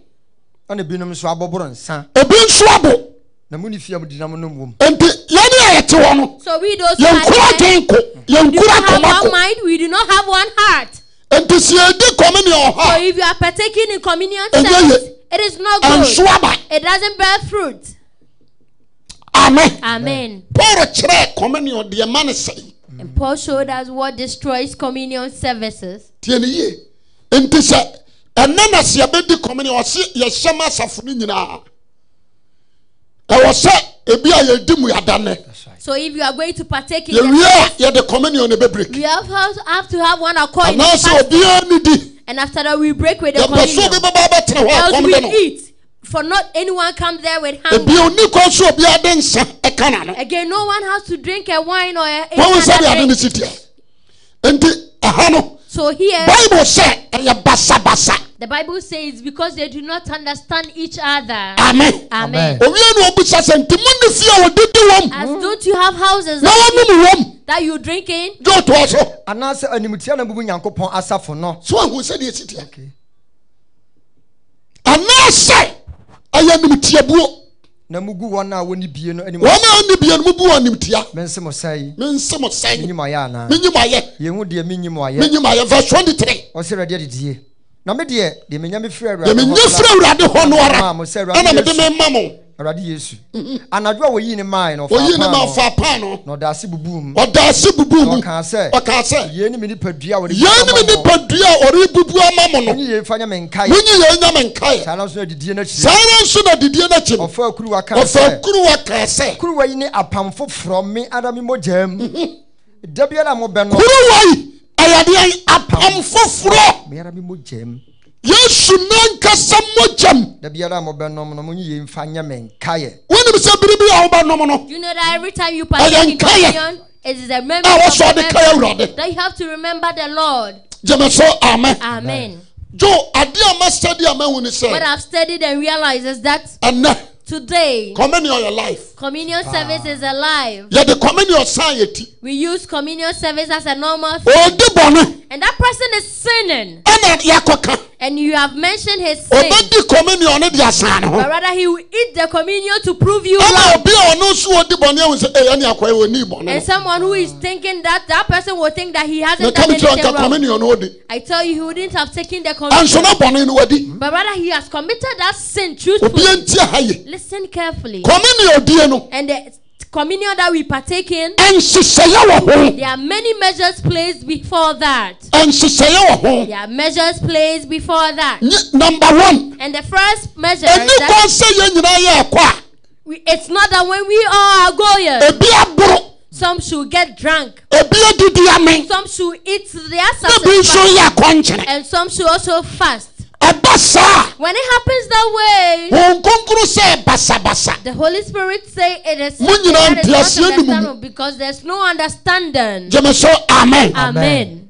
Ɛna binom nso abɔboro nsa. Ebi nso abo. Na mu ni fie a mu di nam nom wom nti yɛne a yɛte hɔ no So we those who yɛnkura are there, dwen ko we do not have one mind, we do not have one heart. Nti sɛ yɛdi communion So if you are partaking in communion service, it is not good. It doesn't bear fruit. amen Amen. paul kyerɛ communion deɛ ma ne sɛe And Paul showed us what destroys communion services. tie ne yie nti sɛ ɛnɛ na sɛ yɛbɛdi communion ɔse yɛhyɛ ma asafo no nyinaa ɛwɔ sɛ ebi a yɛdi mu yɛadanɛ So if you are going to partake in the yɛwie a yɛde communion we have, have, have to have one accord. in the anaasɛ fast. obiara ne di And after that, we break with the yɛpɛ so obi communion. bɛba bɛtena hɔ a Else we eat. For not anyone come there with hunger. onni kwan so obiara de nsa ɛka na no Again, no one has to drink a wine or a, any wɔn sɛ de other ade ne drink. si tia nti ɛha no So here, bible sɛ ɛyɛ basabasa the Bible says because they do not understand each other. amen. Amen. owie na obusa sɛ nti mo ne fie a wɔdidi wɔm As don't you have houses na that wɔnom you, wɔm that you drink in? gye ɔtoa so. Anaasɛ animtia na bubu nyankopɔn asafo no. So ahu sɛdeɛ si tia anaasɛ ɛyɛ nimtiabuo na mugu wɔn a wɔn ni bie no anim. wɔn a wɔn ni bie no mugu wɔn anim tia. mi nse mo sɛyi. mi nse mo sɛyi. mi nyi mo ayɛ ana. mi nyi mo ayɛ. yɛn deɛ mi nyi ayɛ. mi nyi ayɛ verse twenty three. ɔsɛ ɛdeɛ didie na mi deɛ deɛ mi nya mi fira awurade hɔ deɛ mi nya fira awurade hɔ no ɛna mi de mi ma mo awurade yesu. Anadwo a wɔyii ne mae no oyi ne ma fa paa no na ɔda ase bubuu mu. ɔda ase bubu mu. Ɔkaa sɛ ɔkaa sɛ yei ne me nipadua a wɔde yɛn ne me nipadua a ɔrebubu ama mo no. Monye yei fa nyɛ me nkae monyi yɛn nya me nkaeɛ saa na nso na adidie no akyiri saa ara nso na didie no akyi no ɔfaa kuruwa kaa ɔfa sɛ kuruwa kaa sɛ kuruwa yi ne apam foforɔ me ara me mogyaa mu da biara a mobɛ no kuruwa yi ɛyɛdeɛ apam foforɔ. Me ara me mogyaa mu yesu nankasa mogyam. Da biara a mobɛnom no monye yei mfa nyɛ me nkaeɛ. Wonim sɛ bere bi a wobɛnom no You know that every time you partake in communion, it is a memory ah, a of wɔsɔ the de kae memory awurade. That you have to remember the Lord. gyeme so amen. Amen. jo ade a masɛde a mahu ne What sɛ I've studied and realized is that ɛnɛ today, communion yɛ life communion ah. service is alive. yɛde communion san yɛ ti We use communion service as a normal thing. ɔdi bɔne And that person is sinning. ɛna yɛakɔka And you have mentioned his sin. ɔbɛdi communion no de asan ne ho But rather, he will eat the communion to prove you wrong. obi a ɔno nso wɔdi bɔne ahu sɛ ɛyɛ ne akɔyɛ wɔni bɔne And someone who is thinking that that person will think that he hasn't ka done me kyerɛ anything nka wrong. communion no ɔdi I tell you, he wouldn't have taken the anso communion. na bɔne no wadi But rather, he has committed that sin truthfully. Nti ha yi Listen carefully. communion die no. And the communion that we partake in, ɛnhyehyɛeɛ wɔ ho there are many measures placed before that. wɔ ho There are measures placed before that. Nye- number one. And the first measure ɛni kwan that sɛ yɛn nyinaa yɛ ɛkɔ a we, it's not that when we all are going, ebi some should get drunk, ebi adidi ame some should eat their na bi nso sacrifice, yɛ akɔnkyene and some should also fast. Ɛba saa When it happens that way, sɛ basabasa the Holy Spirit say it is nyinaa that is nte not aseɛ ni mu. because there's no understanding. amen Amen.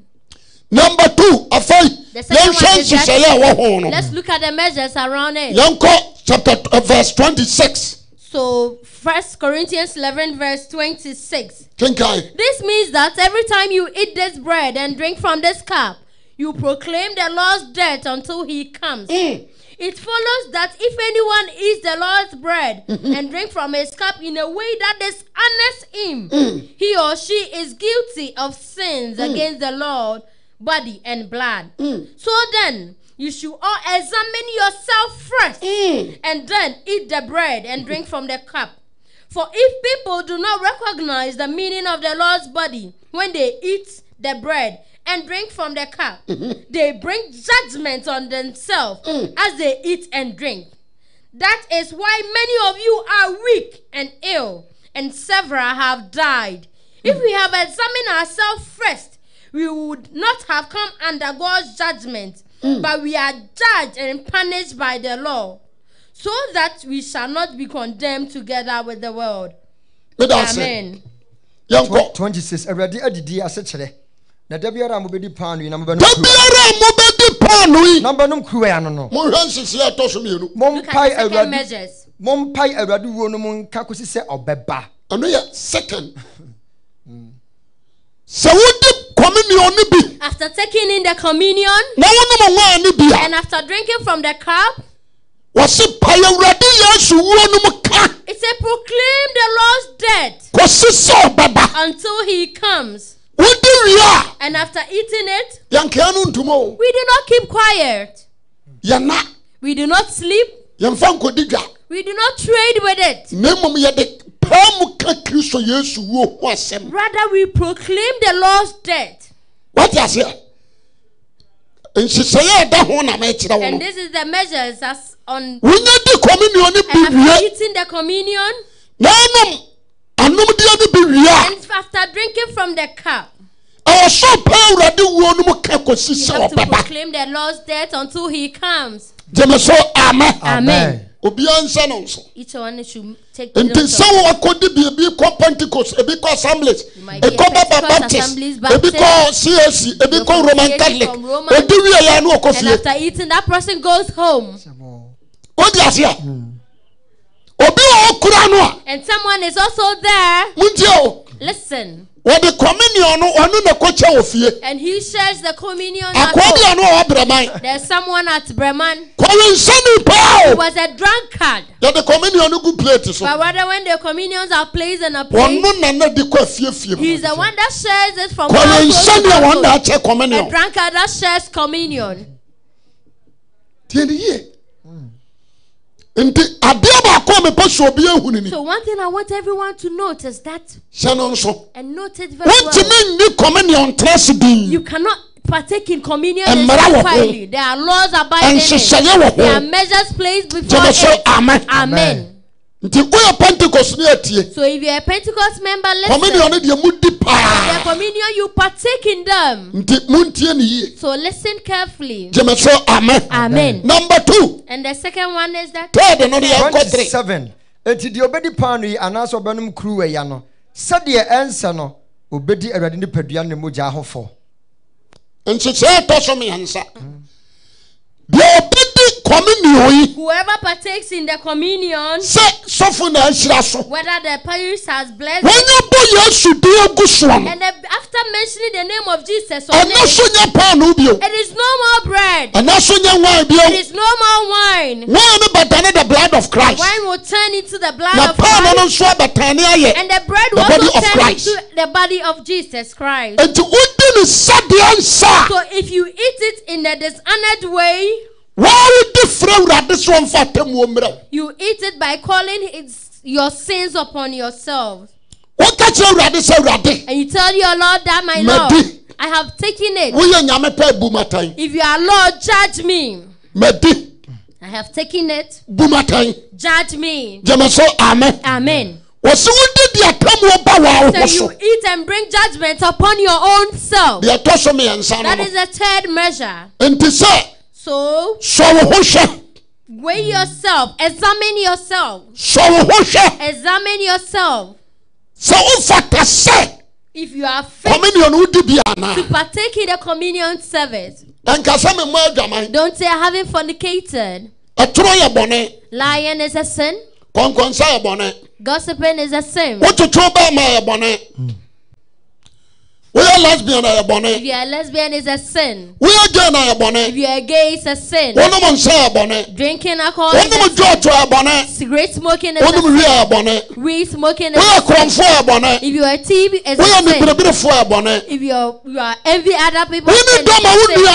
number two afei The second one is that- nhyehyɛeɛ a ɛwɔ ho no Let's look at the measures around it. yɛnkɔ chapter uh, verse twenty six So, First Corinthians 11, verse 26. kenkae This means that every time you eat this bread and drink from this cup, you proclaim the Lord's death until he comes. Eh. It follows that if anyone eats the Lord's bread and drink from his cup in a way that dishonors him, mm. he or she is guilty of sins mm. against the Lord. body and blood. Mm. So then, you should all examine yourself first eh. and then eat the bread and drink from the cup. For if people do not recognize the meaning of the Lord's body when they eat the bread and drink from the cup, they bring judgment on themselves as they eat and drink. That is why many of you are weak and ill, and several have died. If we have examined ourselves first, we would not have come under God's judgment, but we are judged and punished by the law, so that we shall not be condemned together with the world. meda ase Amen. yɛnkɔ 26 awurade adidi asekyerɛ na da biara a mobɛdi paano yi na mobɛnom da kuruwa- biara a mobɛdi paano yi. Na mobɛnom kuruwa ya no no. Monhwɛ nhyehyɛeɛ ɛtɔ so mmienu Look at mompae the second awurade measures. mompae awurade wuo no mu nka kosi sɛ ɔbɛba. Ɛno yɛ second. Sɛ wodi communion no bi After taking in the communion na wonom waa no bi a and after drinking from the cup, wɔse pae awurade yesu wuo no mu ka. it said, Proclaim the Lord's death kɔsi sɛ ɔbɛba. until he comes. Wodi wie a And after eating it, yɛnkea no ntom o we do not keep quiet. We do not sleep. yɛmfa nkɔdi dwa We do not trade with it. na mmom yɛde paa mu ka kristo yesu wuo ho asɛm Rather, we proclaim the Lord's death. wate aseɛ nhyehyɛeɛ a ɛda ho na mekyerɛ wo And this is the measures as on wonya di communion no and after eating the communion na no bi wie and after drinking from the cup. ɛwɔ sɛ paa awurade wuo no mu ka kɔsi You sɛ have to ɔbɛba proclaim the Lord's death until he comes. gyeme so amen Amen. obiara nsa no nso Each one should take the nti note sɛ of- wɔakɔdi bi ebi kɔ pentecost ebi kɔ assemblies might be a ebi kɔ baba Pentecost baptist Assemblies, ebi kɔ cac ebi You're kɔ roman CAC, catholic Roman. odi wie yɛ ano ɔkɔ And fie after eating, that person goes home. odi aseɛ obi a ɔkura no a And someone is also there. o Listen. wɔde communion no ɔno na kɔkyɛ wɔ fie And he shares the communion. at akoa bi a no a ɔbrɛman There's someone at paa who o was a drunkard. yɛde communion no gu plate so But rather, when the communions are placed in a plate, ɔno na na de kɔ afiefie mu he's the one that shares it from household kɔrensɛne to a wɔn na household. akyɛ communion A drunkard that shares communion. tie ne yie nti adeɛ baako a mepɛ sɛ obi ahu ne ni So one thing I want everyone to note is that, hyɛ no nso and note it very well. wontumi nni communion tena se din You cannot partake in communion And and mmara wɔ ho. quietly. There are laws abiding And it. nhyehyɛeɛ wɔ ho. There are measures placed before it. amen Amen. Nti woyɛ pentecost ne atie So if you're a Pentecost member, communion listen. no deɛ mudi The paa communion you partake in them. nti montie ne yie So listen carefully. gyeme so amen Amen. number two And the second one is that third no de yɛnkɔ three 27 enti deɛ ɔbɛdi paano yi anaasɛ ɔbɛnom kuruwa ya no sɛdeɛ ɛnsɛ no ɔbɛdi awurade nipadua ne mogya ahofɔ nhyehyɛeɛ ɛtɔ so mmiɛnsa deɛ ɔbɛdi communion yi whoever partakes in the communion, sɛ sɔfo na ahyira so whether the priest has blessed wɔnyɛ bɔ yesu din agu soɔ no and after mentioning the name of Jesus on ɛna it, so nyɛ paano bio it is no more bread. ɛna so nyɛ wine bio It is no more wine. wine no bɛtane the blood of christ Wine will turn into the blood na of paano no Christ, nso abɛtane ayɛ and the bread will also turn Christ. into the body of Jesus Christ. enti wodi ne sɛdeɛ nsa So if you eat it in a dishonored way, a wɔawodi frɛ awurade so ɔmfa atammuo mmerɛ you eat it by calling its, your sins upon yourself. woka kyerɛ awurade sɛ awurade And you tell your Lord that, my Lord, I have taken it. woyɛ nyame pɛ bumatan If you are Lord, judge me. I have taken it. Judge me. so amen Amen. wɔse wodi deɛ atammuo ba wɔ wo So you eat and bring judgment upon your own self. That is ɛtɔ so mmiɛnsa no That no the third measure. So sɔ wo ho hwɛ weigh yourself, examine yourself, sɔ wo ho hwɛ examine yourself. sɛ If you are fit communion wodi bi anaa to partake in the communion service, ɛnka sɛ memmɔ adwaman don't say having fornicated. Lying is a sin. kɔnkɔnsa yɛ bɔne Gossiping is a sin. wototo bɛɛma yɛ bɔne woyɛ lesbian a yɛ If you are lesbian, it's a sin. woyɛ gay na yɛ If you are gay, it's a sin. wonom nsa yɛ bɔne Drinking alcohol is a sin. yɛ bɔne Cigarette smoking is a sin. wie yɛ bɔne Weed smoking is a sin. korɔmfoɔ yɛ bɔne If you are TV, it's a sin. nipereberefoɔ yɛ bɔne If you are, you are envy other people, wone sin, dɔm a it's a sin. wodua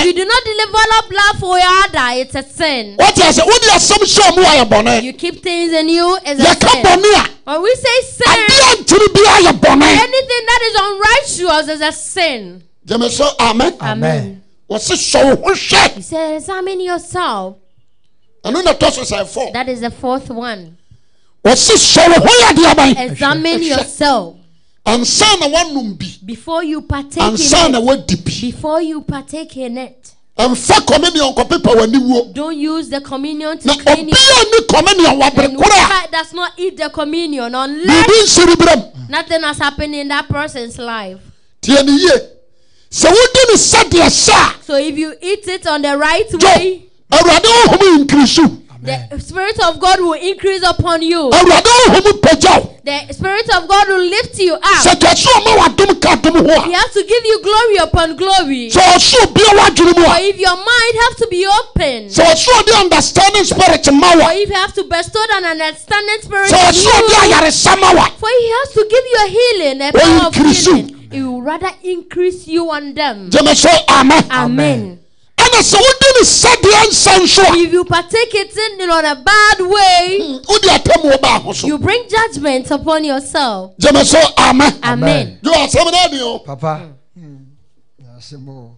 If you do not develop love for your other, it's a sin. wode asɛm hyɛ mu ayɛ bɔne You keep things in you, a sin. a When we say sin, adeɛ ntiri biara yɛ bɔne anything that is unrighteous is a sin. gyeme so amen Amen. wɔse sɔ wo ho hwɛ You say, examine yourself. ɛno na ɛtɔ so sɛ ɛfɔ That is the fourth one. wɔse sɔ wo ho yɛ adeɛ ban Examine yourself ansa na woanom bi before you partake ansa na in it. bi Before you partake in it. Ɛmfa communion nkɔpepa w'aniwuo Don't use the communion to na clean it. obia ni communion wabere And koro a whoever does not eat the communion unless biribi nsiri berɛm nothing has happened in that person's life. tie ne yie sɛ wodi ne sɛdeɛ hyɛ So if you eat it on the right a way, jo awurade honhom nkirisiw the Spirit of God will increase upon you. awurade honhom pagyaw The Spirit of God will lift you up. twɛ so ɔma w'adom ka adom ho He has to give you glory upon glory. sɛ ɔso obia w'adwene mu Or a if your mind has to be open. sɛ ɔso understanding spirit Or if you have to bestow an understanding spirit sɛ on you. ayaresa ma wa For he has to give you a healing, a power of healing. He will rather increase you on them. amen Amen. Ɛna sɛ wodi ne sɛdeɛ nsa nso If you partake it in on a bad way, hmm, wode atamuo baa ho so. you bring judgment upon yourself. gyeme so amen. Amen. jo asɛm no ade o. Papa. Hmm. Hmm. Asɛm o.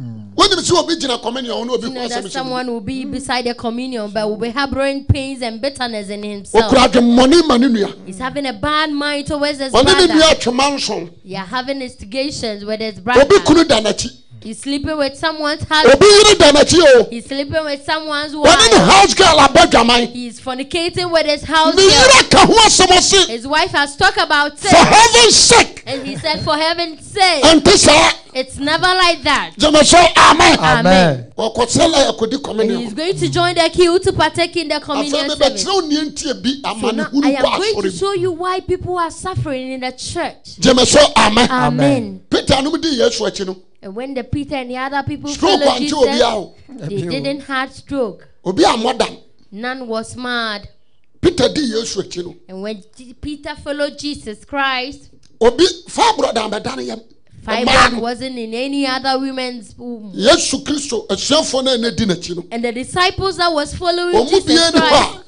Wonim sɛ obi gyina communion ho na obi You ho know asɛm that someone will be beside the communion but will be harboring pains and bitterness in himself. ɔkura adwemmɔne ma ne nua. He's having a bad mind towards his ɔne ne nua brother. atwema nson. You're having instigations with his obi brother. kunu da n'akyi He's sleeping with someone's obi husband. yere da n'akyi o He's sleeping with someone's wife. house girl He's fornicating with his house girl. yere ka ho asɛm ɔse His wife has talked about it. for heaven's sake And he said, for heaven's sake, it's never like that. amen Amen. ɔkɔsɛ la yɛkɔdi And he's going to join the queue to partake in the communion service. mebɛkyerɛ wo neɛ ntie bi So now I am going to show you why people are suffering in the church. gyeme so amen Amen. Peter nom di yesu akyi no And when the Peter and the other people stroke followed Jesus, they oh. didn't have stroke. obi None was mad. peter di yesu akyi no And when Peter followed Jesus Christ, obi fa aborɔdan bɛdane yɛm ɔmaa fibroid no wasn't in any other women's womb. yesu kristo asuafoɔ no a ɛna di n'akyi no And the disciples that was following ɔmu Jesus bia ni hɔ Christ,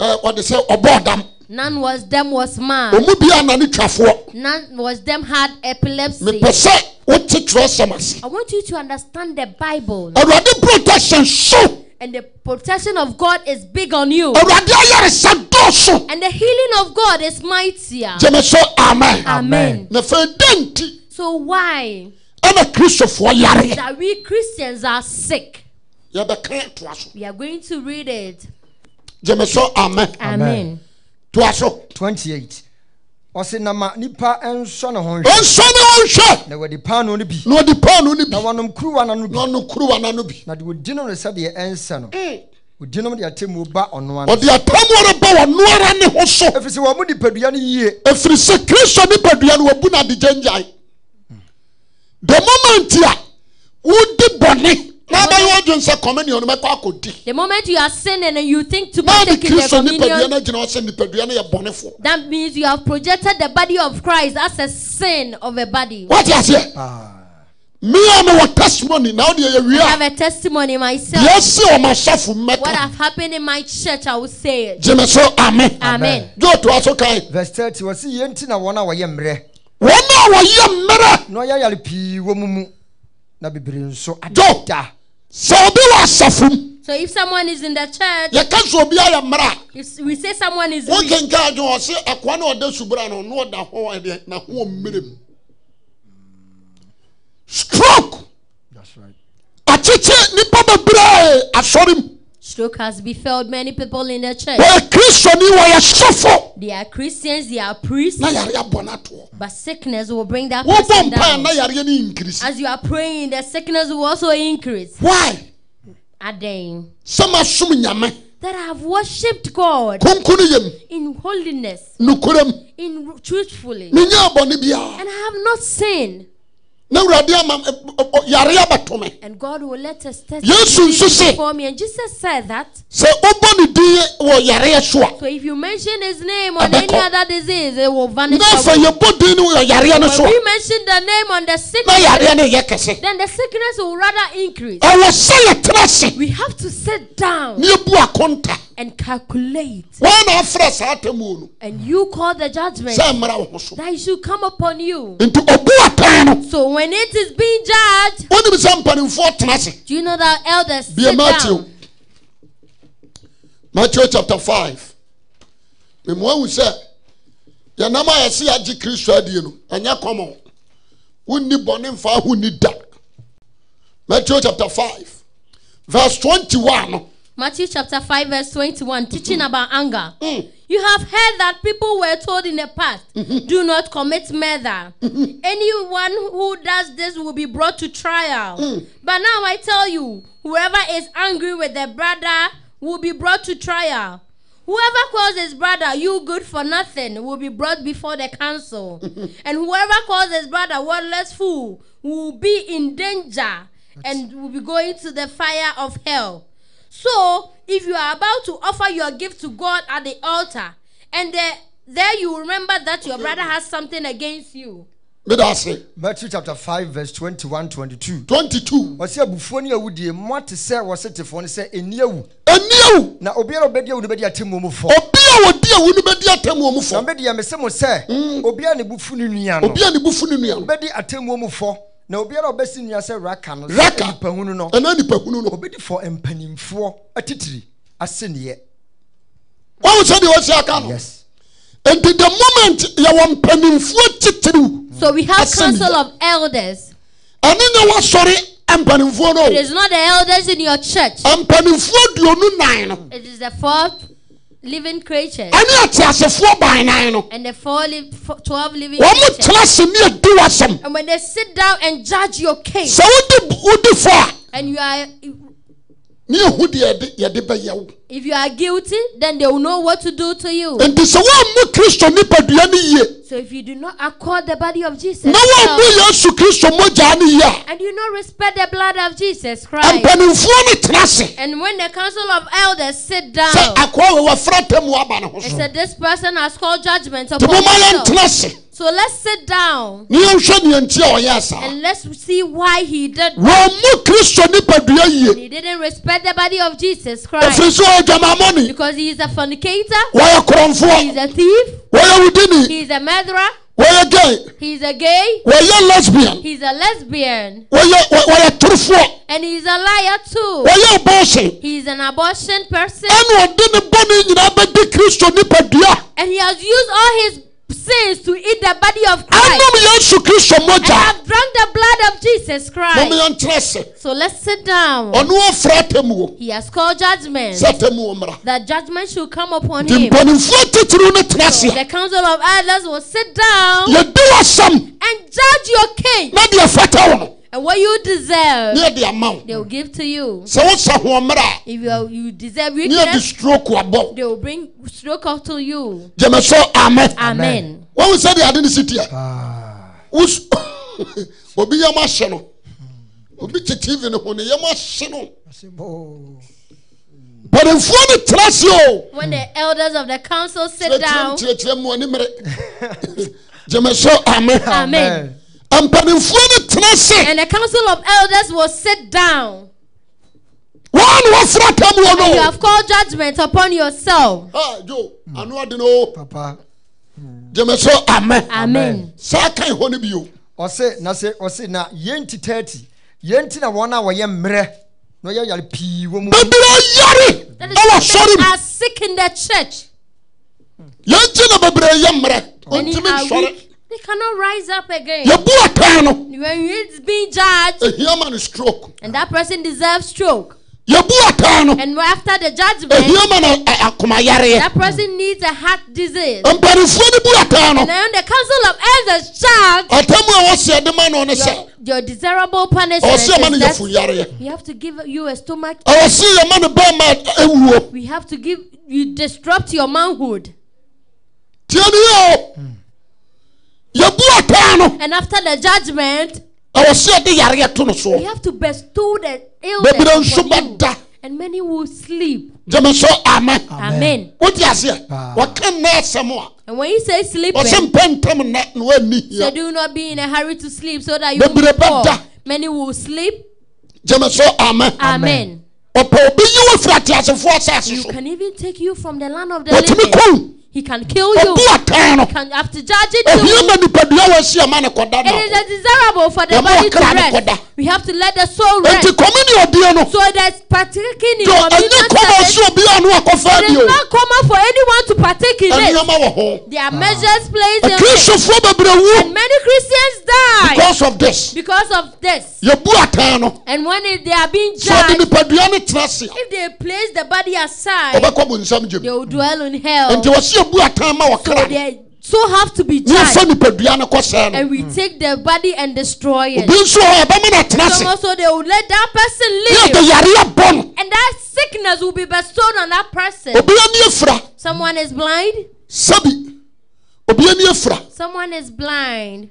a ɛ, ɔde sɛ ɔbɔɔ dam none was them was mad. ɔmu bia na ne twafoɔ None was them had epilepsy. mepɛ sɛ wote twerɛsɛm ase I want you to understand the Bible. awurade protection so And the protection of God is big on you. awurade ayaresa dɔɔso And the healing of God is mightier. gyeme so amen Amen. na fɛ da nti So why ɛna kristofoɔ yareɛ that we Christians are sick? yɛbɛka toa so We are going to read it. gyeme so amen Amen. Toa so 28 ɔse na ma nipa nsɔ ne ho nhwɛ. Ɔnsɔ ne ho nhwɛ. Na wɔde paano no bi. Na ɔde paano no bi. Na wɔnom kuruwa na no bi. Na ɔno kuruwa na no bi. Na de wɔdi nom no sɛdeɛ ɛnsɛ no. Wɔdi nom de atemmuo ba ɔno ano ɔde atamuo no ba wɔno ara ne ho so. Ɛfiri sɛ wɔn mu nipadua no yie. Ɛfiri sɛ kristo nipadua no wabu no adegya ngyae. The moment a wodi bɔne na abɛyɛ wadwen sɛ communion no mɛkɔ akɔdi The moment you are sinning and you think to na de partake in the kristo nipadua communion, no agyina hɔ sɛ nipadua no yɛ bɔnefoɔ that means you have projected the body of Christ as a sin of a body. wate aseɛ me a mewɔ testimony. Na wode yɛwie I have a a testimony myself. deɛ si ɔma sɔfo What mmɛka have happened in my church, I will say it. gyeme so amen. Amen. gye ɔtoa so kae verse 30 wɔse yɛ nti na wɔn a wɔyɛ mmerɛ wɔn a wɔyɛ mmerɛ na ɔyɛ yare jo sɛ obi wɔ asafo mu So if someone is in the church, yɛka sɛ obi ayɛ mmerɛ if we say someone is weak, wokenka adwe wɔ se akoa na ɔda subura no na ɔda hɔ ɛdeɛ na ho mmerɛ mu. Stroke! Akyekye nipa bebree asɔre mu stroke has befelled many people in the church. wɔyɛ kristoni wɔyɛ sɔfo They are Christians, they are priests, na yare abɔ no atoɔ but sickness will bring that person down. na yareɛ no increase. As you are praying, the sickness will also increase. why? Again, sɛ masom nyame. That I have worshipped God in holiness, nokorɛm in truthfully, menyɛ bɔne biara and I have not sinned. Na awurade ama eh, oh, oh, yare abɛto me And God will let us test Yesu nso se- before me. And Jesus said that. sɛ wobɔ ne din wɔ yareɛ so a So if you mention his name on any other disease, it will vanish. na afa away. yɛbɔ din no wɔ yareɛ no so a we mention the name on the na sickness, yareɛ no yɛ kɛse then the sickness will rather increase. ɛwɔ sɛ yɛtena ase We have to sit down ne yɛbu akonta and calculate. wɔn na afrɛ saa atamuo no And you call the judgment sɛ mmara wo ho so that it should come upon you. So when it is being judged, wonim sɛ mpanimfoɔ tena ase do you know that elders sit matthew down? matthew. Chapter 5 memoahu sɛ yɛnam a yɛse yɛagye kristo adie no ɛnyɛ kɔmɔ wonni bɔne mfa ho nni da matthew chapter 5 verse 21 Matthew chapter 5, verse 21, teaching about anger. Mm. You have heard that people were told in the past, mm-hmm. do not commit murder. Mm-hmm. Anyone who does this will be brought to trial. Mm. But now I tell you, whoever is angry with their brother will be brought to trial. Whoever calls his brother you good for nothing will be brought before the council. Mm-hmm. and whoever calls his brother worthless fool will be in danger and will be going to the fire of hell. So, if you are about to offer your gift to God at the altar, and there, there you remember that your brother has something against you, meda ase Matthew chapter 5 verse 21 22. 22 Wɔsɛ abufuo ne awudie mo ate sɛ wɔse tefoɔ no sɛ ɛni awu ɛni awu na obiara a ɔbɛdi awu no bɛdi atemmuo mu fɔ obi a wɔdi awu no bɛdi atemmuo mu na fɔ mbɛdi yɛ mese mo sɛ mm. obiara ne bufu ne nua no obi a ne bufu ne nua no ɔbɛdi atemmuo mu fɔ na obiara a ɔbɛsi nua sɛ raka no sɛ Raka. nipahunu no ɛna nipahunu no? ɔbɛdi fɔ mpanimfoɔ atitiri aseneɛ wawo sɛ deɛ wɔsi aka no? Yes. Nti the moment yɛwɔ mpanimfoɔ titiriw so we have Asɛm council of elders. ɛne nyɛ wasɔre mpanimfoɔ no. It is not the elders in your church. mpanimfoɔ duonu nan no. It is the four living creatures. Ɛne ateasefoɔ ban nan no. And the four li- twelve living wɔn creatures. tena ne adi wasɛm And when they sit down and judge your case, sɛ wodi wodi fɔ a. and you are, ne yɛhu deɛ yɛde yɛde bɛyɛ wo if you are guilty, then they will know what to do to you. nti sɛ woammu kristo nipadua no So if you do not accord the body of Jesus, na woammu well, yesu kristo mogyaa no yie a and you not respect the blood of Jesus Christ, mpanimfoɔ no tena ase and when the council of elders sit down akoa wɔ wɔfrɛ tamu aba ne ho and so said, "This person has called judgment upon himself," so let's sit down. Ne yɛnhwɛ neɛ nti a ɔyɛɛ saa and let's see why he did. that. wɔammu kristo nipadua yie He didn't respect the body of Jesus Christ ɔyɛ because he is a fornicator, wɔyɛ he is a thief, wɔyɛ wodini he is a murderer, wɔyɛ gay? He is a gay, wɔyɛ lesbian? He is a lesbian, wɔyɛ wɔ- wɔyɛ torofoɔ and he is a liar too. wɔyɛ bɔɔhye He is an abortion person, ɛne ɔde ne bɔne nyinaa bɛdi kristo nipadua and he has used all his sins to eat the body of Christ anom yesu kristo and mogya have drunk the blood of Jesus Christ. So let's sit down. ɔno ɔfrɛ atamuo He has called judgment. That judgment should come upon him. mpanimfoɔ titiriw no tena ase a The council of elders will sit down and judge your case. Na deɛ fata wo no And what you deserve, ne yɛde ama they will give to you. sɛ wosa hoɔmmerɛ a If you, are, you deserve ne yɛde weakness, stroke abɔ they will bring stroke up to you. gyeme so amen Amen. wahu sɛdeɛ ade no si teɛ Wos- obi yam ahye no obi kye tv no ho ne yam ahye no mpanimfoɔ no tena ase o When the elders of the council sit kyerɛkyerɛ down, kyerɛkyerɛ mu ani mmere gyeme so amen Amen. Mpanimfoɔ no tena ase And the council of elders will sit down. wɔn na wɔfra And you have called judgment upon yourself. ha jo ano ade no. Papa. Gyeme so amen. Amen. saa kan hɔ no bio ɔse na sɛ ɔse na yɛnti thirty. Yɛnti na wɔn a wɔyɛ mmerɛ na ɔyɛ yare pii wɔ mu. Bebree yare That is ɛwɔ why sɔre many mu are sick in the church. yɛnkyi na bebree yɛ mmerɛ Many ɔntumi are nsɔre weak. They cannot rise up again. yɛbu atan no When it's being judged, ehia ma no stroke and that person deserves stroke. yɛbu atan no And after the judgment, ehia ma no that person needs a heart disease. mpanimfoɔ no bu atan And no then the council of elders judge atamu a wɔsi ɛde ma no ne sɛ your desirable punishment ɔwɔ sɛ yɛma no is death. yɛfuyareɛ We have to give you a stomach. ɔwɔ sɛ yɛma no bɛma awuo We have to give you disrupt your manhood. tie ne yɛ o yɛbu ataa no And after the judgment, ɛwɔ sɛ yɛde yareɛ to no we have to bestow the bebree illness nso upon you. bɛda And many will sleep. gyeme so amen Amen. wote aseɛ wɔka nna asɛm a And when you say sleeping, ɔsɛ mpɛ ntam nna na woanni so hia do not be in a hurry to sleep so that you will bebree be poor. Many will sleep. gyeme so amen Amen. ɔpɛ obi yi wo firi ateasefoɔ asase You can even take you from the land of the wɔtumi living. He can kill you. no Can, after judging you, ma nipadua wɔ asi ama ne kɔda it is desirable for the body to rest. We have to let the soul rest. communion die no So that's partaking in communion service. ɔsi obi a no akɔfa It is not common for anyone to partake in it. ɛnneɛma wɔ ho There are measures ah. placed in it. akristofoɔ bebree wu And many Christians die because of this because of this. yɛbu ataa no And when they are being judged, nipadua no tena ase a if they place the body aside, ɔbɛkɔ bo nsɛm they will dwell in hell. Enti wɔse ma So wɔkra they so have to be ne judged. nipadua no kɔsɛe no And we hmm. take the body and destroy it. obi nso wɔ hɔ ɛbɛma no atena Some also they will let that person ne live. yareɛ bɔ no And that sickness will be bestowed on that person. obi ani afira Someone is blind. sɛbi obi ani afira Someone is blind.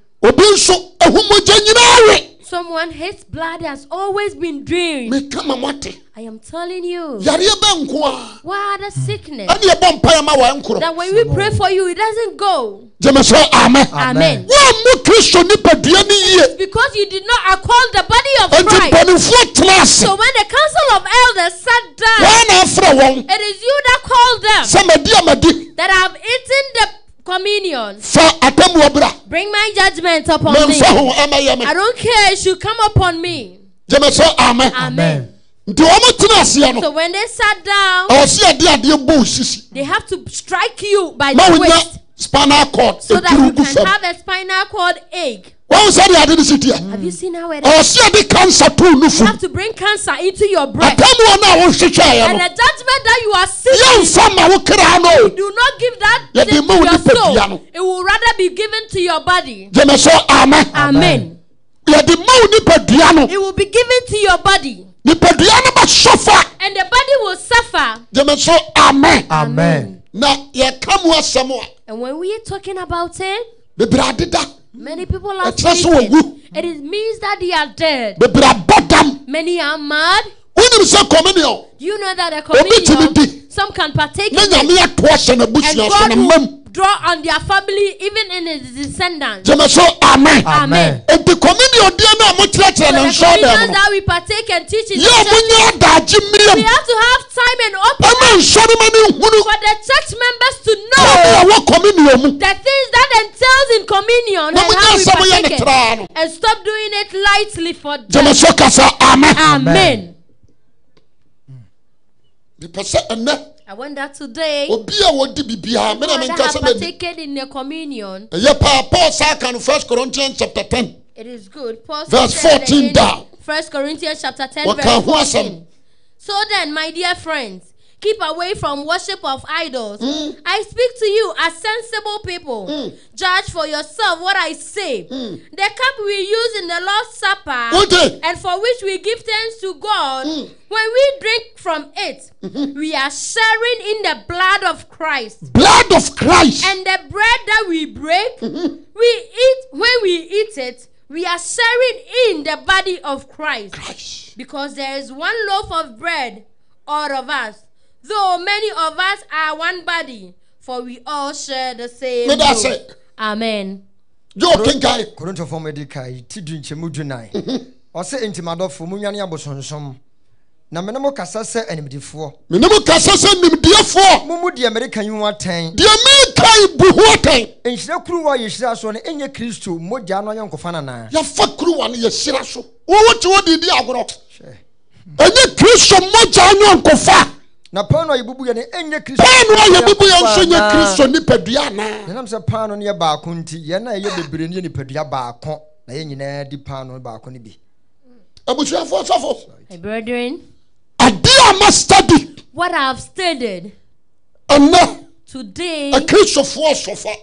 Obi nso ahomogya nyinaa we Someone his blood has always been drained. meka ma moate I am telling you. yareɛ bɛ nko a What a sickness. ɛne yɛbɔ mpaeɛ ma wɔ nkorɔ That when we pray for you, it doesn't go. gyeme sɛ amen Amen. woammu kristo nipadua no yie Because you did not accord the body of enti Christ. mpanimfoɔ tena ase So when the council of elders sat down, wɔa na afrɛ wɔn it is you that called them sɛ madi a madi that have eaten the communion. fa atammuɔ bra Bring my judgment upon me. memfa ho ɛmɛyɛ me I don't care. It should come upon me. amen Amen. nti wɔmo tena aseɛ So when they sat down, ɛwɔ sɛ yɛde adeɛ bɔ wo sisi they have to strike you by the waist spinal cord so that you can have a spinal cord ache. Wɔn sɛ de ade no si teɛ Have you seen how it ɛwɔ is? sɛ yɛde cancer too You have to bring cancer into your breast. atammuɔ no a wohwehwɛeɛ And the judgment that you are seeking, yɛmfa ma wo kra no do not give that thing to wo your soul. no. It will rather be given to your body. gyeme sɛ amen Amen. yɛde ma wo nipadua It will be given to your body. nipadua no bɛsɔfa And the body will suffer. gyeme so amen Amen. na yɛka mu asɛm a And when we are talking about it, bebree adeda many people are sleeping. It means that they are dead. bebree abɔ dam Many are mad. wonim sɛ communion Do you know that a communion, some can partake in it, and God no will mam draw on their family, even in his descendants. gyeme so amen. Amen. enti communion deɛ no a mokyerɛkyerɛ So ne the nsɔ dɛm communions no that we partake and teach in the yɛ a church, monyɛ adagye we have to have time and open ɛma nsɔre ma ne nhunu. for the church members to sɛne know ɛwɔ communion mu. the things that entails in communion and how we partake it. And stop doing it lightly for gyeme them. so kasa amen. Amen. mepɛ sɛ ɛnɛ I that today, obi a wɔdi biribiaa mena those that menka have madi partaken in the communion, ɛyɛ paul saa ka no 1 corinthians chapter 10 it is good. Paul Verse 14 down. 1 Corinthians chapter 10, verse 14. So then, my dear friends, keep away from worship of idols. Mm. I speak to you as sensible people. Judge for yourself what I say. Mm. The cup we use in the Lord's Supper Okay. and for which we give thanks to God, Mm. when we drink from it, Mm-hmm. we are sharing in the blood of Christ. blood of christ And the bread that we break, Mm-hmm. we eat when we eat it, we are sharing in the body of Christ. Christ. Because there is one loaf of bread, all of us. Though many of us are one body, for we all share the same meda loaf. sɛ Amen. gye ɔkenkae korintofoɔ mu adi kae ti du nkyɛmu du nan ɔsɛ enti madɔfo monwane abosonsom na mene mo kasa sɛ animdifoɔ mene mu kasa sɛ nimdeɛfoɔ momu deɛ mereka yi ho atɛn deɛ mekae bu ho atɛn nhyira kuruwa a yɛhyira soɔ no ɛnyɛ kristo mogya no ayɛ nkɔfa nanaa yɛfa kuruwa no yɛhyira so. Wowo te wo didi agorɔ. Ɛnyɛ kristo mmɔgya nyɔnkofa na paano a yɛbubu yɛ no ɛnyɛ kristo. Paano a yɛbibu yɛ nso nyɛ anaa. kristo nipadua anaa ɛnam sɛ paano no yɛ baako nti yɛn a ɛyɛ bebree no yɛ nipadua baako. Na yɛn nyinaa di paano baako no bi. Abusuafoɔ sɔfo. My brethren, adeɛ a ma study what I have stated ɛnɛ today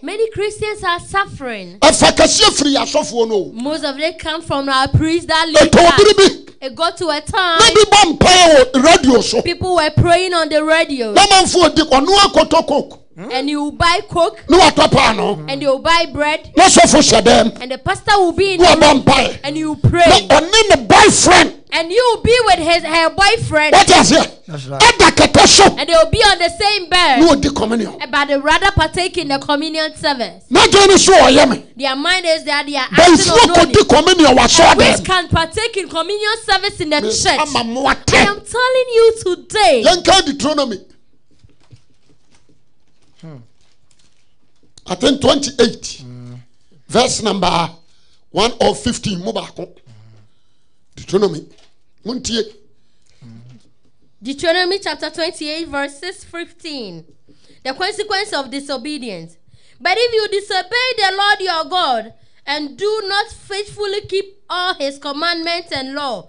many Christians are suffering. ɛfa kɛseɛ firi yɛ asɔfoɔ no. O Most of them come from our priests that lead ɛtɔ obiri us. bi. It got to a time bi bɔ mpaeɛ wɔ radio people were praying on the radio. Na manfo odi ɔno akɔtɔ coke. Hmm? And you buy coke? Na watɔ hmm. and you buy bread? Hyɛ dɛm and the pastor will be in the room. and you pray. Ɔne ne boyfriend and you will be with his her boyfriend. Wɔte aseɛ ɛda kɛtɛ so and they will be on the same na bed ɔdi communion. Eh, but they rather partake in the communion service. na dwene ne so ɔyɛ me Their mind is that they are acting bɛnfoɔ unknowingly. kɔdi communion wɔ asɔ And which dɛm can partake in communion service in the church. ama mo I am telling you today. yɛnka deuteronomy hmm. i think 28 verse number 1 or 15 mu baako deuteronomy montie Deuteronomy chapter 28, verses 15. The consequence of disobedience. But if you disobey the Lord your God and do not faithfully keep all his commandments and law,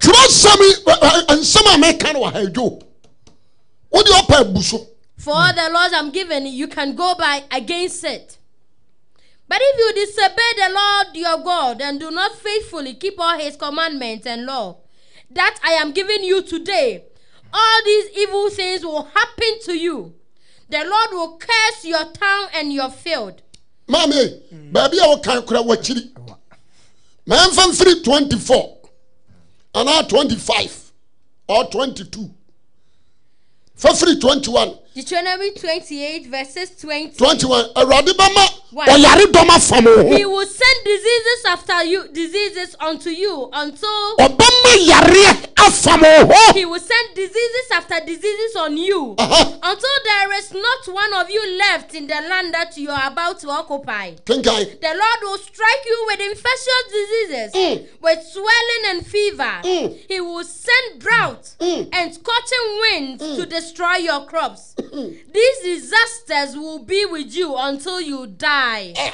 ɔpa abu so for all the laws I'm giving, you can go by against it. But if you disobey the Lord your God and do not faithfully keep all his commandments and law that I am giving you today, all these evil things will happen to you. The Lord will curse your town and your field. maame baabi a wokan kora wakyiri mamfa mfiri 24 anaa 25 or 22 fa firi 21 Deuteronomy 28, verses 20. 21 awurade bɛma Why? ɔyaredɔm afam wo He will send diseases after you, diseases unto you until ɔbɛma yareɛ afam wo ho he will send diseases after diseases on you Aha. until there is not one of you left in the land that you are about to occupy. kenkan The Lord will strike you with infectious diseases, Mm. with swelling and fever. Mm. He will send drought Mm. and scorching winds to destroy your crops. These disasters will be with you until you die. Eh.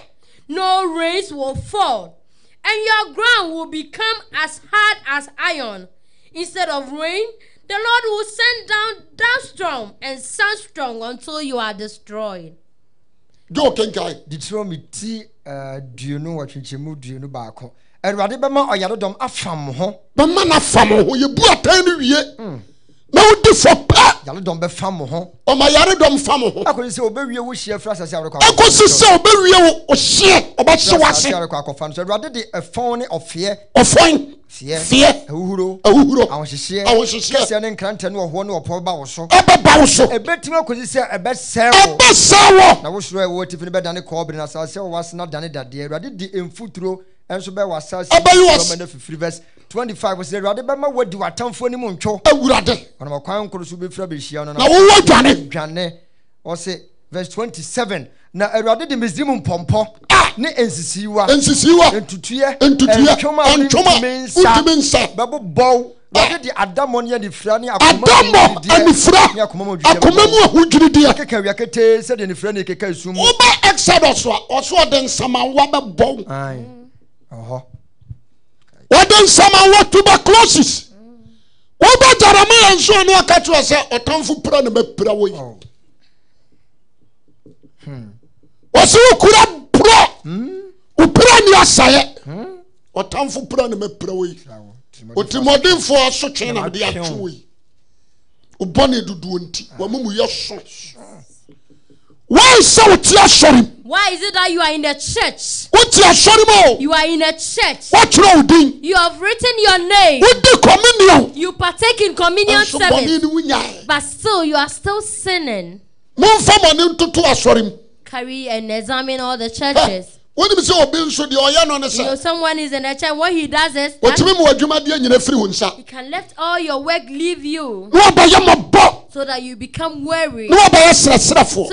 No rains will fall, and your ground will become as hard as iron. Instead of rain, the Lord will send down downstorm and sunstorm until you are destroyed. jo kenkan Deuteronomy ti duonu wɔtwetwemu duonu baako awurade bɛma ɔyaredɔm afa mo ho bɛma no afam wo ho yɛbu atan no wie na wodi fɔ yaredɔm bɛ fa mo ho. ɔmɔ yaredɔm fa mo ho. akɔsi sɛ obe wie wo hyia fira asase awore kɔ akɔ. akɔsi sɛ obe wie wo hyia ɔba hyɛ wase. fira asase awore kɔ akɔfa no sɛ ɛwurade de ɛfɔn ne ɔfeɛ. ɔfɔn fiɛ fiɛ awuhuro awuhuro ahosisiɛ ahosisiɛ kɛseɛ ne nkrantɛ ne ɔhoɔ ne ɔpɔ ba wo so. ɛbɛ ba wo so. ebetumi akɔsi sɛ ɛbɛ sɛɛ wɔ ɛbɛ sɛɛ wɔ. na wosoro ɛwɔ tifi ne bɛ dane kɔɔbiri na asase wɔ asena dane dadeɛ ɛwurade di mfuturo ɛnso bɛ wɔ asase. ɛbɛ yi wɔ twenty five wɔsi awurade bɛma wadi w'atamfoɔ ni mu ntwo. awurade. ɔnam kwan nkoro so bɛfira bɛhyia no. na wowɔ dwane. dwane ɔsi verse twenty seven na awurade de misirimu mpɔmpɔ. ne nsisiwa. nsisiwa ntutuyɛ ntutuyɛ ntwoma ntumi nsa bɛbɔ bɔw. wade de adamɔ ne anifira ne adamɔ anifira akoma mu ahudwirideɛ keka awia ketee sɛdeɛ anifira ne keka esum. wobɛ exodus a ɔsɔ ɔde nsamawa bɛ bɔw. ɛwɔ hɔ. wɔde nsɛm wɔ tuberculosis. Wobɛ jeremia nso ne aka kyerɛ sɛ ɔtamfo pra na mapira wɔ yi. Ɔsɛ wokura borɔ wopira ne asaeɛ. Ɔtamfo pra na mapira wɔ yi. Ɔtirimɔdenfoɔ asotwe na de atwe wɔ yi. Wobɔne dodoɔ nti wamamuyɛ so. Wɔn sɛ wote asɔre mu Why is it that you are in the church? wote asɔre mu o You are in a church. woatwerɛ wo din You have written your name. wodi communion You partake in communion bɔne service. But still, you are still sinning. momfa mɔne ntoto asɔre mu Carry and examine all the churches. wonim sɛ obi nso deɛ ɔyɛ no ne You know, sɛ someone is in a church. What he does is that ɔtumi ma w'adwumadeɛ nyina firi wo nsa he can let all your work leave you na wabɛyɛ mmɔbɔ so that you become weary, na wabɛyɛ serɛserɛfoɔ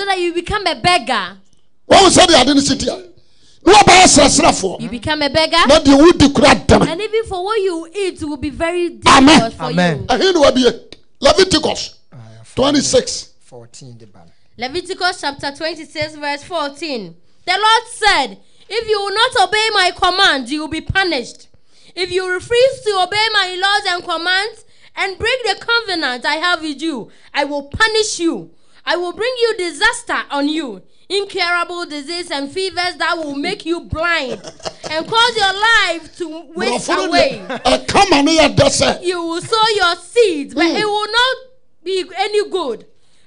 so that you become a beggar. wɔhu sɛdeɛ ade no sitia na wabɛyɛ serɛserɛfoɔ You become a beggar. na deɛ wodi kora dɛm And even for what you eat will be very Amen. difficult for Amen. you. ɛhe ne wabie leviticus ah, 26 14 de ba no. Leviticus chapter 26, verse 14. The Lord said, If you will not obey my commands, you will be punished. If you refuse to obey my laws and commands and break the covenant I have with you, I will punish you. I will bring you disaster on you, incurable disease and fevers that will make you blind and cause your life to waste Borɔfo no away. deɛ, ɛka ma ne yɛ dɛ sɛ You will sow your seeds, but it will not be any good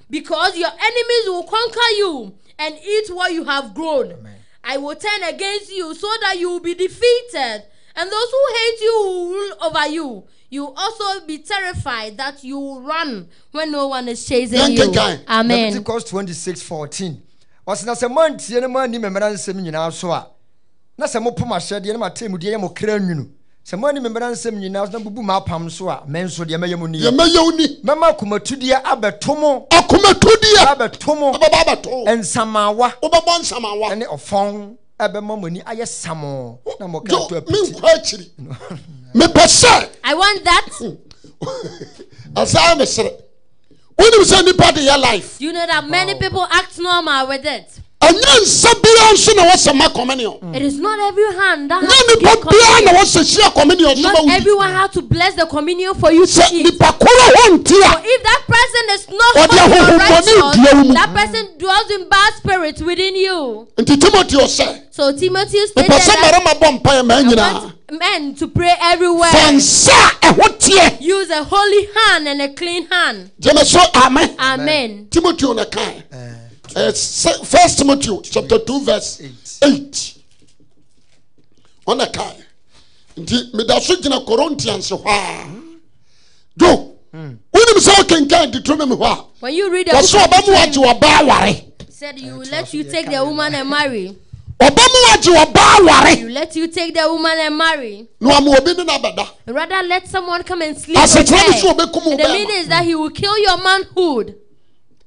because your enemies will conquer you and eat what you have grown. I will turn against you so that you will be defeated, and those who hate you will rule over you. You will also be terrified that you will run when no one is chasing you. Amen. Leviticus 26 14. Ɔsɛ na sɛ moantie no moanni me mmara nsɛm nyinaa so a na sɛ mopo mahyɛdeɛ na matammudeɛ yɛ mo kra nwunu sɛ moanni me mmara nsɛm nyinaa so na bubu m'apam so a me nso deɛ mɛyɛ mo ni. Yɛmɛyɛ wo ni. Mɛma akomatudeɛ abɛto mo. Akomatudeɛ abɛto mo. Wobɛba abɛto. Nsamaawa wobɛbɔ nsamawa. Ɛne ɔfɔn ɛbɛma mo ani ayɛ samoo na mo Jo, kra to menkɔ akyiri. Mepɛ sɛ I want that. Hmm. ɛsaa mesere Do you know that many people act normal with it? Ɛnyɛ nso na wɔsɛ ma communion mm. It is not every hand that nyɛ has to nnipa give biara na communion. wɔsɛ hyia communion so ma Not everyone has to bless the communion for you to sɛ eat. nnipa koro hɔ nte So if that person is not Ɔde holy or ahohomɔne dua wo righteous, that person dwells in bad spirits within you. nti timoteo sɛ So Timothy stated mepɛ sɛ that mmarima bɔ mpaeɛ ma nyinaa men to pray everywhere. fa nsa a Use a holy hand and a clean hand. gyeme amen Amen. timoteo na kae eh. Eh, first timoteo chapter 2 verse 8 ɔna kae nti meda so gyina Corinthians hɔ a jo wonim sɛ wokenkan deuteronomy hɔ a When you read the wɔso book of ɔba mu wagye Deuteronomy, wɔba said you will let you take the woman and marry. ɔba mu wagye wɔba aware You let you take the woman and marry. na wama obi ne no abɛda Rather let someone come and sleep As with a promise, her. you obey come And the meaning is that he will kill your manhood.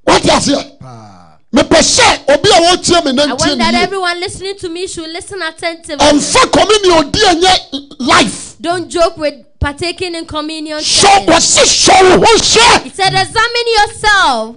wate aseɛ mepɛ sɛ obi a wɔtie me na I want that everyone listening to me should listen attentively. ɛmfa communion di ɛnyɛ life. Don't joke with partaking in communion. sɔ settings. wɔse sɔ wo ho hyɛ He said, examine yourself.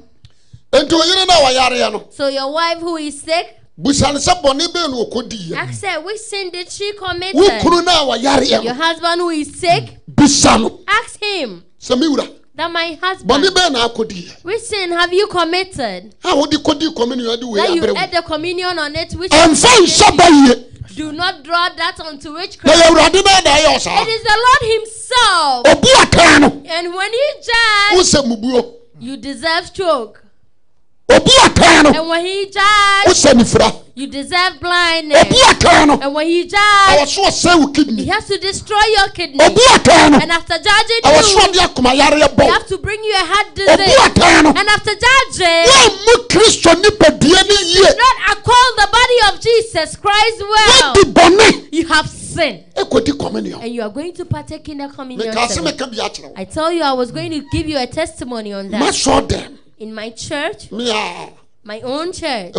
enti oyere no a wɔyareɛ no. So your wife who is sick, no sɛ bɔne bɛɛ na ɔkɔdiiɛ ask her, which sin did she commit? wo kunu no a wɔyareɛ Your husband who is sick, bisa no. Ask him. Sɛ me wura that my husband, bɛɛ na akɔdiiɛ which sin have you committed? a wode kɔdii communion That you ate the communion on it, which ɛmfa nhyɛ ba yie do not draw that onto na witchcraft. yɛwurade no na ɛyɛ ɔsaa It is the Lord Himself. ɔbu akaa no And when He judges, wo sɛ mubuo you deserve stroke. Ɔbu akaa no And when He wo judges, sɛ nifira you deserve blindness. ɔbu akaa no And when He judges, so ɔsɛe wo He has to destroy your kidney. ɔbu akaa no And after judging you, He have to bring you a heart disease. And after judging, woammu kristo nipadua no yie not accord the body of Jesus Christ well. You have sinned. And you are going to partake in the communion. mekaa sɛ service. meka bi akyerɛ wo I tell you, I was going to give you a testimony on that. In my church, my own church,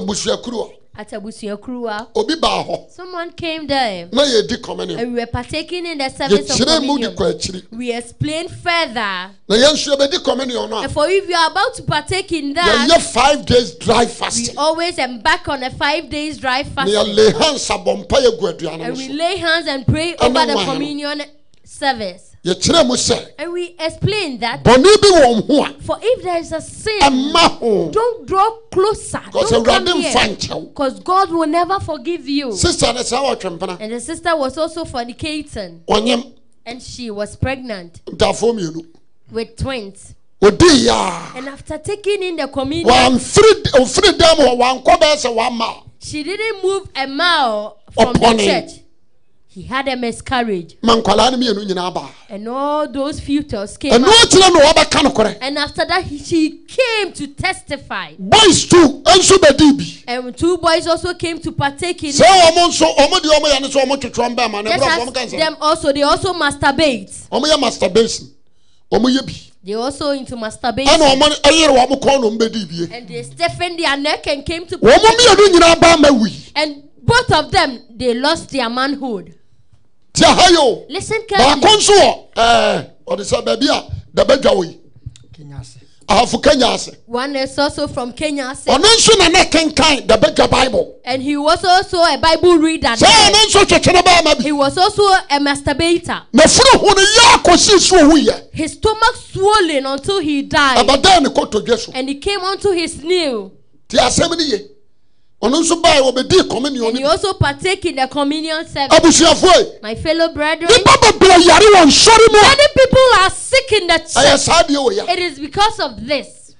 at Abusuakrua, obi baa someone came there. Na yɛdi communion and we were partaking in the service of yɛkyerɛ mu de communion. We explained further. na yɛnso yɛbɛdi communion no And for if you are about to partake in that, yɛyɛ five days dry we always embark on a five days dry na fasting. yɛle hands abɔ mpa yɛgu aduane And we lay hands and pray over the communion service. Yɛkyerɛ mu sɛ And we explain that bɔne bi wɔ ho a for if there is a sin, ɛma ho don't draw closer. Because awurade here. nkyɛw Because God will never forgive you. sister no saa wɔtwempena And the sister was also fornicating. ɔnyem And she was pregnant ntafoɔ mmienu with twins. ɔdii yɛa And after taking in the communion, wɔamfiri ɔfiri dam hɔ wankɔ bɛɛ sɛ wama she didn't move a mile from the Ɔpɔne. church. He had a miscarriage. ma nkwalaa no mmienu nyinaa baa And all those futures came ɛno out. akyerɛ no wɔbɛka nokorɛ And after that, he, she came to testify. boys too nso bɛdii bi And two boys also came to partake in sɛ ɔmo nso ɔmo deɛ ɔmo yɛ no sɛ ɔmo twetwe ɔmo bɛma no Just ɛbrɛ as ɔmo ka them also, they also masturbate. ɔmo yɛ masturbation ɔmo yɛ bi They also into masturbation. ɛna ɔmo ɛyere wɔn kɔn na ɔmo bɛdi bie And they stiffened their neck and came to mo mmienu nyinaa ma wi And both of them, they lost their manhood. Ti aha yi Listen carefully. baako nso wɔ ɛɛ ɔde sɛ baabi a dabɛdwa wɔ yi ahafo kenya ase One is also from Kenya. say- ɔno nso na ne kenkan the bible And he was also a Bible reader. sɛ ɔno nso twetwe bɛɛ ma bi He was also a masturbator. na funu hu no yɛ akɔsi so owu yɛ His stomach swollen until he died. abadan ne kɔtɔdwe so And he came onto his knee. te asɛm no ye And he also partake in the communion service. abusuafoɔ My fellow brethren, nipa bebree yare wɔ nsɔre mu many people are sick in the ɛyɛ church. saa deɛ wɔ ya It is because of this.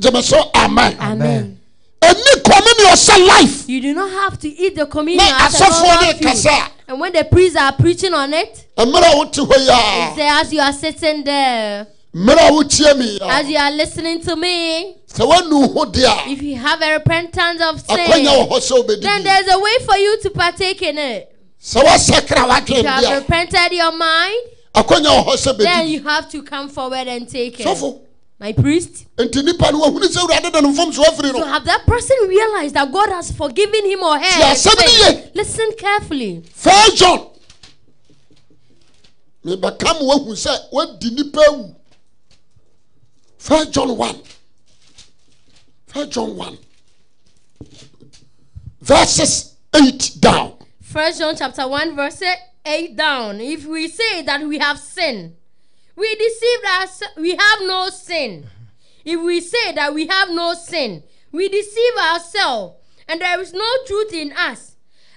gyeme amen Amen. ɛni communion sɛ life You do not have to eat the communion as a normal food. And when the priests are preaching on it, mmerɛ a wote hɔ yi it's a there as you are sitting there, mmerɛ a wotie mi as you are listening to me. sɛ woanu ho deɛ a If you have a repentance of sin, hɔ sɛ wobɛdi then there's a way for you to partake in it. If you have repented your mind, akwanya wɔ hɔ sɛ then you have to come forward and take it. My priest, nti nipa no wahunu sɛ awurade da no mfom so to have that person realize that God has forgiven him or her. Ti asɛm ne sin. ye. Listen carefully. First John mebɛka ma woahu sɛ woadi nipa awu First John 1 First John 1 verses 8 down First John chapter 1 verse 8 down. If we say that we have sinned, we deceive us we have no sin. If we say that we have no sin, we deceive ourselves, and there is no truth in us.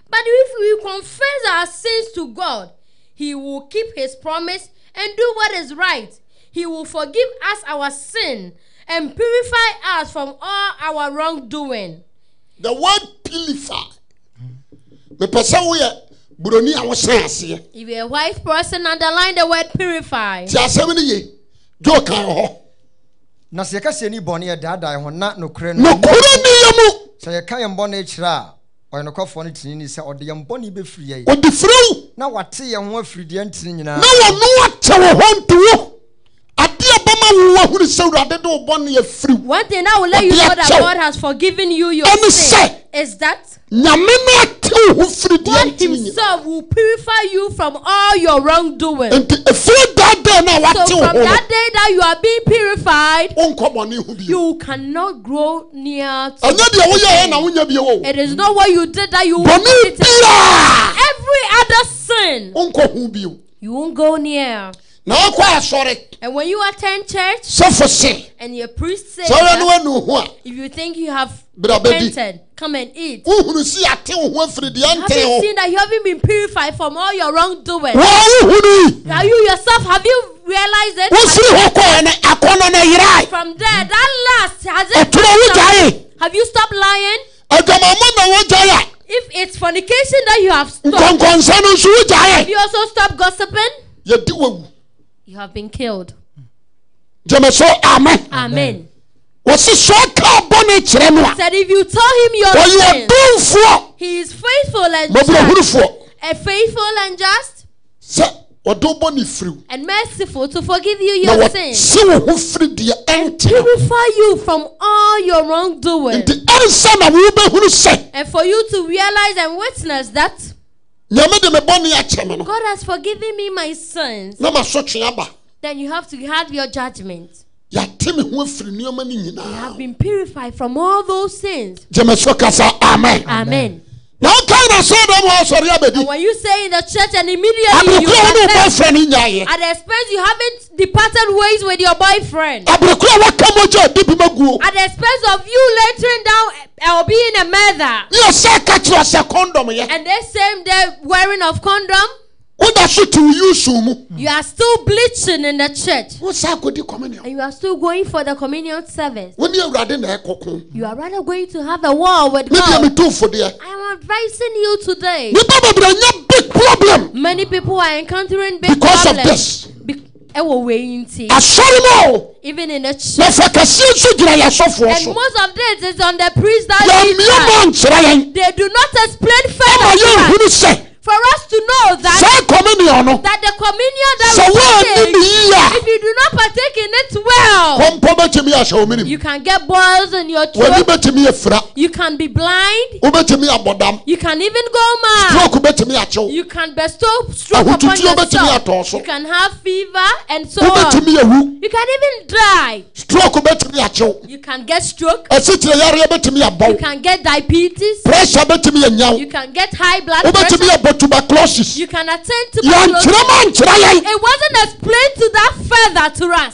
But if we confess our sins to God, He will keep His promise and do what is right. He will forgive us our sin and purify us from all our wrongdoing. the word purify. Mepɛ sɛ woyɛ buroni a wosan aseɛ If you're a white person, underline the word purify. nti asɛm no ye dwo kan hɔ na sɛ yɛka sɛ ni bɔne yɛdaadaa ho na nokorɛ no nokorɛ ne yɛ mu. Sɛ yɛka yɛn bɔne kyerɛ a ɔyɛ nokɔfoɔ no tini ni sɛ ɔde yɛn bɔne bɛfiri yɛn ɔde firiw na wate yɛn ho afiri deɛ ntini nyinaa. Na wɔno akyɛ wo hɔ nto wo adeɛ bɛma wo wahunu sɛ awurade de wo bɔne afiriw One thing I will let you know that. God has forgiven you your sin is that nyame no ate wo ho firi deɛ God Himself will purify you from all your wrongdoing. nti ɛfiri daa dɛ no a So from that day that you are being purified, no wonkɔ bɔne ho bio you cannot grow near to ɛnyɛ deɛ woyɛɛ na wonya bio o It is not what you did that you will. Every other sin, wonkɔ ho bio you won't go near. Na wokɔ asɔre And when you attend church sɔfo se and your priest says sɛ woyɛ no that, woanu ho a if you think you have repented, come and eat. wohunu si ate wo ho afiri deɛ Have you seen that you haven't been purified from all your wrongdoing? wohunu yi Are you yourself, have you realized it? wofiri hɔ kɔɛ no akɔnnɔ no yerae From there, that last, has it ɛtorɔ wogyae Have you stopped lying? adwamammɔ na wogyae If it's fornication that you have stopped, nkɔnkɔnsa nso have you also stopped gossiping? You have been killed. gyeme so amen. Amen. wɔse sɛ ɔka bɔne kyerɛ no a Said if you tell him your sin, ɔdomfoɔ he is faithful and just, mmɔborɔhunufoɔ and faithful and just? Sɛ wo bɔne firiw. And merciful to forgive you na your sins. wɔse wo ho firi deɛ ɛntena purify you from all your wrongdoing. Nti ɛnsa na wobɛhunu sɛ and for you to realize and witness that God has forgiven me my sins. Na masotwe aba. Then you have to have your judgment. Yɛate me ho afiri nneɔma no you have been purified from all those sins. Gyeme so kasa. Amen. Amen na wokae na sɛ dɛ ma asɔre abɛdi and when you say in the church and immediately you aberekora wo ne wo bɔfrɛ no at the expense you haven't departed ways with your boyfriend. Aberekora a waka mogya adi bi maguo at the expense of you laying down uh, or being a mother ɔsɛ ka kyerɛ ɔsɛ kɔndɔm yɛ and they same day wearing of condom woda so te wo yusu mu you are still bleaching in the church. Wo saa kɔdi communion? And you are still going for the communion service. Wo ne awurade na ɛkɔko you are rather going to have a war with God. I am advising you today. Nipa bebree nya big problem. Many people are encountering big because of this. Be- ɛwɔ wei nti asɔre mu o even in the church. Fa kɛseɛ nso gyina yɛsɔfoɔ and most of this is on the priest that yɛmmie leads us. ma nkyerɛ yɛn they do not explain further to us yɛnhunu sɛ for us to know that communion no that the communion that sɛ we woanni partake ne yie a if you do not partake in it well. kɔmpɔ bɛtumi ahyɛ wo menim You can get boils in your throat. You can be blind. You can even go mad. stroke bɛtumi akyew You can bestow stroke upon yourself. so You can have fever and so on. You can even die. stroke bɛtumi akyew You can get stroke. ɛsikyerɛ yareɛ bɛtumi You can get diabetes. pressure bɛtumi anyaw You can get high blood pressure. Tuberculosis. You can attend to yɛnkyerɛ ma nkyerɛ yɛn It wasn't explained to that further to us.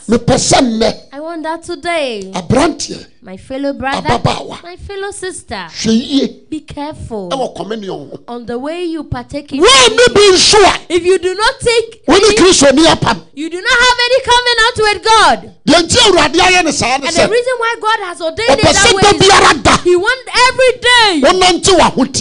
Mepɛ sɛ nnɛ I want that today. aberanteɛ My fellow brother, Ababaawa. my fellow sister, yie be careful ɛwɔ communion on the way you partake in. woanni bi nso a If you do not take, wone any, kristoni apam you do not have any covenant with God. deɛ nti awurade ayɛ ne saa ne And the reason why God has ordained it that way is He wants every day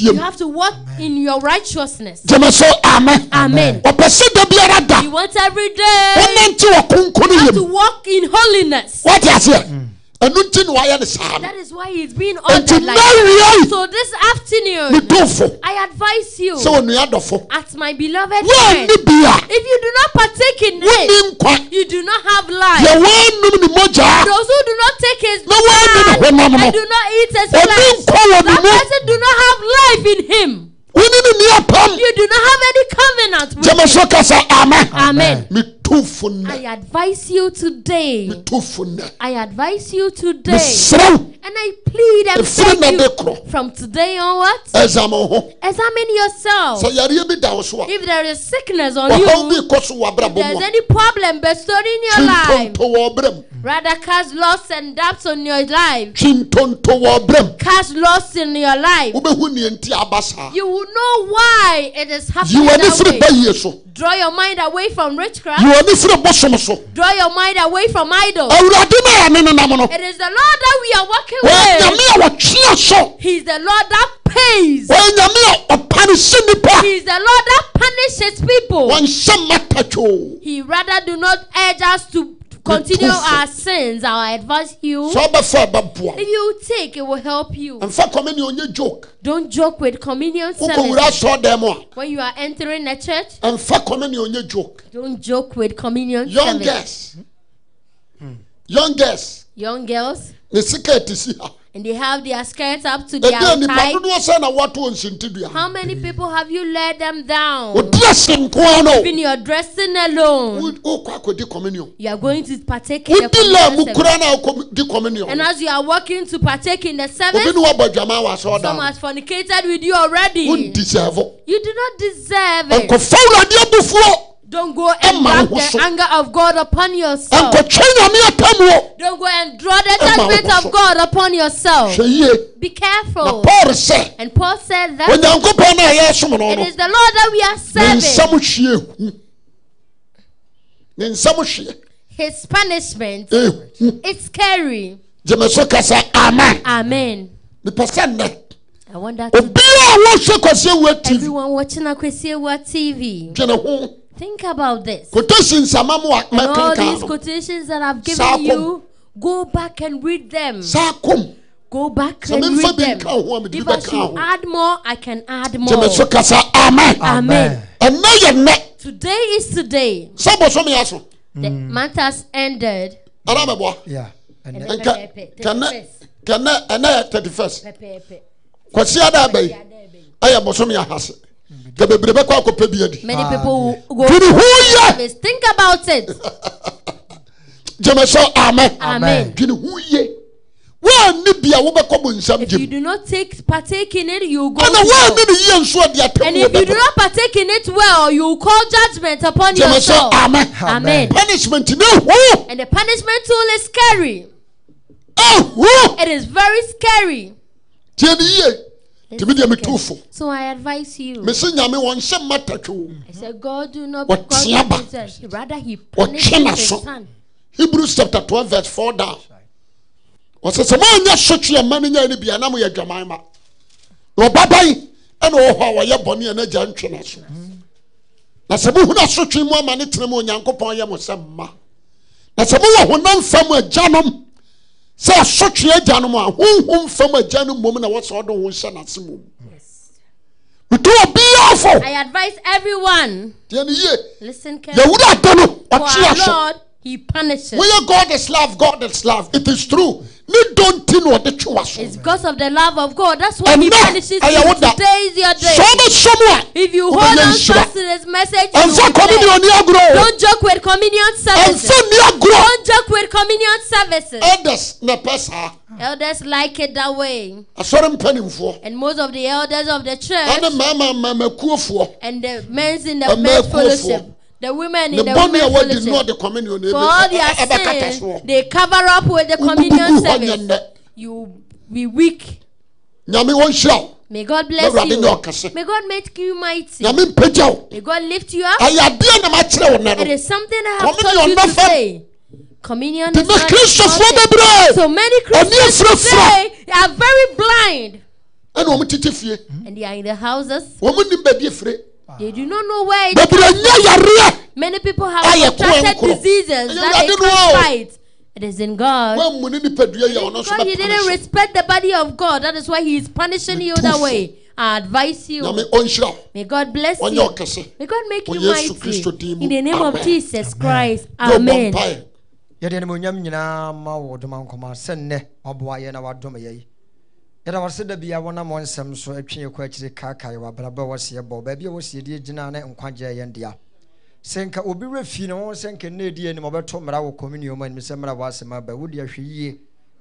you have to walk in your righteousness. amen Amen. ɔpɛ sɛ da biara da He wants every day wonante wɔ konkono you have to walk in holiness. Wate aseɛ ɛno nti na wayɛ ne saa no That is why He's being Enti ordered like na that. So this afternoon, metofo I advise you sɛ wɔnua dɔfo as my beloved friend. woanni bi a If you do not partake in wonni it, nkwa you do not have life. deɛ woanom ne mogyaa Those who do not take his na woanni ne blood honam no and do not eat his ɔne flesh, nkwa wɔ ne that person do not have life in him. wone ne nni apam You do not have any covenant with him. so ka amen Amen. metofo nnɛ I advise you today. I advise you today. And I plead and beg you from today onwards, ɛzame wo ho examine yourself. sɛ yareɛ bi da wo so If there is sickness on you, kɔ so wɔ if there's any problem bestowed in your life, twintonto wɔ ɔbrɛ mu rather cast loss and doubts on your life. twintonto wɔ ɔbrɛ mu cast loss in your life, wobɛhu neɛ nti aba saa you will know why it is happening w'ani that firi way. bayie Draw your mind away from witchcraft. Draw your mind away from idols. awurade no a yɛne ne nam no It is the Lord that we are working with. so He's the Lord that pays. wɔyɛ nyame a ɔpane hye nnipa He's the Lord that punishes people. He rather do not urge us to continue our sins. I advise you. sɛ wobɛfa ɛbɛboa If you take, it will help you. ɛmfa kɔme ne ɔnyɛ joke Don't joke with communion service. asɔɔdan mu a When you are entering a church, ɛmfa kɔme ne ɔnyɛ joke don't joke with communion young service. girls young girls Young girls, ne sika ɛte si ha and they have their skirts up to their thigh. dodoɔ sɛ na woato nsintidua How many people have you let them down? wodrɛ se nkoa no Even you're dressing alone. wokɔ akɔdi communion You are going to partake in the wodi la mu communion service. na wokɔdi communion And as you are walking to partake in the service, ne wabɔ adwama wɔ some has fornicated with you already. You do not deserve it. Nkɔfa awurade abufuo Don't go and so. the anger of God upon yourself. nkɔtwe nyame atamuo Don't go and draw the judgment of God upon yourself. Be careful. And Paul said that onyankopɔn no a yɛsom no it no the Lord that we are serving. hwie hu ne nsɛm hwie His punishment eh, ehu is scary. gyeme so ka sɛ amen Amen. mepɛ sɛ nnɛ I want that to obiaa a wɔhwɛ kwasɛ wua tv everyone watching Akwasi Awuah TV. Dwene ho Think about this. kotosi nsama mu a And all these quotations that I've given Saa you, go back and read them. saa Go back and read them. nka ho a mede If bi I should add more, I can add more. gyeme so ka sɛ amen Amen. ɛnnɛ yɛ nnɛ Today is today. sɛ bosome yɛ so The month has ended. ana mɛboa Yeah. And And the nka pepe, kɛnɛ kɛnɛ ɛnɛ yɛ 31st pepe. kwasi ada aba yi ɛyɛ bosome ahase Many people ah, will go. dwene ho yɛ Service. Think about it. gyeme so amen Amen. dwene ho yie woanni bia wobɛkɔ bo nsɛm If you do not take partake in it, you go. ɛna to woanni hell. ne yie nso a de And if you do not partake in it well, you call judgment upon gyeme so yourself. amen Amen. punishment ne ho And the punishment tool is scary. Eh, ɛho It is very scary. Tie ne yie tumi deɛ So I advise you. mese nyame wɔnhyɛ mmatatwo I said, God do not Wɔteɛ God ba. possess. Rather, He Wɔtwe punishes His son. hebrews chapter 12 verse 4 down wɔsɛ sɛ moanyɛ sotwe ama no nyaa no bia na moyɛ adwaman ma na ɔbaban ɛna ɔwɔ hɔ a wɔyɛ bɔne a n'agya ntwe no so na sɛ mohunu asotwe mu ama ne tena mu onyankopɔn yɛ mo sɛ mma na sɛ mowɔ honam fam agyanom sɛ asotwe agyanom a honhom fam agyanom mmom na wɔsɛ ɔde ho hyɛ n'ase mmom. Meto obiaa fo I advise everyone, deɛ ne yie listen carefully. yɛwura ade no ɔtwe aso He punishes. woyɛ god is love god is love it is true ne dɔ nti na ɔde twe w'aso It's because of the love of God. That's why He Ɛnnɛ, punishes you. ɛyɛ wo da. Today is your day. mu If you hold on fast to this message, you will communion Don't joke with communion services. Don't joke with communion services. elders na pɛ Elders like it that way. I saw him asɔre mpanimfoɔ And most of the elders of the church and the men's in the men's fellowship, the women in the a women's wadi no fellowship, ɔde communion for all their ɛbɛkata sins, they cover up with the communion service. You be weak. nyame wɔnhyira wo May God bless you. May God make you mighty. nyame mpagya wo May God lift you up. ɛyɛ adeɛ na makyerɛ wo nnɛ It is something I have Communion taught you bɛfa- today. Communion is not important. So many Christians today are very blind ɛna ɔmo tete fie and they are in the houses. Ɔmo nim baabi afire They do not know where it bebree comes nyɛ yareɛ Many people have Ayɛ contracted korɔ nkorɔ. diseases Ɛyɛ that they can't fight. It is in God. woammu ne nipadua yɛ ɔno nso Because you didn't respect the body of God. That is why He is punishing you that way. I advise you. nyame ɔnhyira wo May God bless you. May God make you mighty. Kristo din mu. In the name of Jesus Christ. Yɛ ɔbɔ Amen. mpaeɛ. yɛde animonyam nyinaa ma wo doma nkɔma sɛ nnɛ waboa yɛ na wadom yɛi yɛda wɔ sɛ da bia wɔnam wɔ nsɛm so atwe yɛ kɔ akyiri kaakae wɔ abrabɛ wɔ seɛ bɔ baabi a wɔsie de gyina ne nkwagyeɛ yɛn dea. Sɛ nka obi werɛ fii na wɔn sɛ nka nna ɛdi anim ɔbɛto mmara wɔ communion mu anim sɛ mmara wɔ asɛm aba. Wode ahwɛ yie.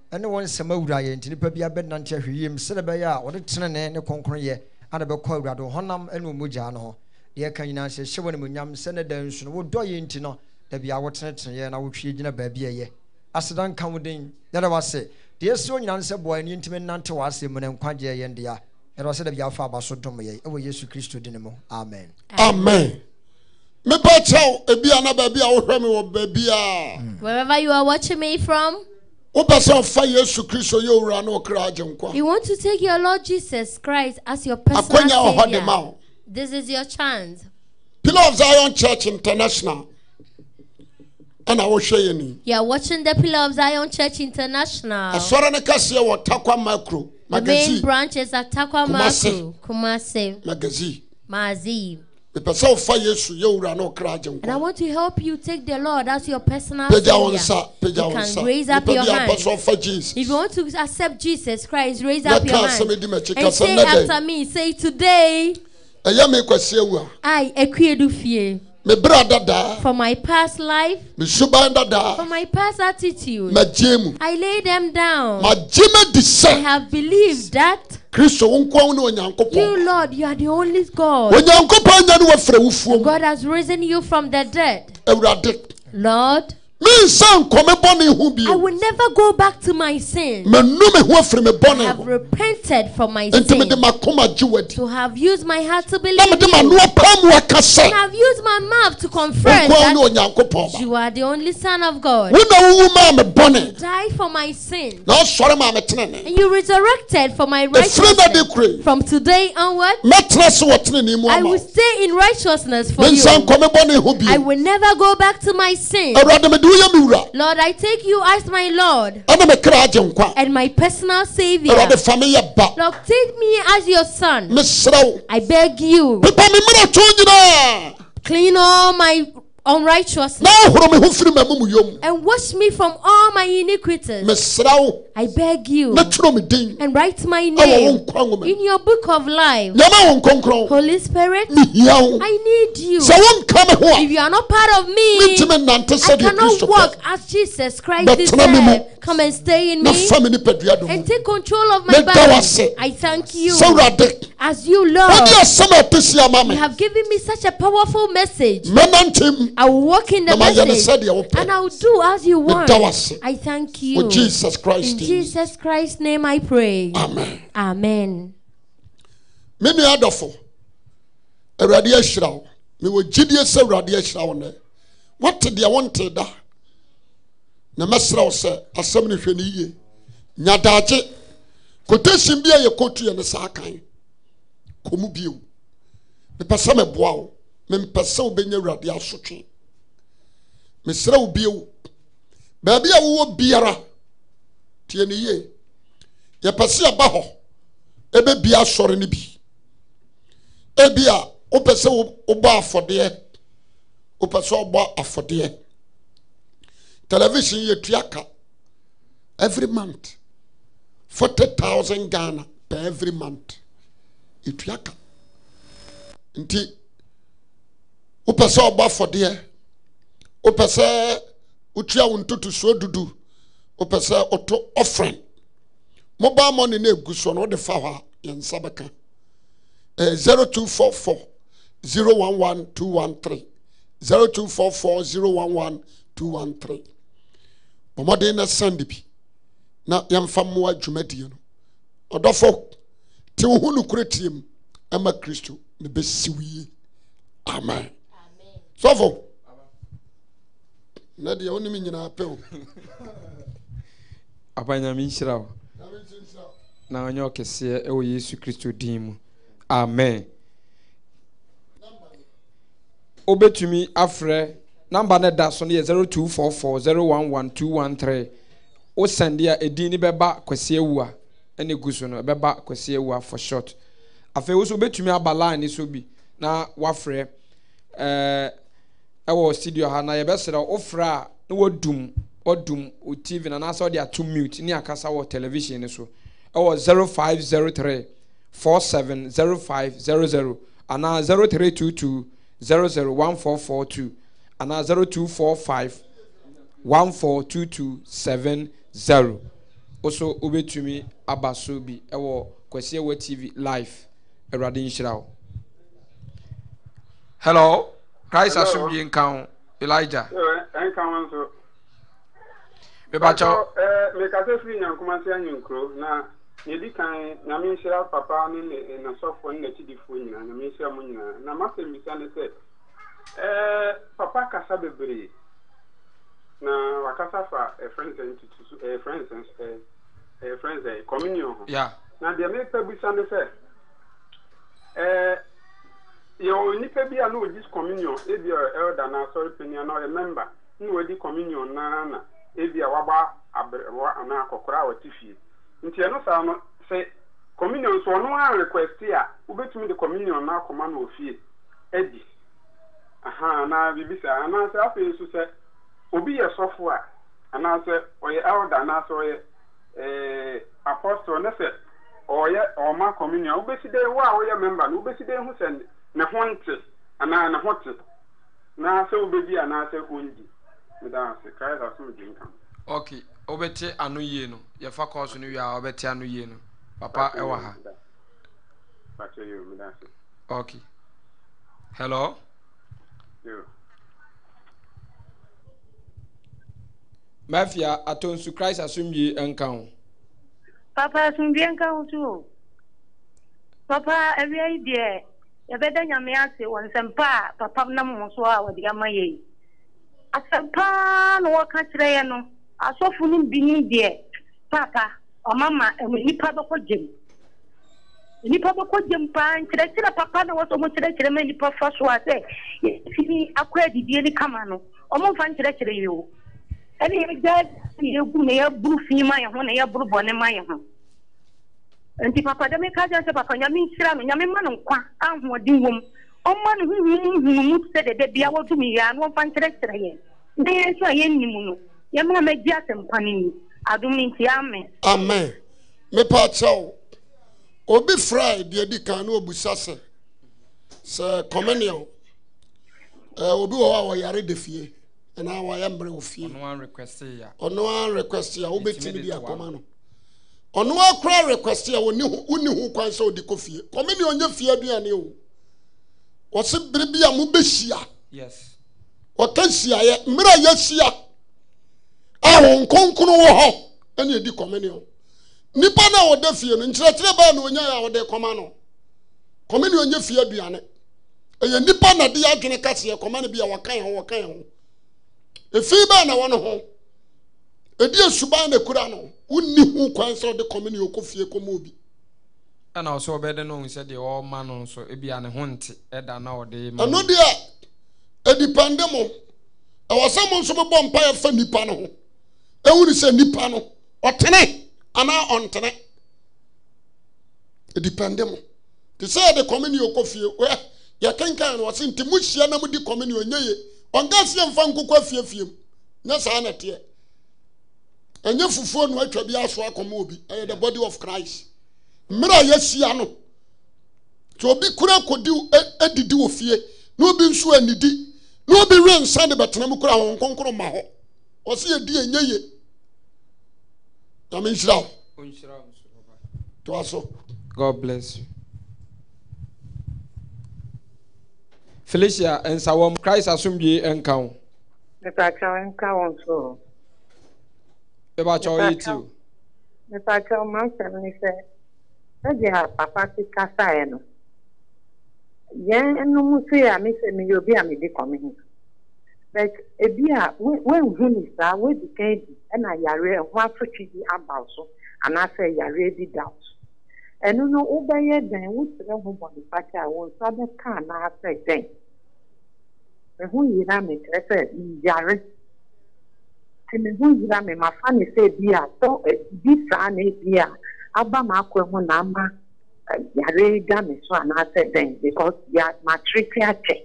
Ɛne wɔn nsɛm awura yɛn nti nipa bi abɛnante ahwɛ yie mu sɛdeɛ a wɔde tenene ne kɔnkɔnyɛ ana bɛkɔ awurade. Wo honam ne wɔn mogyaa no ho. Deɛ ɛka nyinaa sɛ hyɛ wɔ animonyam sɛ ne da nsu no wodɔ yɛ nti no da bia wotenetene yɛ na wotwie gyina baabi ɛyɛ. Aseda nka wo den. Yɛda wase deɛ ɛsi onyina no sɛ boa ɛne ntimi nante w'asɛm mu ne nkwagyeɛ yɛn dea. Yɛda wase da bia afa aba so dom yɛn. Ɛwɔ yesu kristo din mu. Amen. Amen. Mepɛ kyɛw ebia na baabi a wohwɛ me wɔ baabi a hmm. Wherever you are watching me from, wopɛ sɛ ɔfa yesu kristo yɛ owura ne ɔkra agye nkwa. you want to take your Lord Jesus Christ as your personal akwanya wɔ hɔ de ma savior. wo. This is your chance. pillar of zion church international ɛna yɛ ni You are watching the Pillar of Zion Church International. asɔre kɛseɛ wɔ Tarkwa Maakro The main magazine branch is at Tarkwa. Maku, Kumasi, magazine Mazi. mepɛ sɛ wofa yesu yɛ ne ɔkra agye And I want to help you take the Lord as your personal pagya savior. nsa pagya You can raise up your bi hand. sɛ ɔfa jesus If you want to accept Jesus Christ, raise up your ka hand. asɛm di m'akyi, ka And say after me, say today, ɛyɛ me kwasi awu a I, Ekwedu Fie, me berɛ dadaa for my past life, me suban for my past attitude, mu I lay them down. me I have believed that kristo wo nkoa wo ne you, Lord, you are the only God. onyankopɔn nya ne wafrɛ wo fuom God has risen you from the dead. awurade Lord, mensa nkɔ me bɔne ho I will never go back to my sin. manu me ho afiri me I have repented from my sin. mede makoma gye wadi To have used my heart to believe you. m'anoa paa mu aka And I've used my mouth to confess nkoa wo ne that you are the only Son of God. wo na wowu maa me bɔne Die for my sin. na ɔsɔre maa me tenene And you resurrected for my ɛfiri na de righteousness. From today onward, mɛtena se wɔ tenene mu I will stay in righteousness for you. mensa nkɔ me bɔne ho I will never go back to my sin. Awurade mede woyɛ me wura Lord, I take you as my Lord ɛne me kra agye nkwa. and my personal Savior. awurade fa me yɛ ba. Lord, take me as your son. I beg you, pepa me mmerɛ to nyinaa clean all my unrighteousness na ahoro me ho firi m'amumuyom and wash me from all my iniquities. I beg you, na twerɛ me din and write my name in your book of life. nyama wo nkronkron Holy Spirit, I need you. sɛ wonka me ho If you are not part of me, I cannot walk as Jesus Christ But tena me mu. deserves. Come and stay in me fa me nipadua do mu and take control of my body. I thank you as you, Lord. asɛm a ɛte si ama You have given me such a powerful message. I will walk in the message and I will do as you want. Meda wo ase. I thank you. wɔ jesus christ In Jesus Christ's name I pray. amen. Amen. me nua adɔfo awurade ahyira wo. Mewɔ gyidie sɛ awurade ahyira wo nɛ. Wote deɛ wonte da. Na mɛserɛ wo sɛ asɛm no hwɛ no yie. Nyadagye. Kotation bi a yɛkɔtu yɛ ne saa kan. Kɔ mu bio. Mepɛ sɛ meboa wo mempɛ sɛ wobɛnya awurade asotwe. Mesrɛ wo bio baabi a wowɔ biara tie ne yie. Yɛpɛ sɛ yɛba hɔ ɛbɛbia asɔre no bi. Ebi a wopɛ sɛ wo- wobɔ afɔdeɛ. Wopɛ sɛ wobɔ afɔdeɛ. Television yɛtua ka. Every month forty thousand ghana per every month. Yɛtua ka. Nti wopɛ sɛ ɔbɔ afɔdeɛ. Wopɛ sɛ wotua wo ntotosoɔ dudu. Wopɛ sɛ ɔto offering mobile money no egu so no wode fa hɔ a yɛn nsa bɛka. Ɛyɛ zero two four four zero one one two one three. Zero two four four zero one one two one three. Bɔmmɔden na sande bi. Na yɛmfa mmoa dwumadie no. Ɔdɔfo te wo ho nokora tie mu ɛma kristo ne bɛsi wo yie. Amen sɔfo na deɛ wonim nyinaa pɛ o. Aba nyame nhyira wo? Na ɔnyɛ ɔkɛseɛ ɛwɔ yesu kristo din mu. Amen. Wobɛtumi afrɛ namba no da so no yɛ 0244 011213 wo sɛnde a ɛdin ne bɛba kwasi awu a ɛne gu so no ɛbɛba kwasi awu a for short. Afei wo so wobɛtumi aba line ne so bi na wafrɛ ɛɛ ɛwɔ studio ha na yɛbɛsrɛ wo wofrɛ a na wadum wadum wo tv na anaasɛ wode ato mute ne akasa wɔ television ne so. Ɛwɔ 0503 470500 anaa 0322 001442 anaa 0245 142270 woso wobɛtumi aba so bi ɛwɔ kwasi ɛwɔ tv live awurade nhyira wo. Hello christ Hello. asomdwie nka ho elijah. Ɛnka ho nso mebakyɛw mekasa firi nyankomase anyenkuro na yɛdi kan nyame nhyira papa ne n'asɔfoɔ ne n'akyidifoɔ nyinaa nyame nhyira mo nyinaa na masɛm bisa ne sɛ papa kasa bebree na wakasa fa nsɛ communion. Ho na deɛ mepɛ bisa ne sɛ yɛwɔ nipa bi a na ɔdi communion. Ebi a elder na asɔre panyin na ɔyɛ member. Na ɔdi communion naa na ebi a waba aberewa anaa akɔkora a wɔte fie. Nti ɛno saa no sɛ communion so ɔno a request a wobɛtumi de communion na akɔma no ofie adi aha na biribi saa. Anaasɛ afei nso sɛ obi yɛ sɔfo a anaasɛ ɔyɛ elder anaasɛ ɔyɛ ɛɛ apostle ne sɛ ɔyɛ ɔma communion. Wobɛsi dɛ wo a woyɛ member no wobɛsi dɛ hu sɛ ne ho nte anaa ne ho te. Na sɛ wobɛdi anaasɛ wondi meda ase kae sa so megye nka. Ok wobɛte ano yie no yɛfa kɔɔ so no wie a wobɛte ano yie no papa ɛwɔ ha ok. Hello? Yo. Mafia atonsu christ asomdwie nka ho. Papa asomdwe nka ho so o papa awia yi deɛ yɛbɛda nyame ase wɔ nsɛmpa a papa nam ho so a wɔde ama yɛ yi asɛmpaa na wɔka kyerɛ yɛ no asɔfo no bi ne deɛ papa ɔma ma nnipa bɛkɔ gyem. Nnipa bɛkɔ gyem paa nkyerɛkyerɛ papa na wɔsɛ ɔmo kyerɛkyerɛ ma nnipa fa so a sɛ yɛfini akɔ adidie ne kama no ɔmo mfa nkyerɛkyerɛ yɛ o. Ɛne yɛgya yɛgu na yɛburu fi ma yɛ ho na yɛboro bɔne ma yɛ ho nti papa dɛm ka kyerɛ sɛ papa nyame nhyira no nyame ma no nkwa ahoɔden wom ɔma no huhumuhumu sɛ dɛdɛ bia wɔdum yia na wɔmfa nkyerɛkyerɛ yɛn. Na yɛn nso a yɛnnim no yɛma magye asɛmpa no ni. Adom no nti amen. Amen. Mepa kyɛw obi fra deɛ di kan na obusa sɛ sɛ ɛɛ obi wɔ hɔ a wɔyare de fie ɛnaa wɔyɛ mmerɛ wɔ fie. Ɔno an request ya ɔno a request a wobɛtumi de akɔma no. Ɔno a kora request a wonni ho wonni ho kwan sɛ ɔde kɔ fie. Communion nyɛ fie aduane o. Wɔse bere bi a mobɛhyia wɔka hyiaeɛ mmerɛ a yɛahyia a wɔn kronkron wɔ hɔ ɛne ɛdi communion nipa no a wɔda fie no nkyerɛkyerɛ baa na onyaa a wɔde kɔma no. Communion nyɛ fie aduane. Ɛyɛ nipa na de adwene kaseɛ kɔma no bi a wɔka yɛn ho wɔka yɛn ho. Efi baa na wɔn ho edi esuban na ekura no wonni ho kwan sɛ ɔde communion kɔ fie kɔma obi. Ɛna ɔsɛ ɔbɛde no hu sɛ deɛ ɔma no nso ebia ne ho nte ɛda na ɔde ma ɛno no. deɛ edipɛnde mo ɛwɔ sɛ mo nso bɛbɔ mpaeɛ fa nipa no ho. Ehunu sɛ nipa no ɔtene anaa ɔntene. Edipɛnde mo te sɛ yɛde communion kɔ fie wɛ yɛkenkan no wɔsi nti mo hyia na mo di communion nye ye ɔnka si yɛn fa nkokɔ afiefie mu. Nyɛ saa na teɛ ɛnyɛ fufuo no atwa bi aso akɔma obi ɛyɛ the body of christ mmerɛ a yɛahyia no nti obi kura kɔdi ɛ- adidi wɔ fie na obi nso anidi na obi we nsa de bɛtena mu kora wɔn nkɔnkɔn ma hɔ ɔsi yɛdi ɛnyɛ yie nyame nhyira wo Ɔnhyira wo nso, Papa. so God bless you. Felicia nsawam Christ asomdwe nka wo. Mepatwa nka wɔn so. Bɛbakyɛ ɔyɛ ti o. Mepatwa ɔmo asɛm ne sɛ, a papa ti kasaeɛ no, yɛn nom so yɛ a mesɛ meyɛ obi a medi kɔme ho. But ebi a woanhu ne saa, woadi kan di, ɛna yareɛ ho asotwe bi aba wo so, anaasɛ yareɛ bi da wo so. Ɛno no wobɛyɛ dɛn, wokyerɛ ho bɔnefakyɛ a wo nsa bɛka anaasɛ dɛn. Me ho yira me kyerɛ sɛ yare nti me ho yira me mafa ne sɛ bi a eh, bi saa na ebi a aba ma akɔ mu na ama eh, yare da me so anaasɛ dɛn because ya matrete akyɛ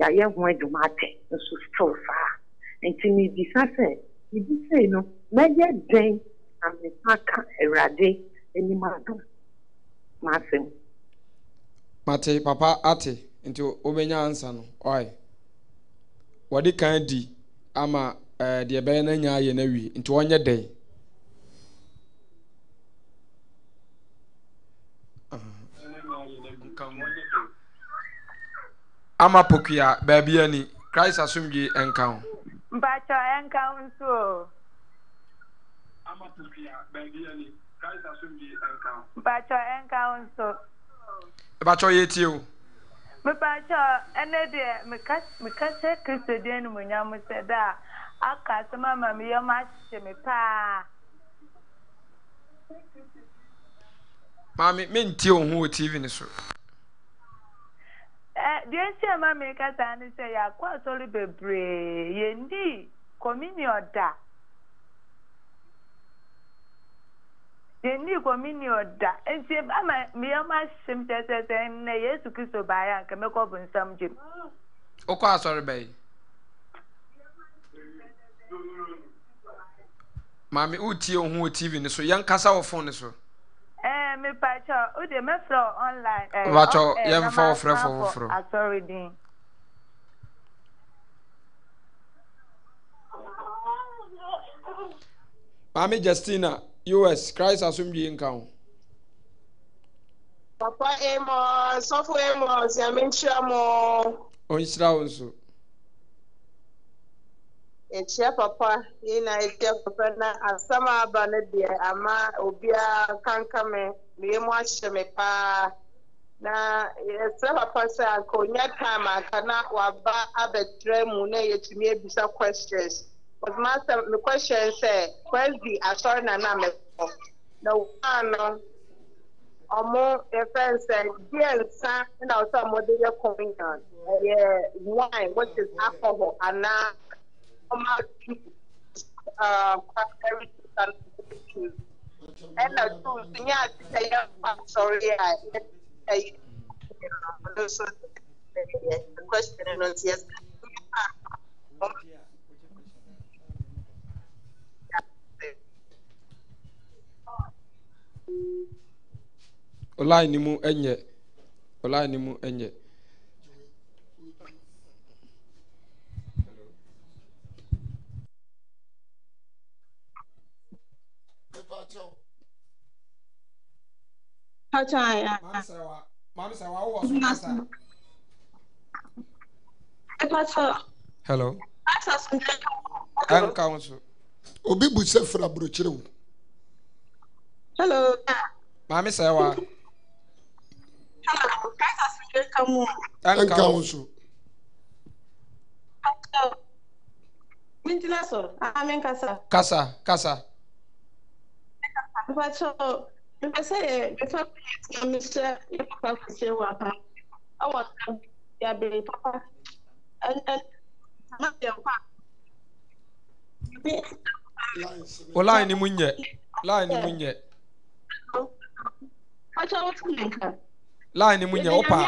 yɛayɛ ho adwuma akyɛ nso still saa nti mebisa sɛ bibi sei no mɛyɛ dɛn na mefa ka awurade anim adom m'asɛm Mate papa ate nti wobɛnya ansa no. Ɔyɛ. Wɔde kan di ama deɛ ɛbɛyɛ no anya ayɛ no awie nti wɔnyɛ dɛn. Ama pokua baabi ani Christ asomdwe nka ho. mpakyɛ ɛnka wo nso o mpakyɛ ɛnka wo nso Bɛbakyɛ ɔyɛ tie o. mepakyɛ ɛnɛ deɛ meka meka hyɛ kristo din animonyam sɛ da a aka asɛm ama me yɛm ahye me paa. Maame mentie wo ho wɔ tv no so. Eh, deɛ nsi ama me kasa ne sɛ yɛakɔ asɔre bebree. Yɛndii communion da. Yɛndii communion da. Nti ama meyɛm ahyem tɛtɛtɛ nnɛ yesu kristo baeɛ anka mɛkɔbo nsɛm gyem wokɔ asɔre bɛyi Maame wotie wo ho wɔ TV ne so yɛnkasa wɔ phone ne so. ɛɛ mepakyɛ wode mɛfrɛ online Mepakyɛ, ɔ- ɛɛ, yɛmfa wo frɛfo foforɔ. asɔre din Maame Justina US Christ asomdwe nka ho. Papa Amos, sɔfo Amos, nyame nhyira mo. Ɔnhyira wo nso. Ekyia papa, yi na ekyia papa na asɛm a aba no deɛ ama obiara kanka me, meyɛ mu ahyɛ me paa. Na yɛsrɛ papa sɛ anka onya time anka na waba abɛkyerɛ mu na yɛtumi abisa questions. My asɛm, me question sɛ, Wednesday asɔre na na mekɔ. Na waa no, ɔmo yɛfrɛ n sɛ deɛ nsa na ɔsɛ ɔmo de yɛ communion ɛyɛ wine which is alcohol anaa former people ɛna tools nyɛ ade sɛ yɛmfa sɔre a yɛyɛ no so question no nti yɛsɛ line ni mu ɛnyɛ line ni mu ɛnyɛ Hello. Ɛnka wo so. obi bu sɛ firi aburokyerɛ wo Hello. Maame sɛ wa. Hello. Ɛnka wo so. Kasa kasa mpɛsɛ yɛ mfa ka me yɛ papa kɛsɛ wɔ apa. Ɛwɔ tam yɛabere papa. Ma yɛ nkɔ o line ni mu nyɛ. Line ni mu nyɛ. Ɔkyɛ wotu ne nka. Line ni mu nyɛ. Wopa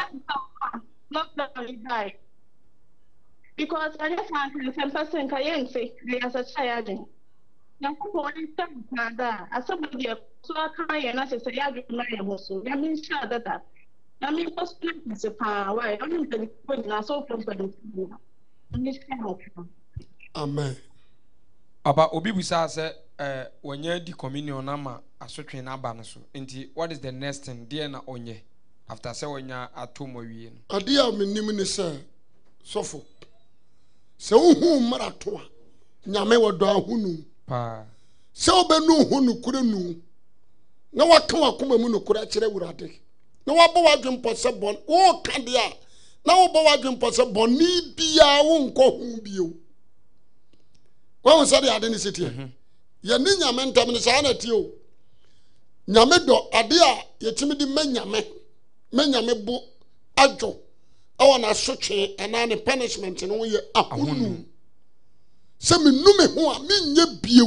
because ɛnyɛ saa nka nsɛm pɛ sɛ nka yɛnfe deɛ yɛsɛ kyɛ yɛ adwene. Nyankopɔn ne nsa nkaada a no deɛ so aka yɛ no sɛ sɛ yɛadwene ma yɛ ho so nyame nhyɛ dada. Nyame nkɔ so no kɛse paa wae ɔne mpanimfoɔ nyinaa sɛ wofrɛ mpanimfoɔ nyinaa nyame hyɛ no paa amen. Aba obi busaa sɛ ɛɛ wɔnyɛ di communion na ma asotwe n'aba no so. Nti what is the next thing? Deɛ na ɔnyɛ after sɛ wɔnya ato mu awie no. Adeɛ a menim ne sɛ sɔfo sɛ wohu mmarato a nyame wɔdɔ ahonu paa sɛ wobɛnu ho nokora nu na waka wakoma mu nokora kyerɛ awurade. Na wabɔ w'adwempɔ sɛ bɔn woka deɛ a na wobɔ w'adwempɔ sɛ bɔne biaa wonkɔ ho bio. Wahu sɛdeɛ ade ne si teɛ. Yɛne nyame ntam no saa na tie o. Nyame dɔ ade a yɛtumi de ma nyame ma nyame bo adwo ɛwɔ n'asotwe anaa ne punishment no ho yɛ ahonu. Sɛ menu me ho a menyɛ bio.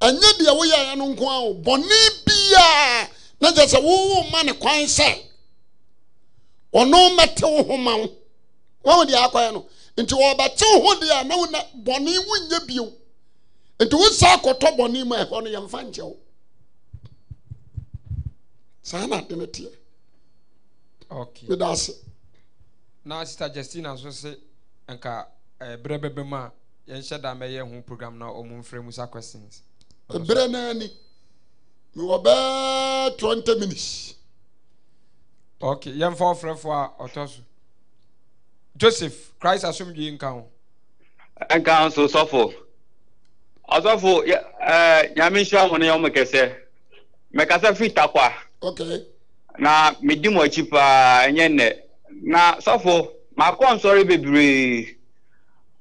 Ɛnyɛ deɛ woyɛeɛ no nko a o bɔne biaa na kyɛ sɛ wowo ma ne kwan sɛ ɔno mɛte wo ho ma wo. Wahu deɛ akɔɛ no. Nti wɔbɛte wo ho deɛ a na wona bɔne wonyɛ bio. Nti wo saa kɔtɔ bɔne mu ɛhɔ no yɛmfa nkyɛ wo. Saa na ade no teɛ. Okay. Meda ase. Na sister justina nso se nka berɛ bɛbɛ mu a yɛnhyɛ da mɛyɛ ho program na ɔmo mfrɛ mu sa questions. Ɛberɛ no ani. Mewɔ bɛɛ 20 minutes. Okay yɛmfa ɔfrɛfoɔ a ɔtɔ so. Joseph christ asomdwe nka ho. Nka nso sɔfo ɔsɔfo. Ɛɛ nyame nhyira mo ne kɛsɛ. Mɛkasa fi takwa. Okay na medi mo akyi paa ɛnyɛ nnɛ. Na sɔfo makɔ nsɔre bebree.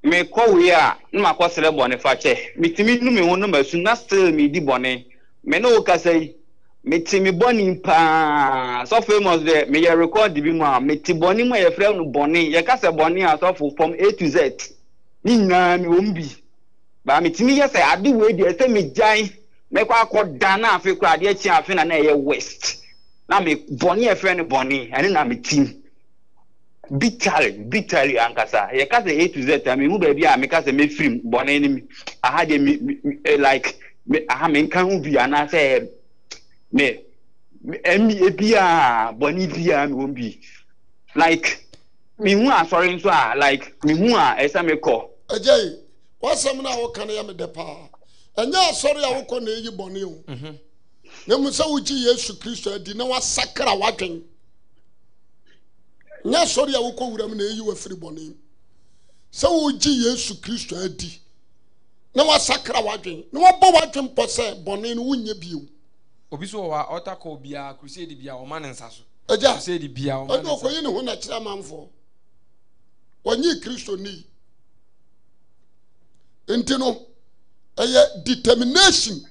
Mekɔ wei a na makɔ srɛ bɔne fakyɛ metumi nu me ho no masu na still medi bɔne. Me ne wo kasa yi mete me bɔne paa. Sɔfo amos dɛ meyɛ record bi mu a mete bɔne mu a yɛfrɛ no bɔne. Yɛka sɛ bɔne a sɔfo from a to z. Ne nyinaa mewɔ m bi. Baa metumi yɛ sɛ ade wei deɛ sɛ megyae mɛkɔ akɔ da na afe kora adeɛ kye afe na na ɛyɛ west na me bɔne yɛfrɛ no bɔne ɛne na metim. Bitterly bitterly ankasa yɛka sɛ a to z a mehu baabi a meka sɛ bɔne no mi. Aha deɛ eh, like me, aha menka ho bi anaasɛ me ɛmi ebia bɔne bia mewɔ bi. Like mehu asɔre nso a like mehu a ɛsɛ mekɔ agya yi w'asɛm no a woka no yɛ me dɛ paa. Ɛnyɛ asɔre a wokɔ na ɛyi bɔne o na mu sɛ wogye yesu kristo adi na wasakra w'adwen. Nyɛ asɔre a wokɔ wura mu na ɛyi wafiri bɔne mu. Sɛ wogye yesu kristo adi na wasakra w'adwen na wabɔ w'adwen pɔ sɛ bɔne no wonyɛ bio. Obi so wɔ hɔ a ɔta kɔ biara crusade biara ɔma ne nsa so. Agya. Crusade biara ɔma ne nsa ɔkɔyi ne ho na kyerɛ amanfoɔ. Wɔnye kristo ni. Nti no ɛyɛ determination.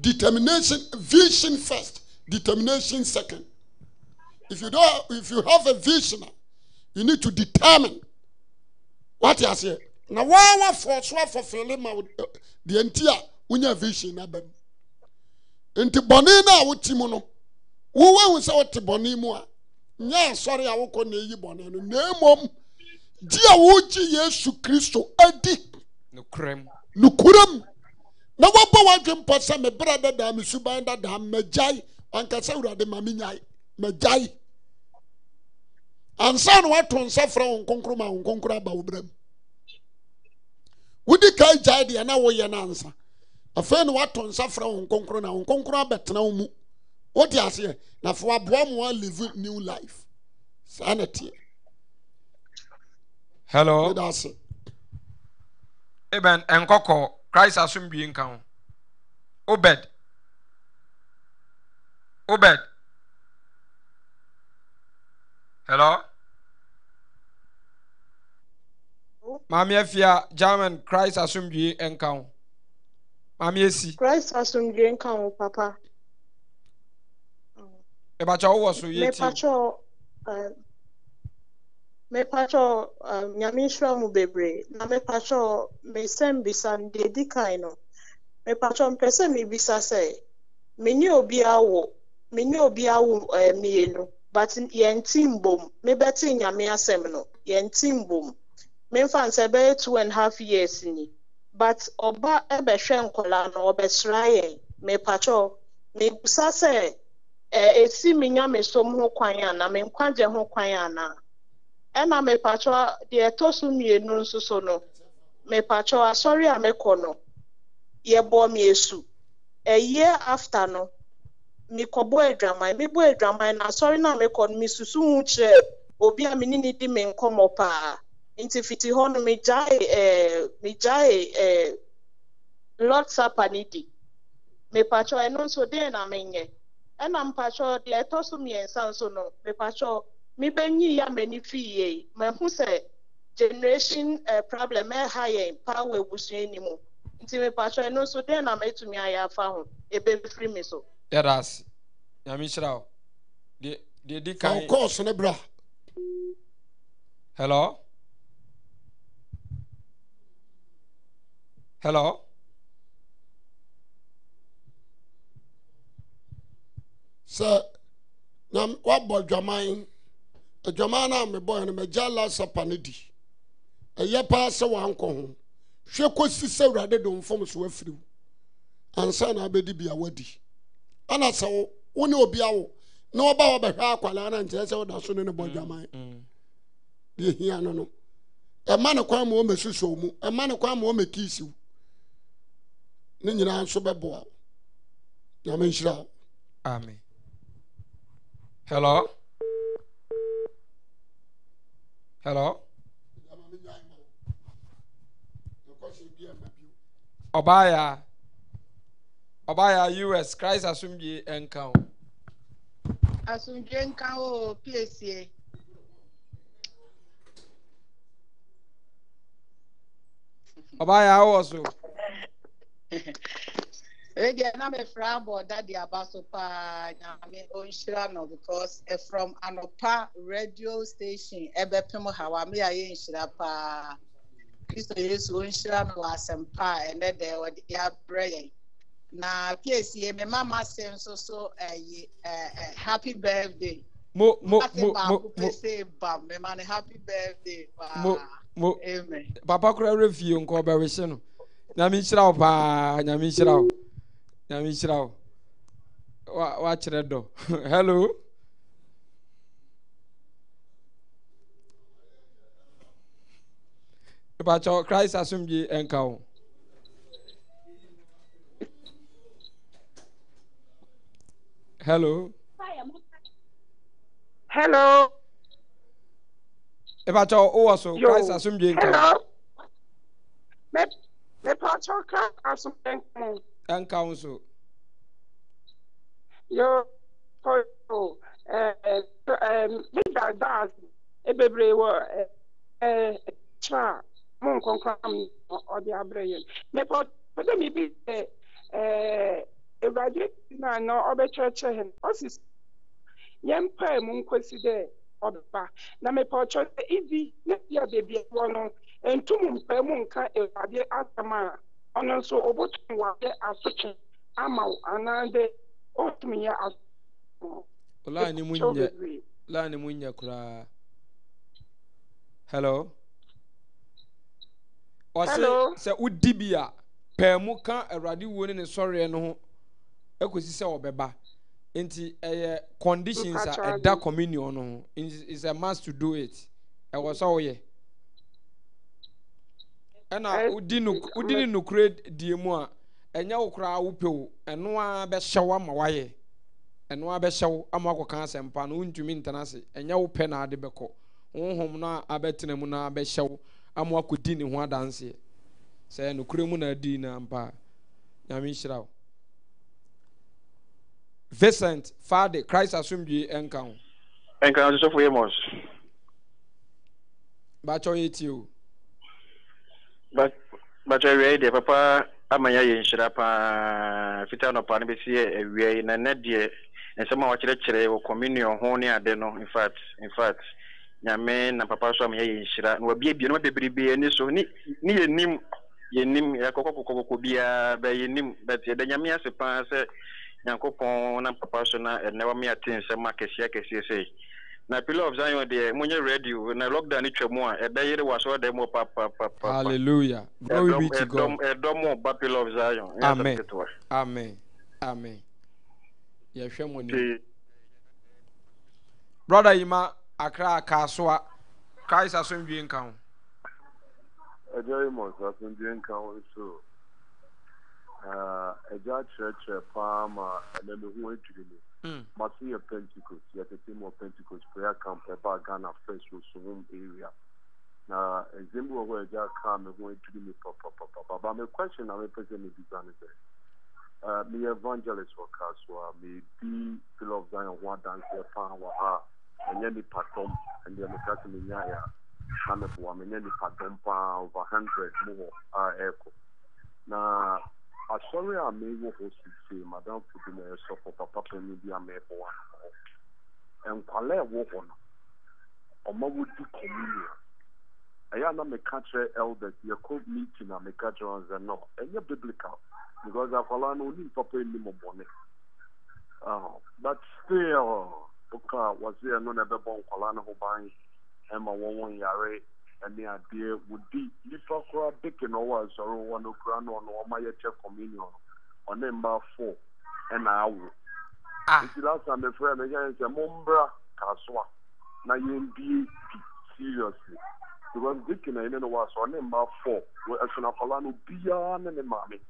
Determination vision first determination second if you don't if you have a vision you need to determine what you say na waa wafɔ so afɔfɛle ma wo- ɛ, deɛ nti a wonya vision na bɛm nti bɔne no a wote mu no. Wowahu sɛ wote bɔne mu a nyɛ asɔre a wokɔ na ɛyi bɔne no. Na mmom gye a wogye yesu kristo adi. Nokorɛm. Na wɔbɔ w'adwe mpɔ sɛ mebrɛ dadaa me suban dadaa magyae ankasa awurade ma menyae magyae ansa na woato nsa frɛ wo nkonkro ma wo nkonkro aba wo berɛ mu. Wodi kae gyae deɛ na woyɛ no ansa. Afei na woato nsa frɛ wo nkonkro na wo nkonkro abɛtena wo mu. Wote aseɛ na fa waboa ma live new life. Saa na teɛ hello? Eben nkɔkɔ christ asomdwe nka ho. Obed. Obed hello? Maame afia german christ asomdwe nka ho. Maame esi. Christ asomdwe nka wo papa. ebacha wowɔ so yɛ ti Mepatwɔ eh, mepatwɔ eh, nyame nhyira mu bebree. Na mepatwɔ mesɛm bisa no deɛ di kan no mepatwɔ mpɛ sɛ mebisa sɛ menni obiara wo menni obiara wo eh, but yɛnti mbom mebɛte nyame asɛm no. Yɛnti mbom memfa nsɛ ɛbɛyɛ two and half years ni. But ɔba ɛbɛhwɛ nkɔlaa no ɔbɛsra yɛn. Mepakyɛw mebusa sɛ ɛ esi me nyamesom ho kwan ana? Me nkwagye ho kwan ana? Ɛna mepakyɛw deɛ ɛtɔ so mmienu nso so no mepakyɛw asɔre a mekɔ no yɛbɔ me a year after no mekɔbɔ adwaman mebɔ adwaman na asɔre no a mekɔ no mesusu ho kyerɛ obi a mene ne di me nkɔmmɔ paa nti fiti hɔ no megyae ɛɛ megyae ɛɛ lord supper ne di. Mepakyɛw ɛno nso deɛ na menyɛ ɛna mpakyɛw deɛ ɛtɔ so mmiɛnsa nso no mepakyɛw mebɛnyi ya m'ani fii yie mahu sɛ generation ɛɛ problem ɛha yɛn paa wɔ abusua ni mu. Nti mepakyɛw ɛno nso deɛ na metumi ayɛ afa ho. Ebɛfiri me so. Yɛda ase nyame nhyira wo deɛ di kan kɔɔso ne bra. Hello? Hello? Sɛ na woabɔ adwaman. Adwaman no a mebɔɛ no magya lasapa no di. Ɛyɛ paa sɛ wankɔ ho. Hwɛ kɔsi sɛ awurade de wo mfom so afiri wo. Ansa na abɛdi bia wadi ana sɛ wo wo ne obi awo na wɔba wɔbɛhwɛ akwalaa no nkyerɛ sɛ woda so ne ne bɔ adwaman deɛ hia no no. Ɛma ne kwan ma ɔmɛsusɔw mu ɛma ne kwan ma ɔmɛkiisiw ne nyinaa nso bɛboa nyame nhyira wo. Amen. Hello? Hello? Ɔbaaya us christ asomdwe nka wo asomdwe nka o piesie ɔbaaya wowɔ so. Ɛdeɛ na mefra abɔ dade aba so paa nyame ɔnhyira no because eh, from anɔpa radio station ɛbɛpem hawa me a yɛnhyira paa kristo yesu ɔnhyira no wɔ asɛmpa a ɛnɛ dɛ wɔde abrɛ yɛn na piesie me mama asɛm nso so ɛyi ɛɛ happy birthday. Mo mo ase mo mo baako mo. pɛ sɛ ba me ma ne happy birthday paa mo mo. Amen. Papa kora werɛ fie nka ɔbɛwehye no. Nyame nhyira wo paa nyame nhyira wo. Nyame nhyira wo. Wa- wakyerɛ dɔ. Hello? Mepakyɛw christ asomdwe ɛnka wo hello. hello. ìbàtà ó wà eh, eh, so christ asumdue nka. hello. mẹ́pà ọ̀chọ́ ká asumdue nka mu. ẹ̀ ń kàwọn so. yóò kọ́ yóò leaders that ebebere wɔ kyerɛ eh, a mo nkonkora mu ɔde abrɛ yɛn mepɛ ɔdɛ mi bi sɛ ɛɛ ewurade na na ɔbɛkyerɛkyerɛ hɛn ɔsi s- yɛn mpae mu nkosi dɛ ɔbɛba na mepɛ ɔkyerɛ sɛ ibi ne bi a beebi ɛwɔ no ntum mpae mu nka ewurade asɛm a ɔno nso obotum wayɛ asotwe. Ama wo anaadɛ ɔtumi yɛ asotwe. line mu Kyɛw nyɛ bebree. line mu nyɛ koraa hello? Hello. sɛ wodi bi a pɛɛ mu ka awurade wuo ne ne sɔreɛ no ho akɔsi sɛ ɔbɛba nti ɛyɛ conditions a ɛda communion no ho it's a must to do it. Ɛwɔ sɛ woyɛ ɛna wodi no wodi ne nokure die mu a ɛnyɛ wo koraa wopɛ wo ɛno ara bɛhyɛ wo ama woayɛ ɛno ara bɛhyɛ wo ama wakɔka asɛmpa no wontumi ntena ase ɛnyɛ wo pɛ na ade bɛkɔ honhom no a abɛtena mu na abɛhyɛ wo ama wakɔdi ne ho adanseɛ sɛ nokure mu na adi na mpa. Nyame nhyira wo. Vincent fade christ asomdwe ɛnka ho ɛnka no sɔfo yɛmɔs bakyɛ yɛ tie o bakyɛ awia yi deɛ papa ama yɛ ayɛ nhyira paa fitaa nɔpa no bɛsi yɛ awia yi na nnɛ deɛ nsɛm a wakyerɛkyerɛ wɔ communion ho ne ade no infact infact nyame na papa so ama yɛayɛ nhyira na wabiabia no ma bebrebe ani so ne ne yɛnim yɛnim yɛkɔkɔkɔkɔkɔ biara bɛ yɛnim but yɛda nyame ase paa sɛ nyankopɔn na papa so na ɛnɛ wame ate nsɛm akɛseɛ akɛseɛ sei na pillar of zion deɛ monyɛ radio na lockdown no twa mu a ɛda yere wɔ asɔredan mu papapapa. Hallelujah. Glory be to god. ɛdɔm ɔba pillar of zion. Amen. amen. Amen. Yɛhwɛ mo ni. Brother yima akra kaasoa christ asomdwe nka ho. Ɛgya yi mɔ nsa so ndie nka ho nso ɛgya kyerɛkyerɛ paa ma ɛnɛ me ho adwiri Mm. maso yɛ pentecost yɛtete mu pentecost prayer camp ɛbaa ghana first rosohom area. Na ɛgyɛm bi wɔ hɔ a ɛgya kaa me ho adwiri me papapapa baba me question na mepɛ sɛ mebisa ne sɛ meyɛ evangelist wɔ kasoa medi phil of zion ho adanseɛ paa wɔ ha ɛnyɛ nipa dɔm ɛndeɛ meka sɛ menyaeɛ a na meboa menyɛ nipa dɔm paa over hundred mu hɔ a ɛrekɔ na asɔre a mewɔ hɔ sisee madam fudu na ɛsɔfo papa panyin bi a mɛboa nkwalaa ɛwɔ hɔ no ɔma wɔdi communion ɛyɛ a na meka kyerɛ elders yɛkɔ meeting a meka kyerɛ wɔn sɛ no ɛnyɛ biblical because akwalaa no onim papa anim bɔne Ah, but still woka wɔse ɛno na ɛbɛbɔ nkwalaa no ho ban ɛma wɔn wɔn yare ɛne adeɛ wodi. Nipa koraa deke na ɔwɔ asɔre wɔ no kura no ɔno ɔma yɛkyɛ communion ɔne mmaa fo ɛna awo. Nti last time mefrɛ me yɛn sɛ mombra kasoa na yɛndie di seriously. Because deke na ɛne no wɔ asɔ ɔne mmaa fo ɛsono akwadaa no biara ne ne maame.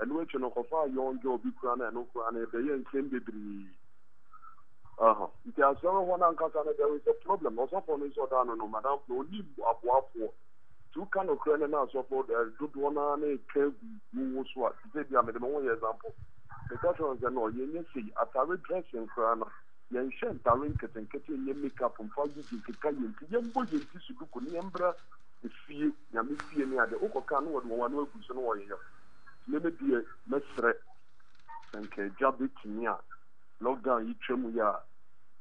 Ɛno akyi no kɔfa a yɔn gya obi kura no ɛno kura no ɛbɛyɛ nsɛm bebree. Nti asɔre hɔ no ankasa no there is a problem. Ɔsɔfoɔ no nso ɔdaa no no madam na onim aboafoɔ nti woka nokorɛ no na asɔfoɔ dodoɔ no ara ne ɛka gu wowo so a te sɛ bi a mede me ho yɛ example. Meka kyerɛ sɛ no yɛnyɛ sei atare dressing koraa no yɛnhyɛ ntare nketenkete nyɛ makeup mfa gugu nkeka yɛ nti yɛmbɔ yɛn ti so duku ne yɛmbra efie nyame fie ne ade wokɔka no wɔde wɔwa no agu so no wɔyeyɛ meme deɛ mɛserɛ sɛ nka agya bɛtumi a lockdown yi twa mu yi a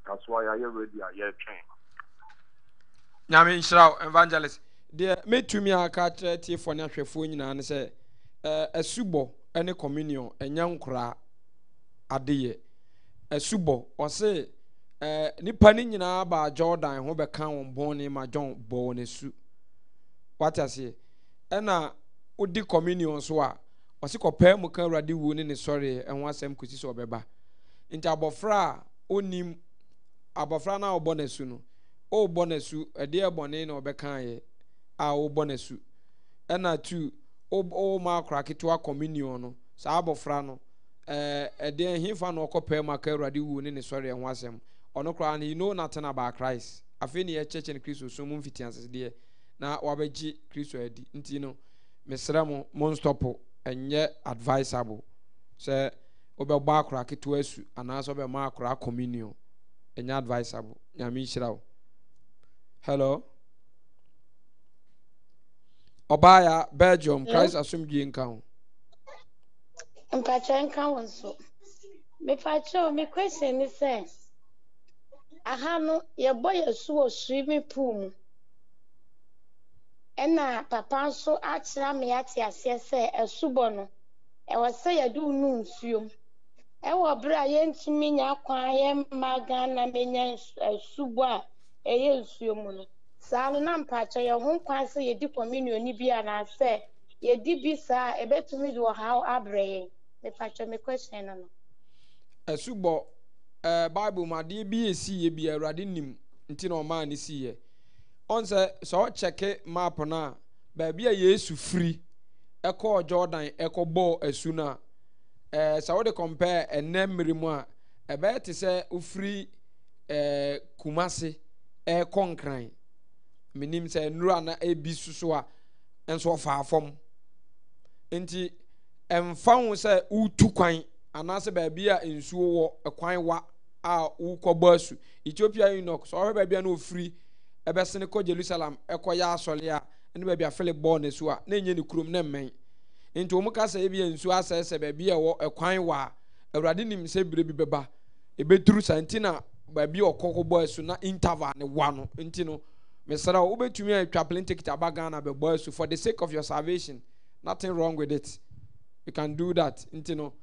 kasoa yɛayɛ ready a yɛretwɛn nyame nhyira evangelist. Deɛ mɛtumi aka kyerɛ tiefoɔ ne ahwɛfoɔ nyinaa ne sɛ eh, asubɔ ne communion ɛnyɛ nkoraa adeyɛ asubɔ ɔse eh, nipa no nyinaa baa jordan ho bɛka wɔn bɔne ma john bɔ wɔn asu wate aseɛ. Ɛna wodi communion so a ɔse kɔpɛɛ mu ka awurade wuo ne ne sɔreɛ ɛho asɛm kɔsi sɛ ɔbɛba. Nti abɔfra a ɔnim abɔfra no a ɔbɔ n'asu no ɔrebɔ n'asu ɛdeɛ bɔne na ɔbɛkaeɛ a ɔrebɔ n'asu. Ɛna tu ɔrema akora ketewa communion no. Saa abɔfra no ɛɛ ɛdeɛ hinfa na ɔkɔpɛɛ mu aka awurade wuo ne ne sɔreɛ ho asɛm. Ɔno koraa no you know nothing about christ. Afei ne yɛkyɛkyɛ no kristo so mu mfitiasedeɛ na wabɛgye kristo adi. Nti no mesrɛ mo monstɔpo ɛnyɛ advisable. Sɛ wobɛbɔ akora ketewa asu anaasɛ wobɛma akora communion. Ɛnyɛ advisable nyame nhyira wo. Hello? Ɔbaaya belgium christ asomdwie nka ho. Mpakyɛ nka wo nso. Mepakyɛw me question ne sɛ aha no yɛbɔ yɛsu wɔ swimming pool mu. Ɛna papa nso akyerɛ me ate aseɛ sɛ asubɔ no ɛwɔ sɛ yɛde wo nu nsuom. Ɛwɔ bere a yɛntumi nya kwan yɛ mma ghana menya asubɔ a ɛyɛ nsuo mu no. Saa no na mpakyɛ yɛn ho kwan sɛ yɛdi communion ni bi anaasɛ yɛdi bi saa a ɛbɛtumi de ɔhaw abrɛ yɛn. Mepakyɛ me question no no. Ɛsubɔ ɛɛ bible mu adeɛ bi esi yɛ bi awurade nim nti na ɔmaa ne si yɛ. Ɔn sɛ sɛ ɔkyɛke map no a baabi a yesu firi ɛkɔɔ jordan ɛkɔbɔɔ asu no a ɛɛ sɛ wode compare ɛnɛ mmere mu a ɛbɛyɛ te sɛ ofiri ɛɛ kumase ɛɛkɔ nkran. Menim sɛ nnura na ebi soso a nso ɔfaa fam. Nti ɛmfa ho sɛ wotu kwan anaasɛ baabi a nsuo wɔ ɛkwan wa a wokɔbɔ asu. Ethiopia unok sɛ ɔhwɛ baabi a na ofiri ɛbɛsene kɔ jerusalem ɛkɔ yɛ asɔre a ɛne baabi a philip bɔɔ n'asu a na enye ne kurom na mmɛn nti wɔn kasa ebi a nsuo asɛesɛ baabi a ɛwɔ ɛkwan wa a awurade nim sɛ bere bi bɛba. Ebeduru sa nti na baabi a ɔkɔ kɔbɔ asu na interval ne wa no. Nti no mesra wo wobɛtumi atwa plane ticket aba ghana bɛbɔ asu for the sake of your salvation. Nothing wrong with it. You can do that. Nti no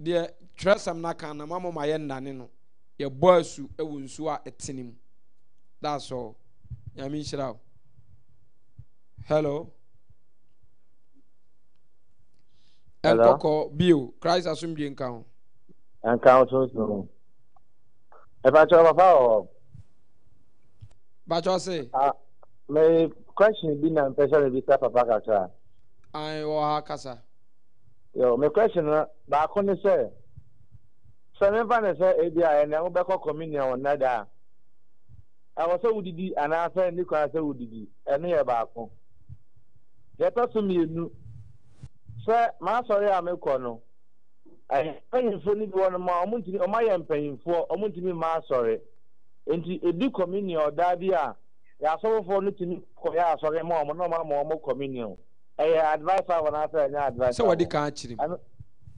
deɛ twerɛsɛm no aka na mama ma yɛ nnane no yɛbɔ asu wɔ nsuo a ɛtene mu. That's all. Nyame nhyira wo. Hello Ɛnkɔkɔ bio christ asomdwe nka ho. Nka wo tuntum ɛpakyɛ papa wɔ bakyɛ se me question bi na mpɛ sɛ mebisa papa kakra. An wɔ ha kasa. Yo me question no baako ne sɛ sɛ memfa ne sɛ ebi a ɛnɛ wobɛkɔ communion wɔ nnɛ da a ɛwɔ sɛ wodidi anaasɛ nni kwan sɛ wodidi ɛno yɛ baako yɛtɔ so mmienu sɛ maasɔre a mekɔ no mpanyinfoɔ no bi wɔ no ma ɔmo ntumi ɔmo ayɛ mpanyinfoɔ ɔmo ntumi ma asɔre. Nti edu communion ɔdaa bi a yɛasɔfofoɔ no tumi kɔ yɛ asɔre ma ɔmo na ɔmo ama ɔmo communion. Ɛyɛ advice a wɔn asɛ ɛnyɛ advice sɛ wɔde kan akyerɛ mu.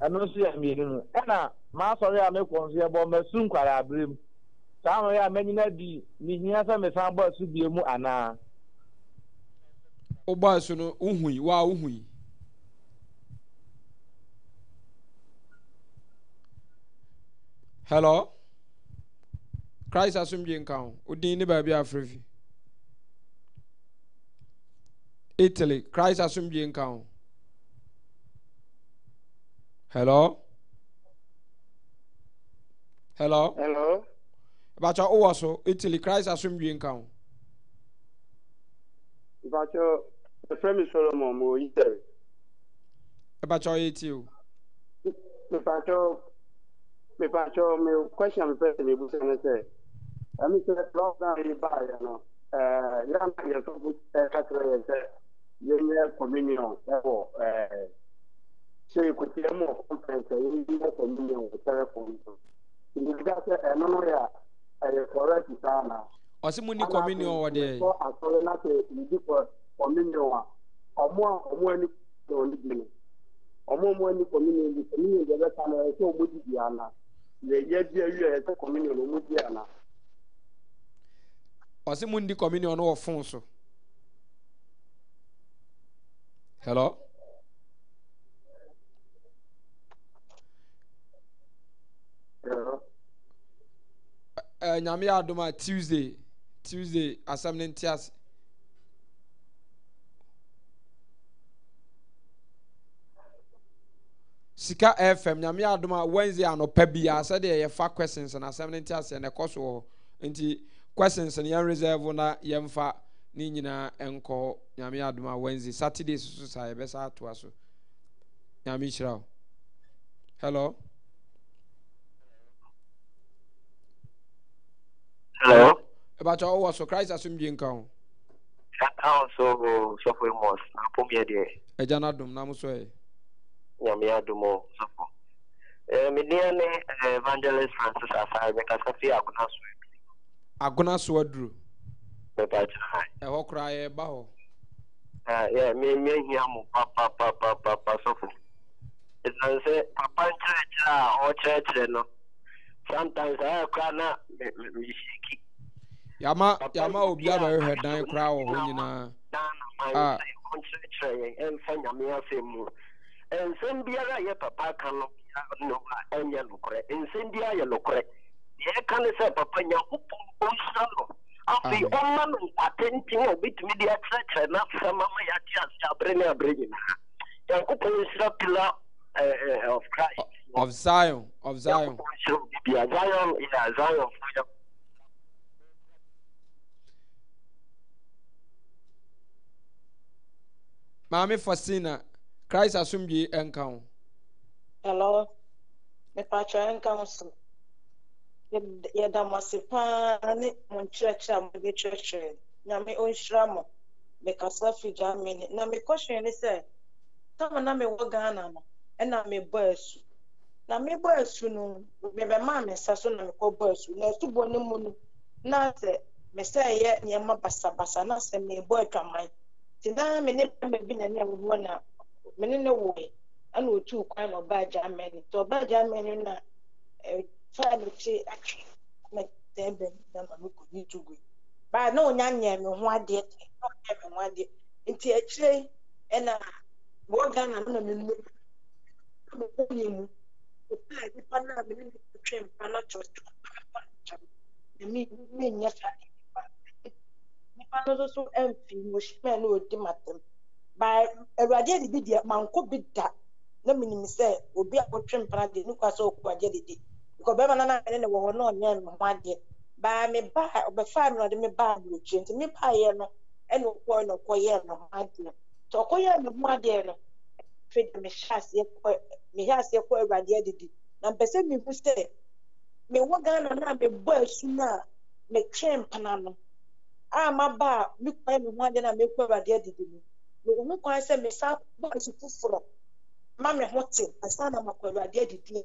Ɛno nso yɛ mmienu no. Ɛna maasɔre a mekɔ nso yɛbɔ mɛsu nkwara mu. Saa yɛ a mɛnyina di mihia sɛ mesan bɔ ɛso bie mu anaa? Wobɔ asu no wohui waa wohui. Hello? Christ asomdwe nka ho wodin ne baabi afrɛ fi italy. Christ asomdwe nka ho hello? Hello? Hello. bakyɛ wowɔ so italy christ asomdwe nka ho Mpacho, efre mi Solomon mo yitere. ɛbakyɛ ɔyɛ tie o mepa kyɛ me question a mepɛ sɛ mebusa ne sɛ ɛme sɛ lockdown yi baeɛ no? Yɛna yɛsɔfo ka kyerɛ yɛ sɛ yɛnyɛ communion ɛwɔ sɛ kotia mu wɔ conference a yɛnyɛ communion wɔ telephone so ntiga sɛ ɛno no yɛ ɛyɛ correct saa na ɔsɛ mu ni communion wɔ deɛ kɔ asɔre na sɛ yɛdi kɔ communion a ɔmo a ɔmo ani communion bi no ɔmo a ɔmo ani communion bi communion deɛ bɛka no ɛsɛ ɔmo di bi ana yɛyɛ ɔsi mu ndi communion wɔ fon so. hello. ɛɛ nyame adum tuesday tuesday asɛm ne nti. Sika fm nyame adom a wednesday anɔpa biaa sɛdeɛ yɛfa questions no asɛm no nte aseɛ na ɛkɔ so wɔ hɔ. Nti questions no yɛn reserve na yɛmfa ne nyinaa nkɔ nyame adom a wednesday. Saturday soso saa yɛbɛsa atoa so. Nyame hyira wo. Hello? Hello. ɛbakyɛ wowɔ so. Christ asomdwe nka ho sɔfo na deɛ. Agya no adom na mo so ɛ nyame adom sɔfo medeɛ ne evangelist francis asare mekasa fii agona so agona so aduro ɛhɔ koraa yɛba hɔ meahia mo papapapapa sɔfo ɛsiane sɛ papa nkyerɛkyerɛ a ɔkyerɛkyerɛ no sometimes ayɛ koraa na mehyiki yàmà yàmà obi abẹ́rẹ́ hẹ̀ dan koraa wọ̀ hɔ nyinaa. dan na maa n sẹ́ ɔnkyerɛkyerɛ yẹn ɛnfa nyame asɛm mu. Nsɛm biara yɛ papa ka no a ɛnyɛ nokorɛ. Nsɛm biara yɛ nokorɛ. Deɛ ɛka ne sɛ papa nyankopɔn ɔnhyira no. afei ɔma no nkwatenten a obɛtumi de akyerɛkyerɛ n'asɛm ama yɛate ase abere ne abere nyinaa nyankopɔn nhyira pillar eh, eh, of christ of zion of zion zion yɛ zion maame fasina christ asomdwe nka ho Hello. Mepatwa nka ho so. Yɛd- Yɛda mo ase paa ne mo nkyerɛkyerɛ a mode kyerɛkyerɛ. Nyame ɔnhyira mo. Mekasa fi Germany. Na me question ne sɛ, tama na mewɔ Ghana no, ɛna mebɔ asu. Na mebɔ asu no, mebɛmaa me nsa so na mekɔbɔ asu. Na asubɔ no mu no, na sɛ mesɛ ɛyɛ nneɛma basabasa na sɛ merebɔ adwaman. Nti na me ne bɛrima bi na ne ɛwɔ na me ne ne woe. ɛna otu kwan na ɔbaa germany nti ɔbaa germany na faa n'akyi atwe na sɛn bɛn na ma me kɔ ne tugu baa na onya nyɛ me ho adeɛ na ɔnyɛ me ho adeɛ. Nti akyire yi, ɛna wɔ ghana no na me mu na me kɔ yɛ mu. Obi a nipa no a me ne no twɛ mpa na kyerɛkyerɛ aba nkyɛn na me menyɛ saa de nipa nipa no nso so ɛmfi mu ohyia na odi matem awurade adidi deɛ manko bi da. Na menim sɛ obi a mpana deɛ ne kwa sɛ ɔkɔ agye didi because bɛrima no na ne wɔ hɔ na ɔnyɛ me ho adeɛ. Baa me baa ɔbɛfaa me ɔde me baa aburokyire nti me baayɛ no ɛna ɔkɔɔ na ɔkɔyɛɛ me ho adeɛ. Nti ɔkɔyɛɛ me ho adeɛ no afei de mehyɛ aseɛ kɔ mehyɛ aseɛ kɔ na mpɛ sɛ mehu sɛ mewɔ ghana na mebɔ asu no a metwe mpana no a maba a mekɔyɛ me ho adeɛ na mekɔ awurade adidi no. Mewɔ ho kwan sɛ mesan bɔ asu foforɔ ma me ho te asan na makɔ awurade adidi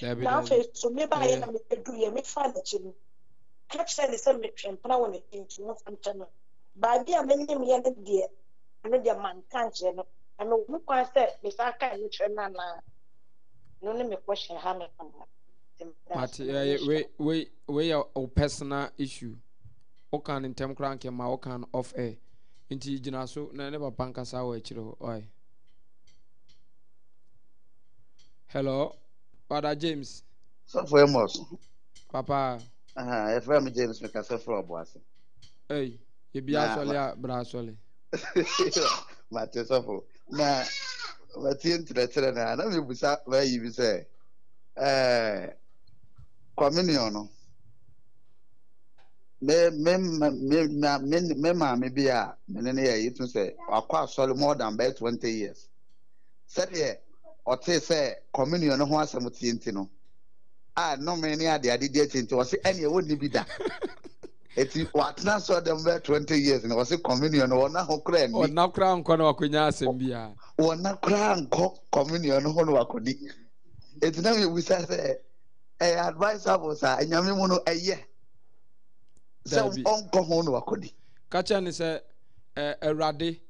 Dabi, na afei so mebaayɛ Eh. na mebɛduyɛ mefa n'akyi no ka kyerɛ ne sɛ metwe mpana wɔ n'akyi nti no fa nkyɛn no baabi a menim yɛ no deɛ ɛno deɛ manka nkyerɛ no na mewɔ ho kwan sɛ mesan kae no kyerɛ no anaa no ne mekɔhyɛ ha me kama mate wei wei yɛ wo personal issue woka ne ntɛm koraa nkɛ ma woka no off air nti gyina so na ne papa nkasa wɔ akyire hɔ. Ɔe. Hello? Father james. Sɔfo amos. Papa. Yɛfrɛ me james mekasɛ frɛ ɔbo ase ei yɛbi asɔle a bra asɔle. Mate sɔfo. Na matie nkyerɛkyerɛ no a na mebusa maayi bi sɛ communion no me me me me me maame bi a mene ne yɛ yɛtum sɛ wakɔ asɔre more than bɛyɛ twenty years. Sɛdeɛ ɔtee sɛ communion no ho asɛm tie nti no a nnome ne adeade di akyi nti wɔse ɛneɛ wɔnni bi da. Eti watena sɔ dɛm bɛyɛ twenty years na wɔse communion no wɔna ho kora nni. Ɔna koraa nkɔ na wakɔnya asɛm biaa wɔna koraa nkɔ communion no ho no wakɔdi eti na mebusa sɛ ɛyɛ advisable saa anyame mu no ɛyɛ sɛ ɔnkɔ ho no wakɔdi ka kyerɛ ne sɛ awurade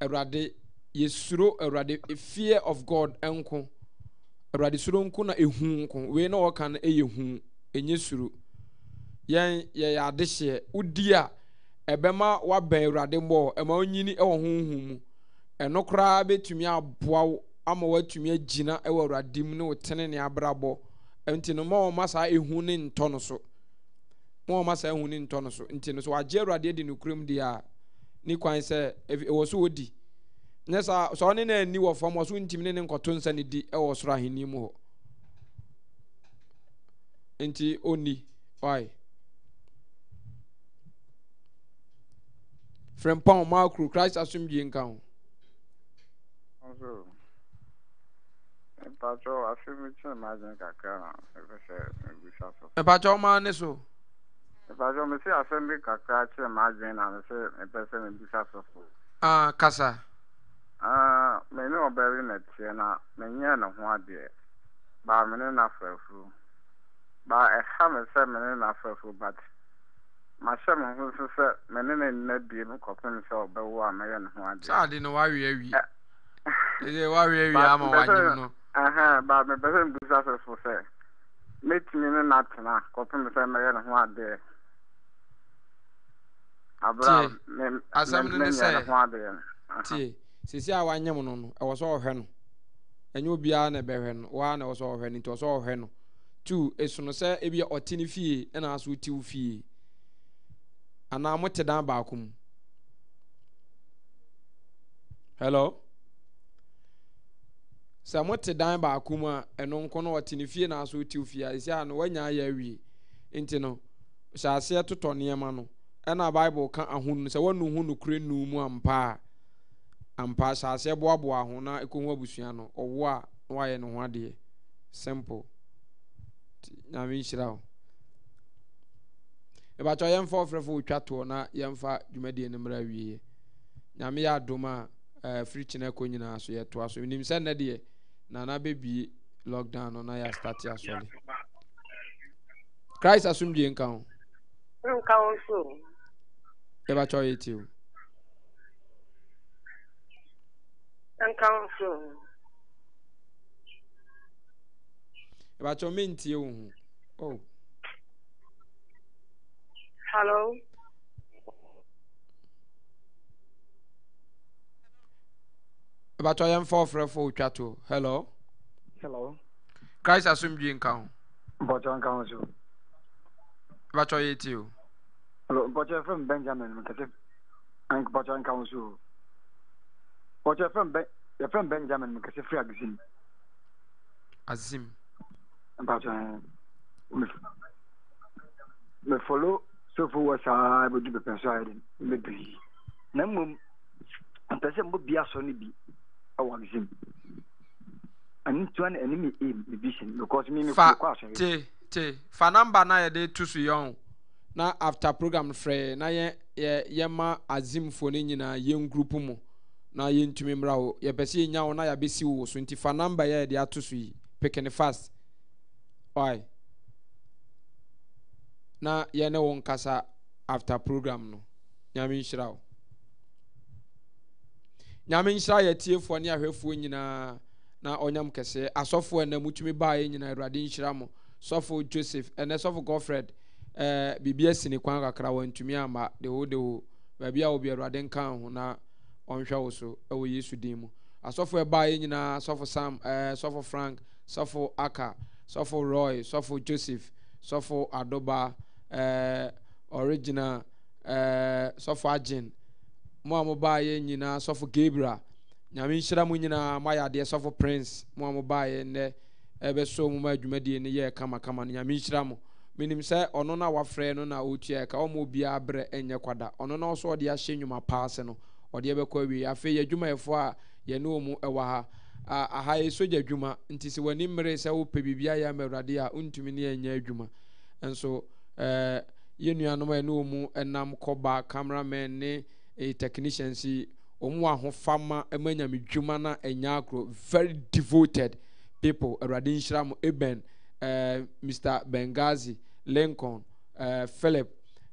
awurade yɛsuro awurade fear of god nko. Awurade suro nko na ehu nko. Wei na wɔka no ɛyɛ hu ɛnyɛ suro. Yɛn yɛyɛ adehyeɛ. Wodi a ɛbɛma wabɛn awurade mbɔ ɛma onyini ɛwɔ honhom mu. Ɛno koraa bɛtumi aboa wo ama woatumi agyina ɛwɔ awurade mu ne wo tene ne abrabɔ. Nti no ma wɔma saa ehu ne ntɔ no so. Ma wɔma saa ehu ne ntɔ no so. Nti no so wagye awurade adi no kurom deɛ a ne kwan sɛ ɛwɔ so wɔdi nyɛ saa sɛ ɔne no ani wɔ fam wɔ so ntimi ne ne nkɔto nsa ne di ɛwɔ soro ahenni mu hɔ. Nti ɔnni wae frɛmpɔn maakuro christ asomdwie nka ho. Nso mpatwɛ afe mi kyerɛ m'adwene kakra na ɛfɛ sɛ mebusa so. Ɛpakyɛ ɔmaa ne so. Pastor, me say assembly kakra che imagine and say a person in this asofo. Ah, kasa. Ah, me ne obere na tie na me nye ne ho ade. Ba me ne na fafu. Ba e ha me say me ne na fafu but ma hyɛ me ho nso sɛ me ne ne nna bie mu kɔpem sɛ ɔbɛwo a mɛyɛ ne ho adeɛ saa ade no wawe awi ɛyɛ wawe awi ama wanyem no ba mepɛ sɛ mbusa sɛ so sɛ mɛtumi ne natena kɔpem sɛ mɛyɛ ne ho adeɛ asɛm no ne sɛ- tie. Sisi a wanyem no no ɛwɔ sɛ ɔhwɛ no. Ɛnyɛ obiara na ɛbɛhwɛ no. Waa na ɛwɔ sɛ ɔhwɛ no. Nti sɛ ɔhwɛ no. Two esono sɛ ebi ɔte ne fie ɛna aso ti wo fie. Anaa mo te dan baako mu. Hello? Sɛ mo te dan baako mu a ɛno nko no ɔte ne fie na aso ti wo fie a esi a no wanya ayɛ awie. Nti no hyɛ aseɛ totɔ nneɛma no ɛna bible ka ahonu sɛ wɔnu ho nokure nu mu ampa ampa aseɛ boaboa ho na ɛkɔhu abusua no ɔwo na wayɛ ne ho adeɛ. Simple. Nyame nhyira wo. Ɛbakyɛ yɛmfa ɔfrɛfo ɔtwa toɔ na yɛmfa dwumadie no mmra awieɛ nyame yɛ adom a eh, firi kyena kɔ nyinaa so yɛtoa so. Nim sɛ nnɛ deɛ nana bɛbie lockdown no na yɛastate asɔre. Christ asomdwie nka ho nka wo so yɛbɛkyɛ ɔyɛ tio nkamfo yɛbɛkyɛ mentie wo ho oh. hello? Yɛbɛkyɛ yɛmfa ɔfrɛfo wotwa to. Hello? Hello? Christ asomdwie nka ho bɔkyɛ nka ho so yɛbɛkyɛ ɔyɛ tio Bọ̀jẹ̀ fún Benjamin Nkete bọ̀jẹ̀ nka wọn so bọ̀jẹ̀ fún Ben yẹ fún Benjamin Nkete fún Agzim. Azim. Bọ̀jẹ̀ mẹ fọlọ sọfọ wọ saa ebe du pẹpẹ so ayẹ de mẹ biri na mmom mpẹsẹ mbọ bi asọ ne bi ɛwɔ Agzim ɛni tuwa ne ɛni mi ebi si because mi mi kọ asọ yẹ. fa te te fa namba na yɛ de tu so yɛn o na after program frɛ na yɛ yɛ yɛma azimfoɔ no nyinaa yɛn group mu. Na yɛntumi mmra o yɛpɛ sɛ yɛnya wo na yɛabɛsi wo so. Nti fa namba yɛ yɛde ato so yi. Pick ne fast. Ɔy na yɛne wo nkasa after program no. Nyame nhyira wo. Nyame nhyira yɛtiefoɔ ne ahwɛfoɔ nyinaa. Na ɔnyam kɛseɛ. Asɔfoɔ ɛnɛ mutumi baeɛ nyinaa. Awurade nhyira mo. Sɔfo joseph ɛnɛ sɔfo godfred ɛɛ biribi asi ne kwan kakra wantumi ama deho deho baabi a obi awurade nka ho na ɔnhwɛ wo so ɛwɔ yesu din mu. Asɔfo ɛbaeɛ nyinaa sɔfo sam ɛɛ sɔfo frank sɔfo aka sɔfo roy sɔfo joseph sɔfo adoba ɛɛ original ɛɛ sɔfo agin mo a mo baeɛ nyinaa sɔfo gabriel. Nyame nhyira mu nyinaa mo ayɛ adeɛ sɔfo prince. Mo a mo baeɛ nnɛ ɛbɛso mo ma adwumadie no yɛ kamakama no. Nyame nhyira mo. Menim sɛ ɔno no a wafrɛ no na ɔtua ɛka ɔma obiara berɛ ɛnyɛ kwada. Ɔno no nso ɔde ahyɛ nnwuma paa se no ɔde ɛbɛkɔ awie afei yɛ adwumayɛfoɔ a yɛne wɔ mu ɛwɔ ha. Aha yɛ sogya adwuma. Nti sɛ w'ani mmere sɛ wopɛ biribi ayɛ ama awurade a wontumi ne yɛnyɛ adwuma. Nso ɛɛ yɛn nuanom a yɛne wɔ mu ɛnam kɔba cameraman ne eh, technicians yi dwuma na agorɔ. Very devoted people. Awurade nhyira mo. Eben ɛɛ mr bengazi lincoln ɛɛ philip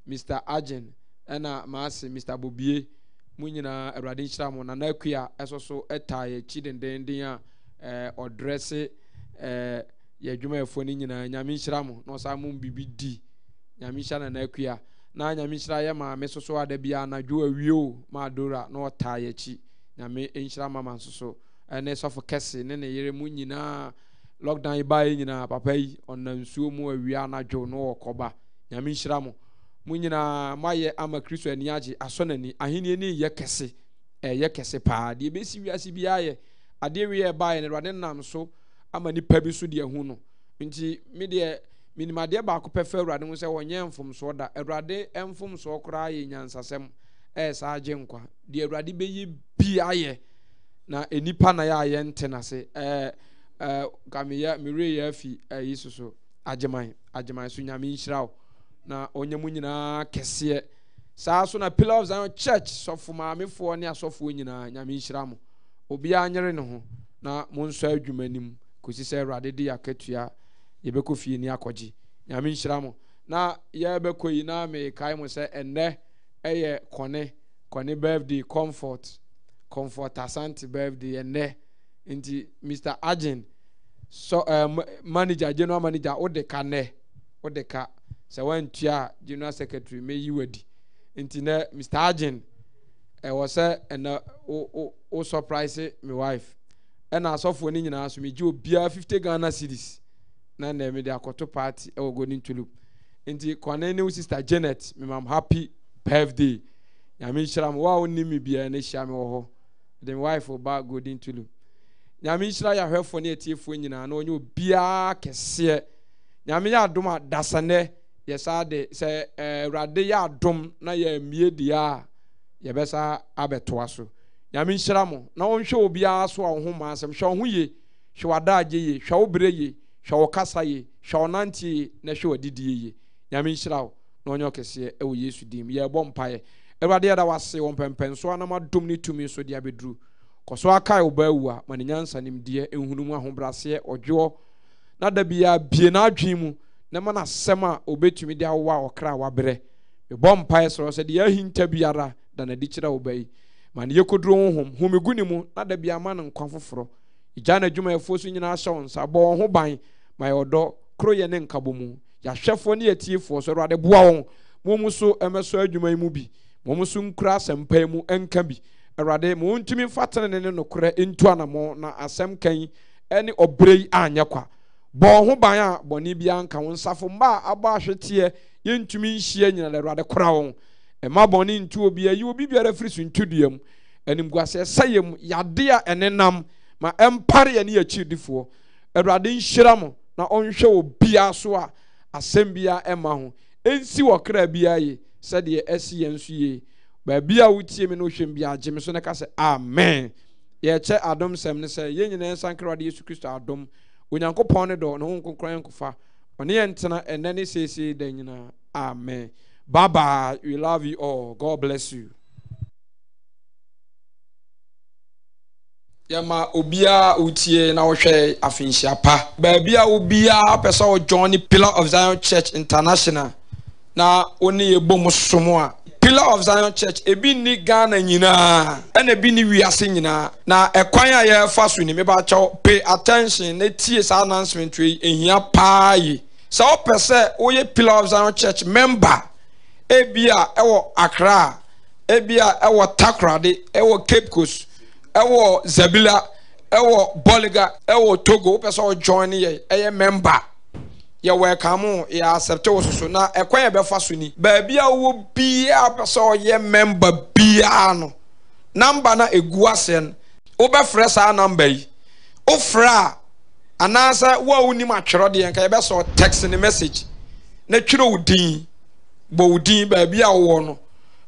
mr agin ɛna maase mr bobie. Mu nyinaa awurade nhyira mo. Nana akua ɛso so ɛtaa akyi dendenden a ɛɛ ɔdrɛse ɛɛ yɛ adwumayɛfoɔ no nyinaa. Nyame nhyira mo. Na ɔsan mo biribi di. Nyame nhyira nana akua. Na nyame nhyira yɛ maame soso ada bi anadwo awie o ma adora na ɔtaa akyi nyame nhyira mama nso so ɛne sɔfo kɛse ne ne yere mu nyinaa lockdown baa yi nyinaa papa yi ɔnam nsuo mu awie anadwo na ɔkɔba nyame nhyira mo. Mu nyinaa moayɛ ama kristo ani agye asɔ n'ani. Ahenni ni yɛ kɛse. Ɛyɛ kɛse paa. Deɛ ɛbɛsi wiase biara yɛ adeɛ wie ɛbaeɛ no awurade nam so ama nipa bi so deɛ hu no. Nti me deɛ menim baako pɛ awurade ho sɛ wɔnyɛ mfomsoɔ da. Awurade mfomsoɔ koraa yɛ nyansasɛm. Ɛyɛ agye nkwa. Deɛ awurade bɛyɛ bi ayɛ na enipa na yɛ a yɛnte n'ase ɛɛ kameyɛ mewura yɛ afi ɛyi soso agyeman agyeman so nyame nhyira wo. Na ɔnyɛ mu nyinaa kɛseɛ. Saa so na pillar of zion church sɔfo maamefoɔ ne asɔfoɔ nyinaa nyame nhyira mo. Obiara nyere ne ho. Na mo nso adwuma anim kɔsi sɛ awurade de yɛ akatua yɛbɛkɔ fie ni akɔgye. Nyame nhyira mo. Na yɛbɛkɔ yi na mekae mo sɛ ɛnnɛ ɛyɛ kɔne kɔne birthday comfort comfort asante birthday ɛnnɛ. Nti mr agin so uh, manager general manager wode ka nnɛ wode ka sɛ wantua a general secretary mɛyi wadi. Nti nɛ mr agin ɛwɔ sɛ ɛnɛ wo wo surprise me wife. Ɛna asɔfoɔ no nyinaa so megye obiara fifty ghana series na na mede akɔto party ɛwɔ golden tulip. Nti kɔne ne wo sister janet memam happy birthday. Nyame nhyira mo wo a wonni me biara no hyia me wɔ hɔ. De me wife ba golden tulip nyame nhyira yɛ ahwɛfoɔ ne atiefoɔ nyinaa na ɔnyɛ obiara kɛseɛ. Nyame yɛ adom a dasanɛ yɛsaa de sɛ awurade yɛ adom na yɛmmie deɛ a yɛbɛsa abɛtoa so. Nyame nhyira mo. Na ɔnhwɛ obiara so a wo ho ma asɛm. Hwɛ wo ho yie. Hwɛ w'adagye yie. Hwɛ wo berɛ yie. Hwɛ wo kasa yie. Hwɛ wo nante yie na hwɛ w'adidie yie. Nyame nhyira wo. Na ɔnyɛ ɔkɛseɛ ɛwɔ yesu dim yɛbɔ mpaeɛ. Awurade yɛda wase wɔ mpɛmpɛnso anam adom ne tumi so de abɛduru kɔ so akae wo baawu a ma ne nyansa nimdeɛ ɛhunu mu ahobraseɛ ɔdwoɔ. Na da biara bie n'adwene mu na ma n'asɛm a obɛtumi de awoa a ɔkra wabrɛ. Mebɔ mpaeɛ sɔrɔ sɛ deɛ ahinta biara da n'adi kyerɛ wo ba yi ma ne yɛkɔduro honhom home gu ne mu na da biara ma no nkwa foforɔ. Gya n'adwumayɛfoɔ so nyinaa hyɛ wo nsa bɔ wɔn ho ban. Ma yɛ ɔdɔ koro yɛ ne nkabɔ mu. Yɛahwɛfoɔ ne yɛtiefoɔ so awurade wɔn. Mo mu so ɛmɛsɔ adwuma yi mu bi. Mo mu so nkura asɛmpa yi mu ɛnka awurade ma wɔntumi mfa tene ne nokorɛ ntu anammɔ na asɛm kan yi ɛne ɔbrɛ yi anyɛ kwa. Bɔɔ ho ban a bɔne biara nka wo nsafo mma a abɔ ahweteɛ yɛntumi nhyia nyina na awurade kora wɔn. Ɛma bɔne ntu obi ayi obi biara firi so ntudua mu. Animguaseɛ sɛ yɛ mu yade a ɛnenam ma ɛmpare yɛ ne yɛkyiridifoɔ awurade nhyira mo na ɔnhwɛ wɔ biara so a asɛm biara ɛma ho. Ɛnsi wɔ kra biara yie sɛdeɛ ɛsi yɛn nso yie baabi a wotie me no wohwɛ m biara gye me so na ka sɛ amen. Yɛkyɛ adom sɛm ne sɛ yɛn nyinaa nsa nkra yesu kristo adom. Onyankopɔn ne dɔ ne ho nkonkora nkofa. Ɔne yɛn ntena ɛnɛ ne seesei da nyinaa. Amen. Bye we love you all. God bless you. Yɛma obiara wotie na wohwɛ afinhyia pa. Baabi a obiara pɛ sɛ ɔjoin ne pillar of zion church international na wo ne yɛbɔ mu som a pillar of zion church ebi ni ghana nyinaa ɛna ebi ni wiase nyinaa. Na ɛkwan a yɛfa so ni mebakyɛw pay attention na tie saa announcement yi ehia paa yi. Sɛ wopɛ sɛ woyɛ pillar of zion church member ebi a ɛwɔ accra ebi a ɛwɔ takoradi ɛwɔ cape coast ɛwɔ zabila ɛwɔ boliga ɛwɔ togo wopɛ sɛ ɔjoin yɛ ɛyɛ member yɛ welcome yɛ accept wo soso. Na ɛkwan yɛ bɛfa so ni baabi a wowɔ biara pɛ sɛ ɔyɛ member biara no namba na egu ase no wobɛfrɛ saa namba yi. Wofrɛ a anaasɛ wo a wonim atwerɛ deɛ nka yɛbɛsɛ text ne message na twerɛ wo din bɔ wo din baabi a wowɔ no.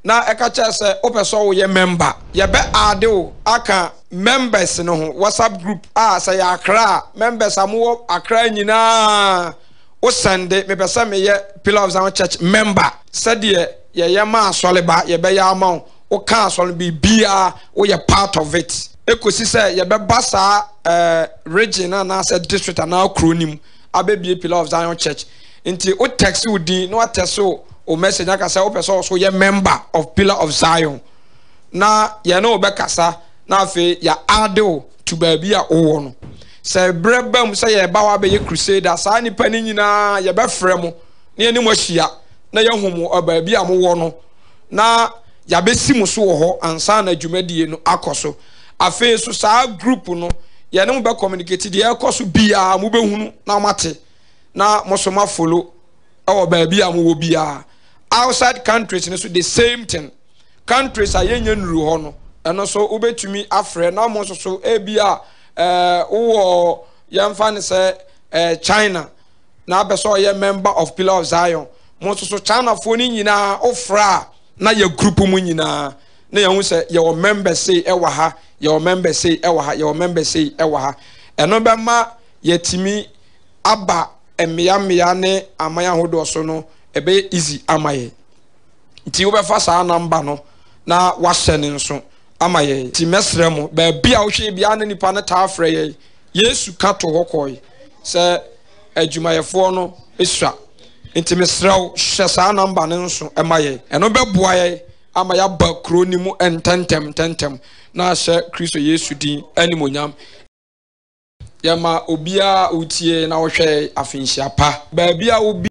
Na ɛka kyerɛ sɛ wopɛ sɛ woyɛ member. Yɛbɛ ade wo aka members no ho whatsapp group a sɛ yɛ akra a members a mowɔ akra nyinaa wosɛnde mepɛ sɛ meyɛ pillar of zion church member. Sɛdeɛ yɛyɛ ma asɔre ba yɛbɛyɛ ama wo. Woka asɔre biribiaa woyɛ part of it. Ɛkɔsi sɛ yɛbɛba saa ɛɛ region anaasɛ district anaa kuro nim abɛbie pillar of zion church. Nti wo text wo din na watɛse wo o message aka sɛ wopɛ sɛ ɔso yɛ member of pillar of zion. Na yɛne wo bɛkasa na afei yɛ ade wo to baabi a wowɔ no sɛ berɛ ba mu sɛ yɛba hɔ abɛyɛ crusade saa nnipa no nyinaa yɛbɛfrɛ mo na yɛne mo ahyia na yɛhu mo baabi a mowɔ no. Na yɛabɛsi mo so wɔ hɔ ansa na dwumadie no akɔ so. Afei so saa group no yɛne mo bɛcommunicate deɛ ɛkɔ so biara mobɛhunu na moate na mo so moafolo ɛwɔ baabi a mowɔ biara outside countries no so the same thing. Countries a yɛnyɛ nnuru hɔ no ɛno so wobɛtumi afrɛ na mo nso so ebi a ɛɛ wowɔ yɛmfa ne sɛ ɛɛ china. Na abɛ sɛ ɔyɛ member of pillar of zion. Mo nso so chinafoɔ no nyinaa wofrɛ a na yɛ group mu nyinaa na yɛn ho sɛ yɛwɔ member sei ɛwɔ ha yɛwɔ member sei ɛwɔ ha yɛwɔ member sei ɛwɔ ha. Ɛno bɛma yɛtumi aba mmea mmea ne aman ahodoɔ so no ɛbɛyɛ easy ama yɛ nti wobɛfa saa namba no na wahyɛ ne nso. Ama yɛ nti mɛsrɛ mo baabi a wohwɛ biara ne nipa no taa frɛ yɛ yesu ka to hɔ kɔɛ sɛ adwumayɛfoɔ no esua nti mesrɛ wo hyɛ saa namba no nso ɛma yɛ ɛno bɛboa yɛ ama yɛaba kuro no mu ntɛntɛm ntɛntɛm. Na ahyɛ kristo yesu din animonyam. Yɛma obiara wotie na wohwɛ afinhyia pa. Baabi a wobi